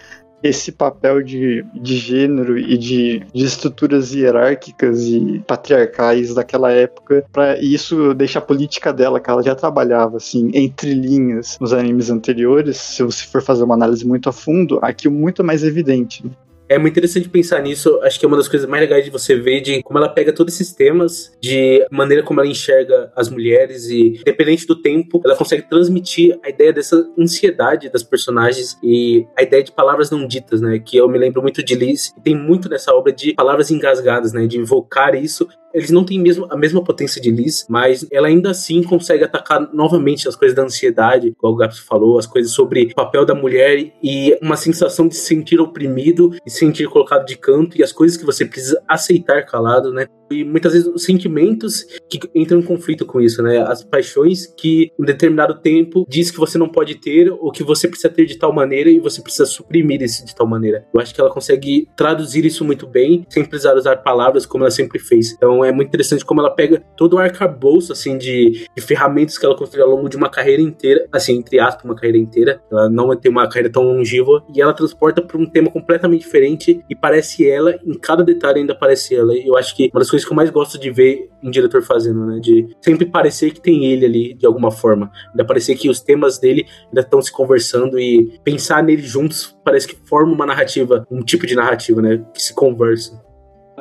esse papel de, de gênero e de, de estruturas hierárquicas e patriarcais daquela época, para isso deixar a política dela, que ela já trabalhava assim entre linhas nos animes anteriores, se você for fazer uma análise muito a fundo, aqui muito mais evidente. É muito interessante pensar nisso. Acho que é uma das coisas mais legais de você ver de como ela pega todos esses temas, de maneira como ela enxerga as mulheres e, independente do tempo, ela consegue transmitir a ideia dessa ansiedade das personagens e a ideia de palavras não ditas, né? Que eu me lembro muito de Liz. Tem muito nessa obra de palavras engasgadas, né? De invocar isso eles não têm mesmo, a mesma potência de Liz, mas ela ainda assim consegue atacar novamente as coisas da ansiedade, como o Gaps falou, as coisas sobre o papel da mulher e uma sensação de se sentir oprimido e se sentir colocado de canto e as coisas que você precisa aceitar calado, né? E muitas vezes os sentimentos que entram em conflito com isso, né? As paixões que em determinado tempo diz que você não pode ter ou que você precisa ter de tal maneira e você precisa suprimir isso de tal maneira. Eu acho que ela consegue traduzir isso muito bem, sem precisar usar palavras como ela sempre fez. Então é muito interessante como ela pega todo o arcabouço, assim, de, de ferramentas que ela construiu ao longo de uma carreira inteira, assim, entre aspas, uma carreira inteira. Ela não tem uma carreira tão longeva e ela transporta para um tema completamente diferente e parece ela, em cada detalhe ainda parece ela. Eu acho que uma das coisas que eu mais gosto de ver um diretor fazendo, né? De sempre parecer que tem ele ali de alguma forma. Ainda parecer que os temas dele ainda estão se conversando e pensar nele juntos parece que forma uma narrativa, um tipo de narrativa, né? Que se conversa.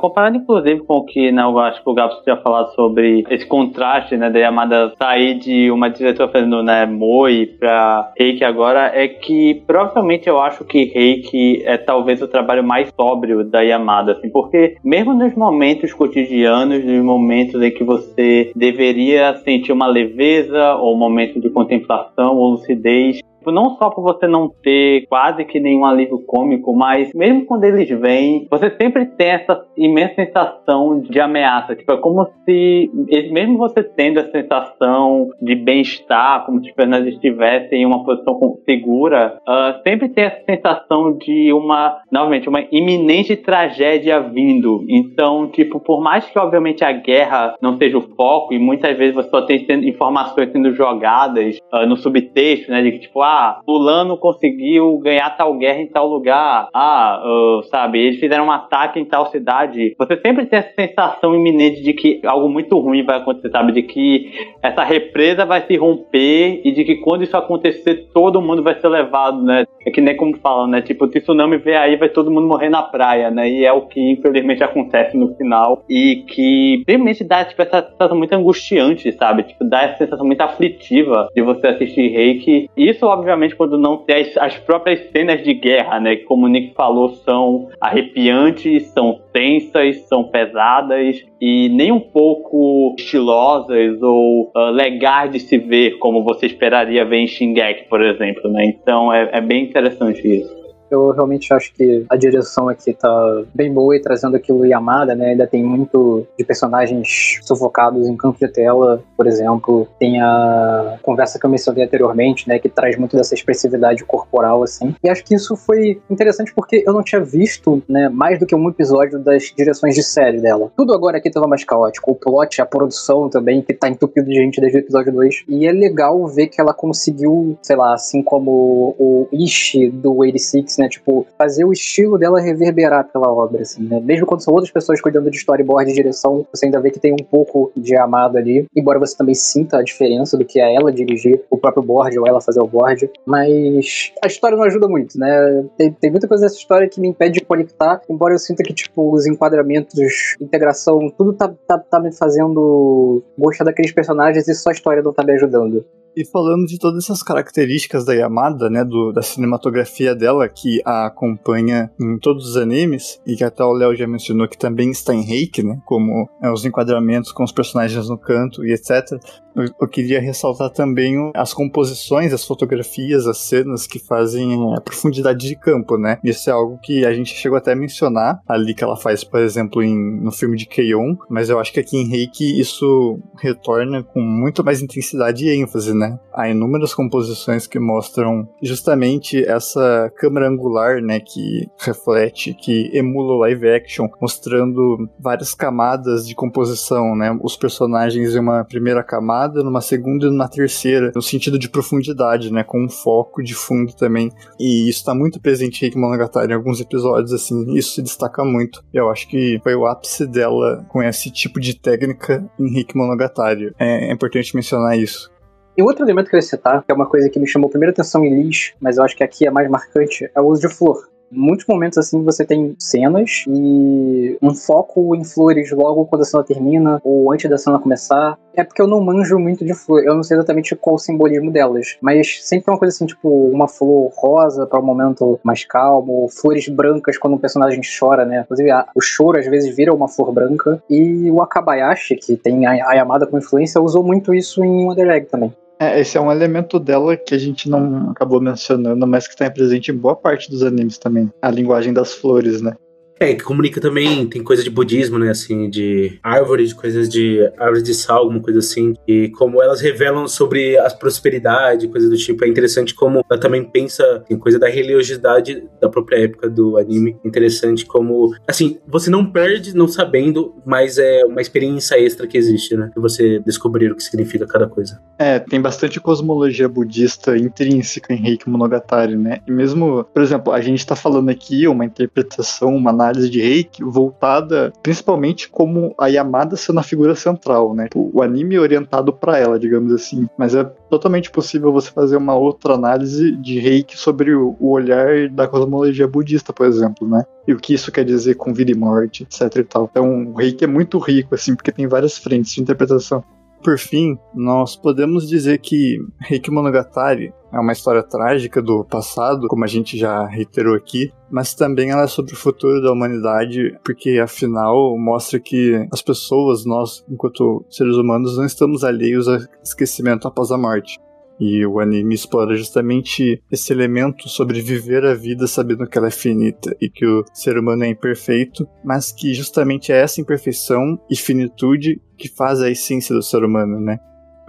Comparado, inclusive, com o que né, eu acho que o Gabs tinha falado sobre esse contraste né, da Yamada sair de uma diretora fazendo né, Moi pra Reiki agora, é que provavelmente eu acho que Reiki é talvez o trabalho mais sóbrio da Yamada, assim, porque mesmo nos momentos cotidianos, nos momentos em que você deveria sentir uma leveza ou um momento de contemplação ou lucidez, não só por você não ter quase que nenhum alívio cômico, mas mesmo quando eles vêm, você sempre tem essa imensa sensação de ameaça. Tipo, é como se, mesmo você tendo a sensação de bem-estar, como se os personagens estivessem em uma posição segura, uh, sempre tem essa sensação de uma, novamente, uma iminente tragédia vindo. Então, tipo, por mais que, obviamente, a guerra não seja o foco, e muitas vezes você só tem informações sendo jogadas uh, no subtexto, né, de que, tipo, ah, fulano conseguiu ganhar tal guerra em tal lugar, ah, uh, sabe, eles fizeram um ataque em tal cidade. Você sempre tem essa sensação iminente de que algo muito ruim vai acontecer, sabe, de que essa represa vai se romper e de que quando isso acontecer, todo mundo vai ser levado, né? É que nem como falam, né? Tipo, o tsunami vê aí, vai todo mundo morrer na praia, né? E é o que infelizmente acontece no final e que realmente dá tipo, essa sensação muito angustiante, sabe? Tipo, dá essa sensação muito aflitiva de você assistir Reiki. Isso, obviamente, quando não tem as, as próprias cenas de guerra, né? Como o Nick falou, são arrepiantes, são tensas, são pesadas e nem um pouco estilosas ou uh, legais de se ver, como você esperaria ver em Shingeki, por exemplo, né? Então é, é bem interessante isso. Eu realmente acho que a direção aqui tá bem boa e trazendo aquilo Yamada, né? Ainda tem muito de personagens sufocados em campo de tela, por exemplo. Tem a conversa que eu mencionei anteriormente, né? Que traz muito dessa expressividade corporal, assim. E acho que isso foi interessante porque eu não tinha visto, né? Mais do que um episódio das direções de série dela. Tudo agora aqui tava mais caótico. O plot, a produção também, que tá entupido de gente desde o episódio 2. E é legal ver que ela conseguiu, sei lá, assim como o Ishi do 86, né? Tipo, fazer o estilo dela reverberar pela obra, assim, né? Mesmo quando são outras pessoas cuidando de storyboard e direção, você ainda vê que tem um pouco de amado ali. Embora você também sinta a diferença do que é ela dirigir o próprio board ou ela fazer o board. Mas a história não ajuda muito, né? Tem, tem muita coisa nessa história que me impede de conectar, embora eu sinta que, tipo, os enquadramentos, integração, tudo tá, tá, tá me fazendo gostar daqueles personagens e só a história não tá me ajudando. E falando de todas essas características da Yamada, né, do, da cinematografia dela, que a acompanha em todos os animes, e que até o Léo já mencionou que também está em Reiki, né, como é, os enquadramentos com os personagens no canto e etc. Eu, queria ressaltar também as composições, as fotografias, as cenas que fazem é, a profundidade de campo, né. Isso é algo que a gente chegou até a mencionar ali que ela faz, por exemplo, em, no filme de Keion, mas eu acho que aqui em Reiki isso retorna com muito mais intensidade e ênfase, né? Há inúmeras composições que mostram justamente essa câmera angular, né, que reflete, que emula o live action, mostrando várias camadas de composição, né? Os personagens em uma primeira camada, numa segunda e numa terceira, no sentido de profundidade, né, com um foco de fundo também. E isso está muito presente em Rick Monogatari em alguns episódios, assim, isso se destaca muito. Eu acho que foi o ápice dela com esse tipo de técnica em Rick Monogatari. É, é importante mencionar isso. E outro elemento que eu ia citar, que é uma coisa que me chamou primeira atenção em Liz, mas eu acho que aqui é mais marcante, é o uso de flor. Muitos momentos assim você tem cenas e um foco em flores logo quando a cena termina ou antes da cena começar. É porque eu não manjo muito de flor, eu não sei exatamente qual o simbolismo delas, mas sempre é uma coisa assim, tipo uma flor rosa para um momento mais calmo, flores brancas quando um personagem chora, né? Inclusive o choro às vezes vira uma flor branca e o Akabayashi, que tem a Yamada como influência, usou muito isso em Wonder Egg também. É, esse é um elemento dela que a gente não acabou mencionando, mas que está presente em boa parte dos animes também. A linguagem das flores, né? É, que comunica também, tem coisa de budismo, né, assim, de árvores, coisas de árvores de sal, alguma coisa assim, e como elas revelam sobre a prosperidade, coisa do tipo, é interessante como ela também pensa em coisa da religiosidade da própria época do anime, interessante como, assim, você não perde não sabendo, mas é uma experiência extra que existe, né, de você descobrir o que significa cada coisa. É, tem bastante cosmologia budista intrínseca em Reiki Monogatari, né, e mesmo, por exemplo, a gente tá falando aqui uma interpretação, uma análise análise de reiki voltada principalmente como a Yamada sendo a figura central, né? O anime orientado para ela, digamos assim. Mas é totalmente possível você fazer uma outra análise de reiki sobre o olhar da cosmologia budista, por exemplo, né? E o que isso quer dizer com vida e morte, etc e tal. Então, o reiki é muito rico, assim, porque tem várias frentes de interpretação. Por fim, nós podemos dizer que Reiki Monogatari é uma história trágica do passado, como a gente já reiterou aqui, mas também ela é sobre o futuro da humanidade, porque afinal mostra que as pessoas, nós, enquanto seres humanos, não estamos alheios a esquecimento após a morte. E o anime explora justamente esse elemento sobre viver a vida sabendo que ela é finita e que o ser humano é imperfeito, mas que justamente é essa imperfeição e finitude que faz a essência do ser humano, né?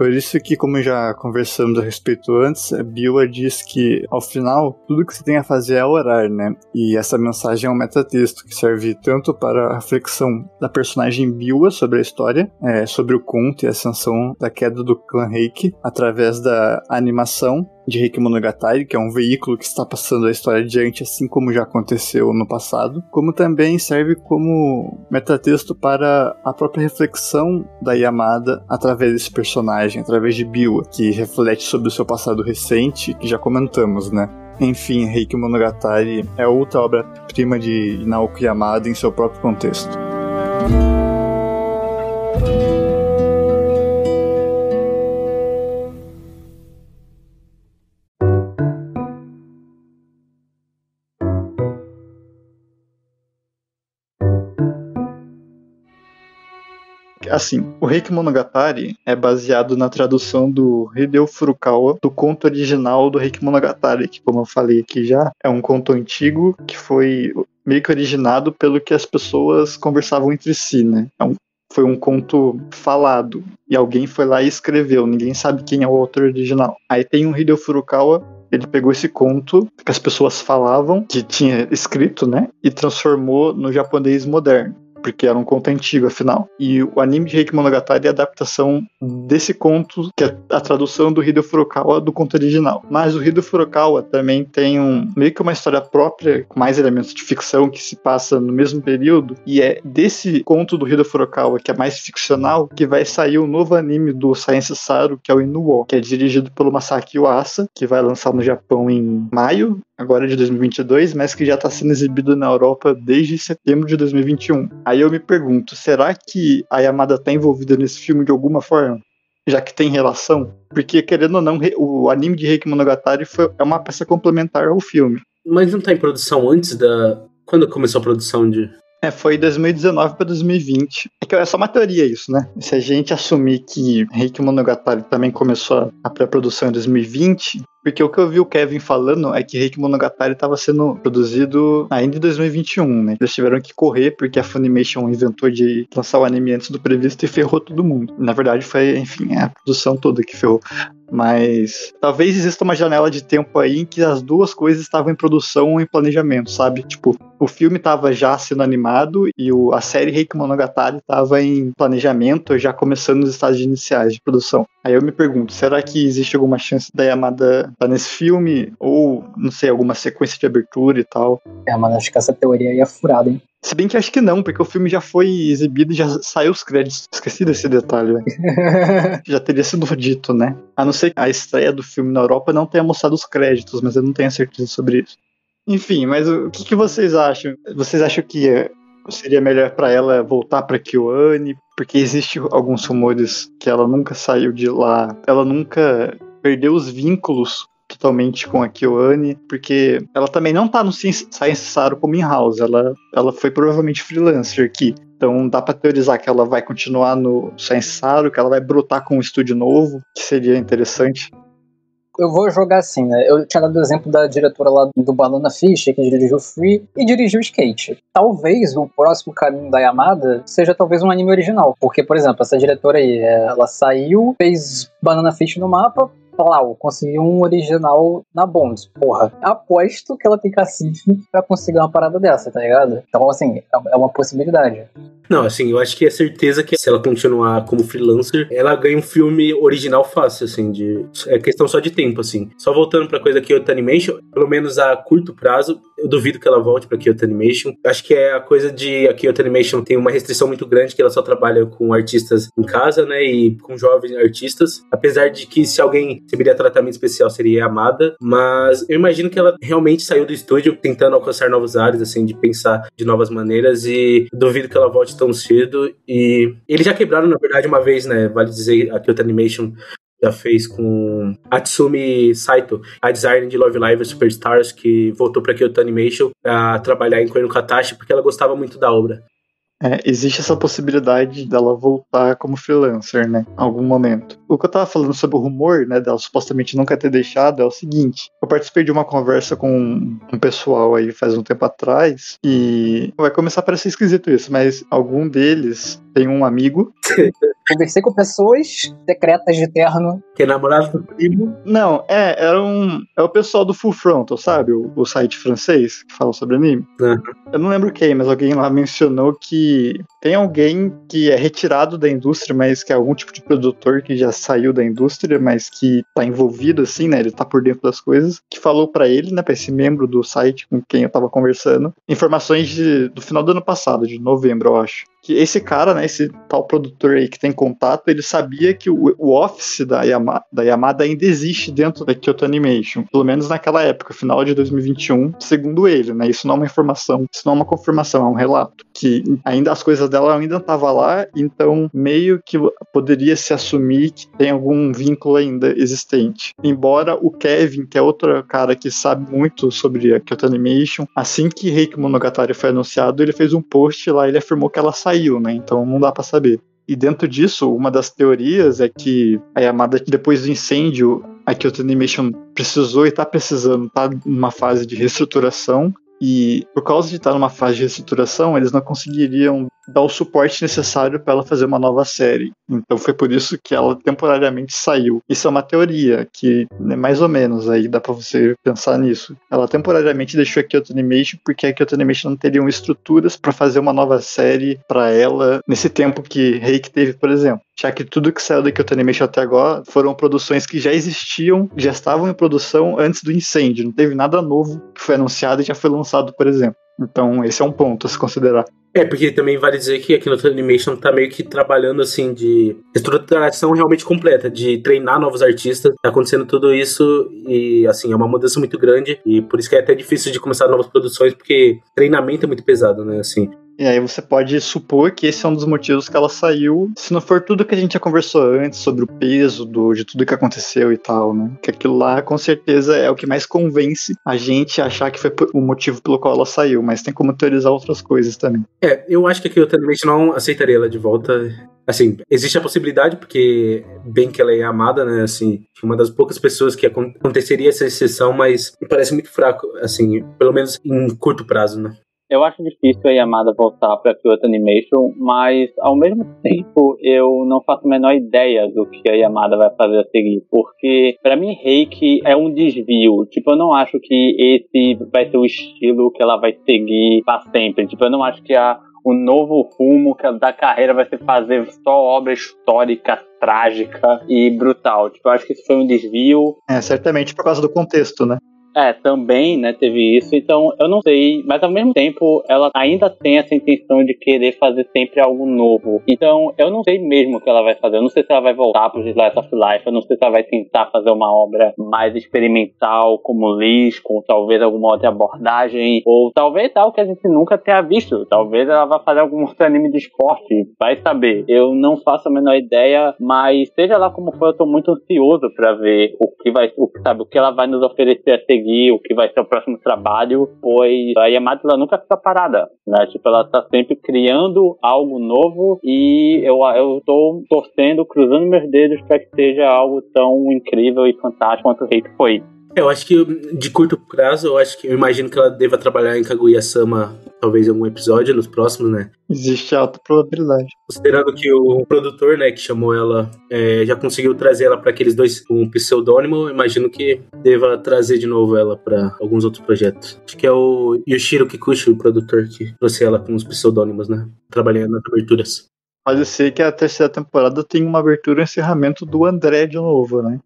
Por isso que, como já conversamos a respeito antes, a Biwa diz que, ao final, tudo que você tem a fazer é orar, né? E essa mensagem é um metatexto que serve tanto para a reflexão da personagem Biwa sobre a história, é, sobre o conto e a ascensão da queda do clã Reiki, através da animação de Reiki Monogatari, que é um veículo que está passando a história adiante, assim como já aconteceu no passado, como também serve como metatexto para a própria reflexão da Yamada através desse personagem, através de Biwa, que reflete sobre o seu passado recente, que já comentamos, né? Enfim, Reiki Monogatari é outra obra-prima de Naoki Yamada em seu próprio contexto. Assim, o Reiki Monogatari é baseado na tradução do Hideo Furukawa do conto original do Reiki Monogatari, que como eu falei aqui já, é um conto antigo que foi meio que originado pelo que as pessoas conversavam entre si, né? É um, foi um conto falado e alguém foi lá e escreveu, ninguém sabe quem é o autor original. Aí tem um Hideo Furukawa ele pegou esse conto que as pessoas falavam, que tinha escrito, né? E transformou no japonês moderno porque era um conto antigo, afinal. E o anime de Reiki Monogatari é a adaptação desse conto, que é a tradução do Hideo Furukawa do conto original. Mas o Hideo Furukawa também tem um meio que uma história própria, com mais elementos de ficção que se passa no mesmo período, e é desse conto do Hideo Furukawa, que é mais ficcional, que vai sair o um novo anime do Science Saru, que é o Inuo, que é dirigido pelo Masaki Uasa, que vai lançar no Japão em maio agora de 2022, mas que já está sendo exibido na Europa desde setembro de 2021. Aí eu me pergunto, será que a Yamada está envolvida nesse filme de alguma forma? Já que tem relação? Porque, querendo ou não, o anime de Reiki Monogatari foi, é uma peça complementar ao filme. Mas não está em produção antes da. Quando começou a produção de. É, foi 2019 para 2020. É que é só uma teoria isso, né? Se a gente assumir que Reiki Monogatari também começou a pré-produção em 2020, porque o que eu vi o Kevin falando é que Reiki Monogatari estava sendo produzido ainda em 2021, né? Eles tiveram que correr porque a Funimation inventou de lançar o anime antes do previsto e ferrou todo mundo. Na verdade, foi, enfim, a produção toda que ferrou. Mas talvez exista uma janela de tempo aí em que as duas coisas estavam em produção ou em planejamento, sabe? Tipo, o filme estava já sendo animado e o, a série Reiki Monogatari estava em planejamento, já começando nos estágios iniciais de produção. Aí eu me pergunto, será que existe alguma chance da Yamada estar tá nesse filme? Ou, não sei, alguma sequência de abertura e tal? É, mas acho que essa teoria aí é furada, hein? Se bem que acho que não, porque o filme já foi exibido e já saiu os créditos. Esqueci desse detalhe, já teria sido dito, né? A não ser que a estreia do filme na Europa não tenha mostrado os créditos, mas eu não tenho certeza sobre isso. Enfim, mas o que, que vocês acham? Vocês acham que é, seria melhor para ela voltar para Kyoane? Porque existe alguns rumores que ela nunca saiu de lá, ela nunca perdeu os vínculos totalmente com a Kyoane, porque ela também não tá no Science Saru como in-house, ela, ela foi provavelmente freelancer aqui. Então dá pra teorizar que ela vai continuar no Science Saru, que ela vai brotar com um estúdio novo, que seria interessante. Eu vou jogar assim, né? Eu tinha dado o exemplo da diretora lá do Banana Fish, que dirigiu Free e dirigiu Skate. Talvez o próximo caminho da Yamada seja talvez um anime original. Porque, por exemplo, essa diretora aí, ela saiu, fez Banana Fish no mapa, Plau, conseguiu um original na Bonds. Porra, aposto que ela tem cacife pra conseguir uma parada dessa, tá ligado? Então, assim, é uma possibilidade. Não, assim, eu acho que é certeza que se ela continuar como freelancer, ela ganha um filme original fácil, assim, de... É questão só de tempo, assim. Só voltando pra coisa Kyoto Animation, pelo menos a curto prazo, eu duvido que ela volte pra Kyoto Animation. Acho que é a coisa de a Kyoto Animation tem uma restrição muito grande, que ela só trabalha com artistas em casa, né, e com jovens artistas. Apesar de que se alguém receberia tratamento especial seria Amada, mas eu imagino que ela realmente saiu do estúdio tentando alcançar novos ares, assim, de pensar de novas maneiras e duvido que ela volte tão cedo. E eles já quebraram, na verdade, uma vez, né? Vale dizer, a Kyoto Animation já fez com Atsumi Saito, a designer de Love Live Superstars, que voltou para Kyoto Animation a trabalhar em Koen Katashi porque ela gostava muito da obra. É, existe essa possibilidade dela voltar como freelancer, né? Em algum momento. O que eu tava falando sobre o rumor, né, dela supostamente nunca ter deixado é o seguinte: eu participei de uma conversa com um pessoal aí faz um tempo atrás e vai começar a parecer esquisito isso, mas algum deles tem um amigo. Conversei com pessoas secretas de terno. Que é namorado do primo? Não, é, era um. É o pessoal do Full Frontal, sabe? O, o site francês que fala sobre anime. Uhum. Eu não lembro quem, mas alguém lá mencionou que tem alguém que é retirado da indústria, mas que é algum tipo de produtor que já saiu da indústria, mas que tá envolvido assim, né? Ele tá por dentro das coisas, que falou para ele, né, pra esse membro do site com quem eu tava conversando, informações de, do final do ano passado, de novembro, eu acho que esse cara, né, esse tal produtor aí que tem contato, ele sabia que o, o office da Yamada, da Yamada ainda existe dentro da Kyoto Animation, pelo menos naquela época, final de 2021, segundo ele, né? Isso não é uma informação, isso não é uma confirmação, é um relato que ainda as coisas dela ainda estavam lá, então meio que poderia se assumir que tem algum vínculo ainda existente. Embora o Kevin, que é outro cara que sabe muito sobre a Kyoto Animation, assim que Reiki Monogatari foi anunciado, ele fez um post lá, ele afirmou que ela saiu saiu, né? Então não dá para saber. E dentro disso, uma das teorias é que a Yamada, depois do incêndio, a Kyoto Animation precisou e está precisando, está numa fase de reestruturação. E por causa de estar numa fase de reestruturação, eles não conseguiriam dar o suporte necessário para ela fazer uma nova série. Então foi por isso que ela temporariamente saiu. Isso é uma teoria que é mais ou menos aí dá para você pensar nisso. Ela temporariamente deixou a Kyoto Animation porque a Kyoto Animation não teriam estruturas para fazer uma nova série para ela nesse tempo que Reiki teve, por exemplo. Já que tudo que saiu da Kyoto Animation até agora foram produções que já existiam, já estavam em produção antes do incêndio. Não teve nada novo que foi anunciado e já foi lançado, por exemplo. Então, esse é um ponto a se considerar. É, porque também vale dizer que aqui no Animation tá meio que trabalhando assim de estruturação realmente completa, de treinar novos artistas. Tá acontecendo tudo isso e assim, é uma mudança muito grande e por isso que é até difícil de começar novas produções, porque treinamento é muito pesado, né? Assim, e aí você pode supor que esse é um dos motivos que ela saiu, se não for tudo que a gente já conversou antes sobre o peso do, de tudo que aconteceu e tal, né? Que aquilo lá com certeza é o que mais convence a gente a achar que foi o motivo pelo qual ela saiu, mas tem como teorizar outras coisas também. É, eu acho que aqui o Tenement não aceitaria ela de volta. Assim, existe a possibilidade, porque bem que ela é amada, né? Assim, uma das poucas pessoas que aconteceria essa exceção, mas parece muito fraco, assim, pelo menos em curto prazo, né? Eu acho difícil a Yamada voltar para Kyoto Animation, mas ao mesmo tempo eu não faço a menor ideia do que a Yamada vai fazer a seguir, porque para mim Reiki é um desvio. Tipo, eu não acho que esse vai ser o estilo que ela vai seguir para sempre. Tipo, eu não acho que a o novo rumo da carreira vai ser fazer só obra histórica, trágica e brutal. Tipo, eu acho que isso foi um desvio. É, certamente por causa do contexto, né? É, também, né, teve isso. Então, eu não sei, mas ao mesmo tempo, ela ainda tem essa intenção de querer fazer sempre algo novo. Então, eu não sei mesmo o que ela vai fazer. Eu não sei se ela vai voltar pro Slice of Life, eu não sei se ela vai tentar fazer uma obra mais experimental, como Liz, com talvez alguma outra abordagem, ou talvez algo que a gente nunca tenha visto. Talvez ela vá fazer algum outro anime de esporte, vai saber. Eu não faço a menor ideia, mas seja lá como for, eu tô muito ansioso para ver o que vai, o, sabe, o que ela vai nos oferecer a seguir seguir, o que vai ser o próximo trabalho, pois a Yamato ela nunca fica parada, né? Tipo, ela tá sempre criando algo novo e eu, eu tô torcendo, cruzando meus dedos para que seja algo tão incrível e fantástico quanto o Reiki foi. Eu acho que de curto prazo, eu acho que eu imagino que ela deva trabalhar em Kaguya-sama talvez em algum episódio nos próximos, né? Existe alta probabilidade. Considerando que o produtor, né, que chamou ela, é, já conseguiu trazer ela para aqueles dois com um pseudônimo, imagino que deva trazer de novo ela para alguns outros projetos. Acho que é o Yoshiro Kikuchi, o produtor, que trouxe ela com os pseudônimos, né? Trabalhando nas aberturas. Pode ser que a terceira temporada tenha uma abertura e encerramento do André de novo, né?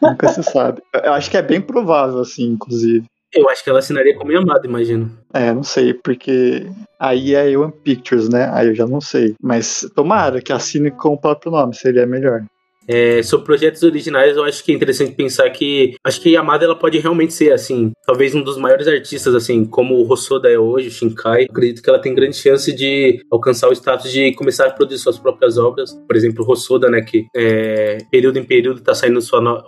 Nunca se sabe. Eu acho que é bem provável, assim, inclusive. Eu acho que ela assinaria como Yamada, imagino. É, não sei, porque aí é One Pictures, né? Aí eu já não sei. Mas tomara que assine com o próprio nome, seria melhor. É, sobre projetos originais, eu acho que é interessante pensar que acho que a ela pode realmente ser assim, talvez um dos maiores artistas assim, como o Hosoda é hoje, o Shinkai. Eu acredito que ela tem grande chance de alcançar o status de começar a produzir suas próprias obras. Por exemplo, o Hosoda, né, que é, período em período tá saindo suas no,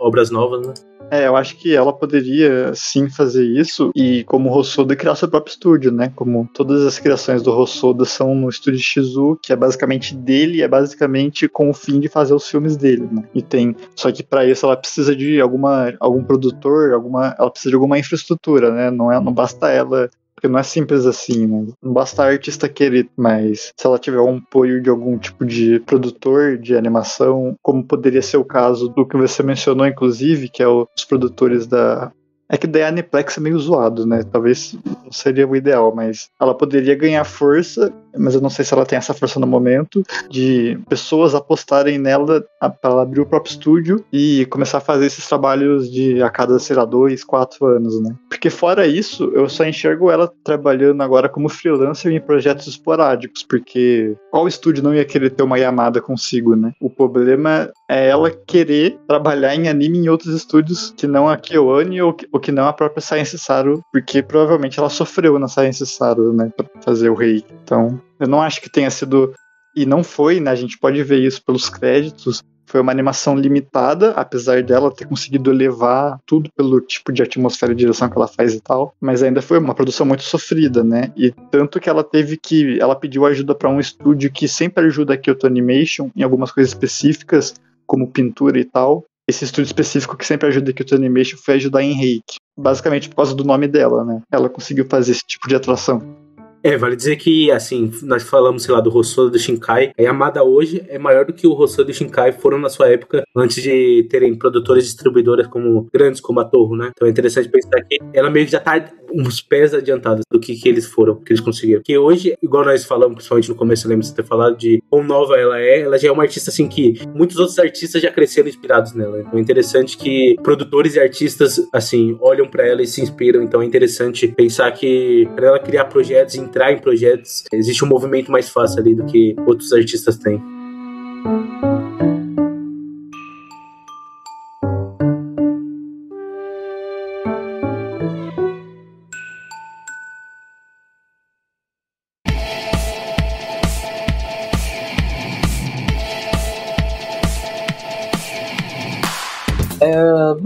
obras novas, né? É, eu acho que ela poderia sim fazer isso e, como Rossoda, criar seu próprio estúdio, né? Como todas as criações do Rossoda são no estúdio Shizu, que é basicamente dele, é basicamente com o fim de fazer os filmes dele, né? E tem. Só que para isso ela precisa de alguma, algum produtor, alguma, ela precisa de alguma infraestrutura, né? Não, é, não basta ela porque não é simples assim, né? Não basta a artista querer, mas se ela tiver um apoio de algum tipo de produtor de animação, como poderia ser o caso do que você mencionou, inclusive, que é os produtores da é que daí a Aniplex é meio zoado, né? Talvez não seria o ideal, mas ela poderia ganhar força, mas eu não sei se ela tem essa força no momento, de pessoas apostarem nela para ela abrir o próprio estúdio e começar a fazer esses trabalhos de a cada, sei lá, dois, quatro anos, né? Porque fora isso, eu só enxergo ela trabalhando agora como freelancer em projetos esporádicos, porque qual estúdio não ia querer ter uma Yamada consigo, né? O problema é ela querer trabalhar em anime em outros estúdios que não a Kyoane ou, ou que não a própria Science Saru, porque provavelmente ela sofreu na Science Saru, né, pra fazer o rei. Então, eu não acho que tenha sido. E não foi, né? A gente pode ver isso pelos créditos. Foi uma animação limitada, apesar dela ter conseguido elevar tudo pelo tipo de atmosfera e direção que ela faz e tal, mas ainda foi uma produção muito sofrida, né? E tanto que ela teve que. Ela pediu ajuda para um estúdio que sempre ajuda a Kyoto Animation em algumas coisas específicas, como pintura e tal. Esse estúdio específico que sempre ajuda a Kyoto Animation foi ajudar em Reiki. Basicamente por causa do nome dela, né? Ela conseguiu fazer esse tipo de atração. É, vale dizer que, assim, nós falamos, sei lá, do Hosoda do Shinkai. A Yamada hoje é maior do que o Hosoda e Shinkai foram na sua época, antes de terem produtoras distribuidoras como grandes como a Torre, né? Então é interessante pensar que ela meio que já tá uns pés adiantados do que, que eles foram, que eles conseguiram. Que hoje, igual nós falamos, principalmente no começo, de você ter falado de quão nova ela é, ela já é uma artista, assim, que muitos outros artistas já cresceram inspirados nela. Então é interessante que produtores e artistas, assim, olham para ela e se inspiram. Então é interessante pensar que para ela criar projetos e entrar em projetos, existe um movimento mais fácil ali do que outros artistas têm.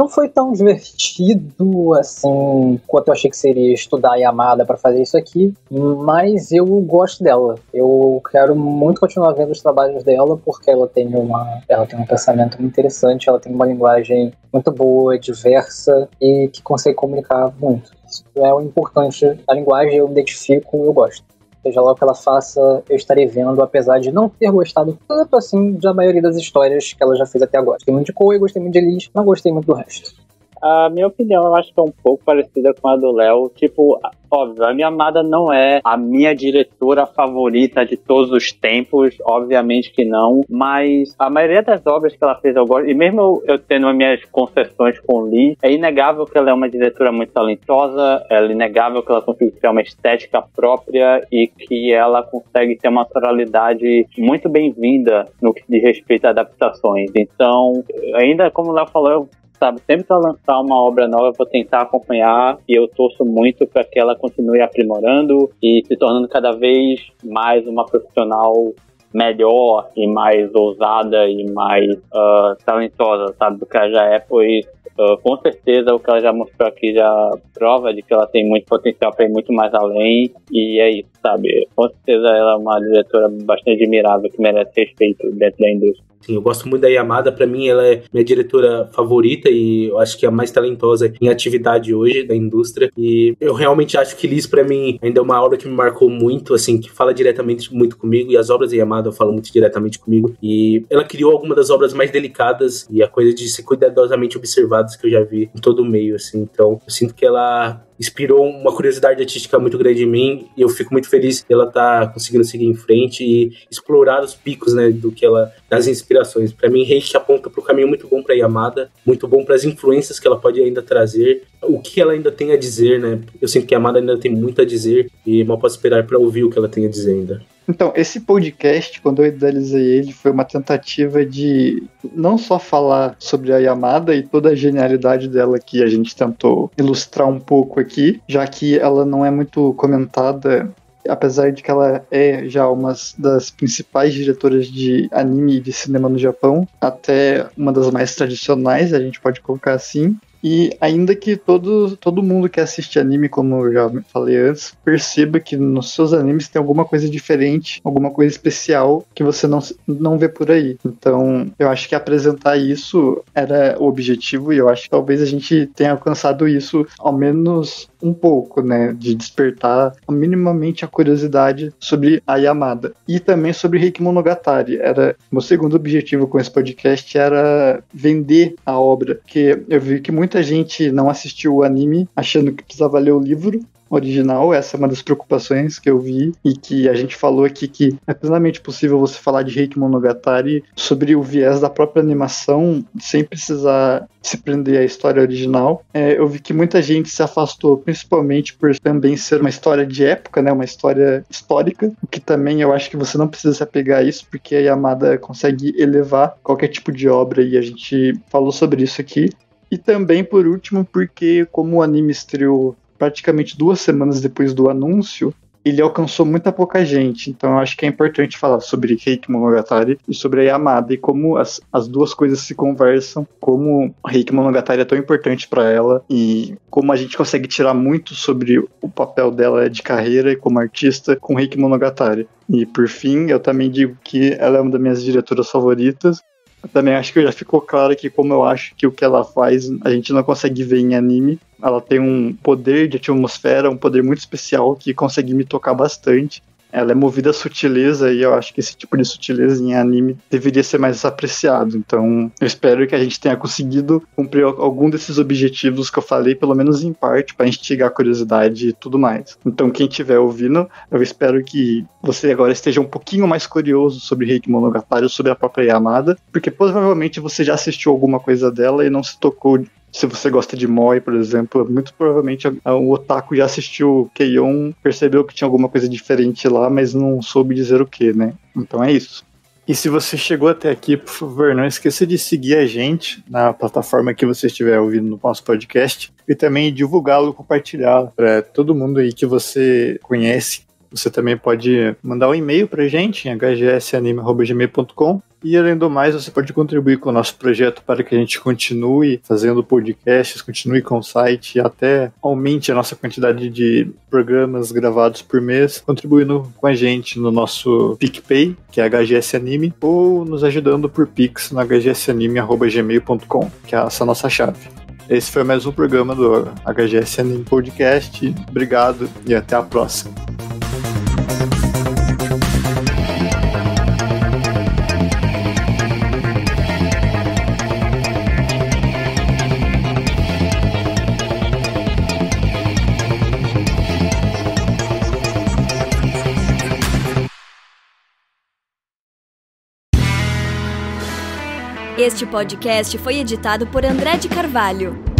Não foi tão divertido assim quanto eu achei que seria estudar a Yamada para fazer isso aqui, mas eu gosto dela. Eu quero muito continuar vendo os trabalhos dela porque ela tem uma, ela tem um pensamento muito interessante, ela tem uma linguagem muito boa, diversa e que consegue comunicar muito. Isso é o importante. A linguagem eu identifico, eu gosto seja lá o que ela faça, eu estarei vendo, apesar de não ter gostado tanto assim da maioria das histórias que ela já fez até agora. Gostei muito de Koei, gostei muito de Elise, não gostei muito do resto. A minha opinião, eu acho que é um pouco parecida com a do Léo. Tipo, óbvio, a minha amada não é a minha diretora favorita de todos os tempos, obviamente que não, mas a maioria das obras que ela fez eu gosto, e mesmo eu tendo as minhas concessões com Lee, é inegável que ela é uma diretora muito talentosa, é inegável que ela consegue ter uma estética própria e que ela consegue ter uma naturalidade muito bem-vinda no que diz respeito a adaptações. Então, ainda como o Léo falou, eu sabe? Sempre que ela lançar uma obra nova, eu vou tentar acompanhar e eu torço muito para que ela continue aprimorando e se tornando cada vez mais uma profissional melhor e mais ousada e mais uh, talentosa, sabe? Do que ela já é, pois Uh, com certeza o que ela já mostrou aqui já prova de que ela tem muito potencial para ir muito mais além e é isso, sabe? Com certeza ela é uma diretora bastante admirável que merece respeito dentro da indústria. Eu gosto muito da Yamada, para mim ela é minha diretora favorita e eu acho que é a mais talentosa em atividade hoje da indústria. E eu realmente acho que Liz para mim ainda é uma obra que me marcou muito, assim, que fala diretamente muito comigo e as obras da Yamada falam muito diretamente comigo. E ela criou algumas das obras mais delicadas e a coisa de ser cuidadosamente observadas que eu já vi em todo o meio, assim. Então, eu sinto que ela inspirou uma curiosidade artística muito grande em mim e eu fico muito feliz que ela tá conseguindo seguir em frente e explorar os picos, né, do que ela das inspirações. Para mim, Reiki aponta para um caminho muito bom para Yamada, muito bom para as influências que ela pode ainda trazer, o que ela ainda tem a dizer, né? Eu sinto que Yamada ainda tem muito a dizer e mal posso esperar para ouvir o que ela tem a dizer ainda. Então, esse podcast, quando eu idealizei ele, foi uma tentativa de não só falar sobre a Yamada e toda a genialidade dela que a gente tentou ilustrar um pouco aqui, já que ela não é muito comentada apesar de que ela é já uma das principais diretoras de anime e de cinema no Japão, até uma das mais tradicionais, a gente pode colocar assim. E ainda que todo, todo mundo que assiste anime, como eu já falei antes, perceba que nos seus animes tem alguma coisa diferente, alguma coisa especial que você não, não vê por aí. Então, eu acho que apresentar isso era o objetivo e eu acho que talvez a gente tenha alcançado isso ao menos um pouco, né? De despertar minimamente a curiosidade sobre a Yamada. E também sobre Reiki Monogatari. Era, meu segundo objetivo com esse podcast era vender a obra. Porque eu vi que muita gente não assistiu o anime achando que precisava ler o livro original, essa é uma das preocupações que eu vi e que a gente falou aqui que é plenamente possível você falar de Reiki Monogatari sobre o viés da própria animação sem precisar se prender à história original. É, eu vi que muita gente se afastou, principalmente por também ser uma história de época, né, uma história histórica, o que também eu acho que você não precisa se apegar a isso, porque a Yamada consegue elevar qualquer tipo de obra e a gente falou sobre isso aqui. E também, por último, porque como o anime estreou praticamente duas semanas depois do anúncio, ele alcançou muita pouca gente. Então eu acho que é importante falar sobre Reiki Monogatari e sobre a Yamada e como as, as duas coisas se conversam, como Reiki Monogatari é tão importante para ela e como a gente consegue tirar muito sobre o papel dela de carreira e como artista com Reiki Monogatari. E por fim, eu também digo que ela é uma das minhas diretoras favoritas eu também acho que já ficou claro que, como eu acho que o que ela faz a gente não consegue ver em anime, ela tem um poder de atmosfera, um poder muito especial que consegue me tocar bastante ela é movida a sutileza e eu acho que esse tipo de sutileza em anime deveria ser mais apreciado. Então, eu espero que a gente tenha conseguido cumprir algum desses objetivos que eu falei, pelo menos em parte, para instigar a curiosidade e tudo mais. Então, quem estiver ouvindo, eu espero que você agora esteja um pouquinho mais curioso sobre Reiki Monogatari, sobre a própria Yamada, porque provavelmente você já assistiu alguma coisa dela e não se tocou se você gosta de Moi, por exemplo, muito provavelmente o otaku já assistiu Keion, percebeu que tinha alguma coisa diferente lá, mas não soube dizer o que, né? Então é isso. E se você chegou até aqui, por favor, não esqueça de seguir a gente na plataforma que você estiver ouvindo no nosso podcast e também divulgá-lo, compartilhá-lo para todo mundo aí que você conhece. Você também pode mandar um e-mail para gente em hgsanime.gmail.com e além do mais, você pode contribuir com o nosso projeto para que a gente continue fazendo podcasts, continue com o site e até aumente a nossa quantidade de programas gravados por mês, contribuindo com a gente no nosso PicPay, que é HGS Anime, ou nos ajudando por Pix no hgsanime.gmail.com, que é essa nossa chave. Esse foi mais um programa do HGS Anime Podcast. Obrigado e até a próxima. Este podcast foi editado por André de Carvalho.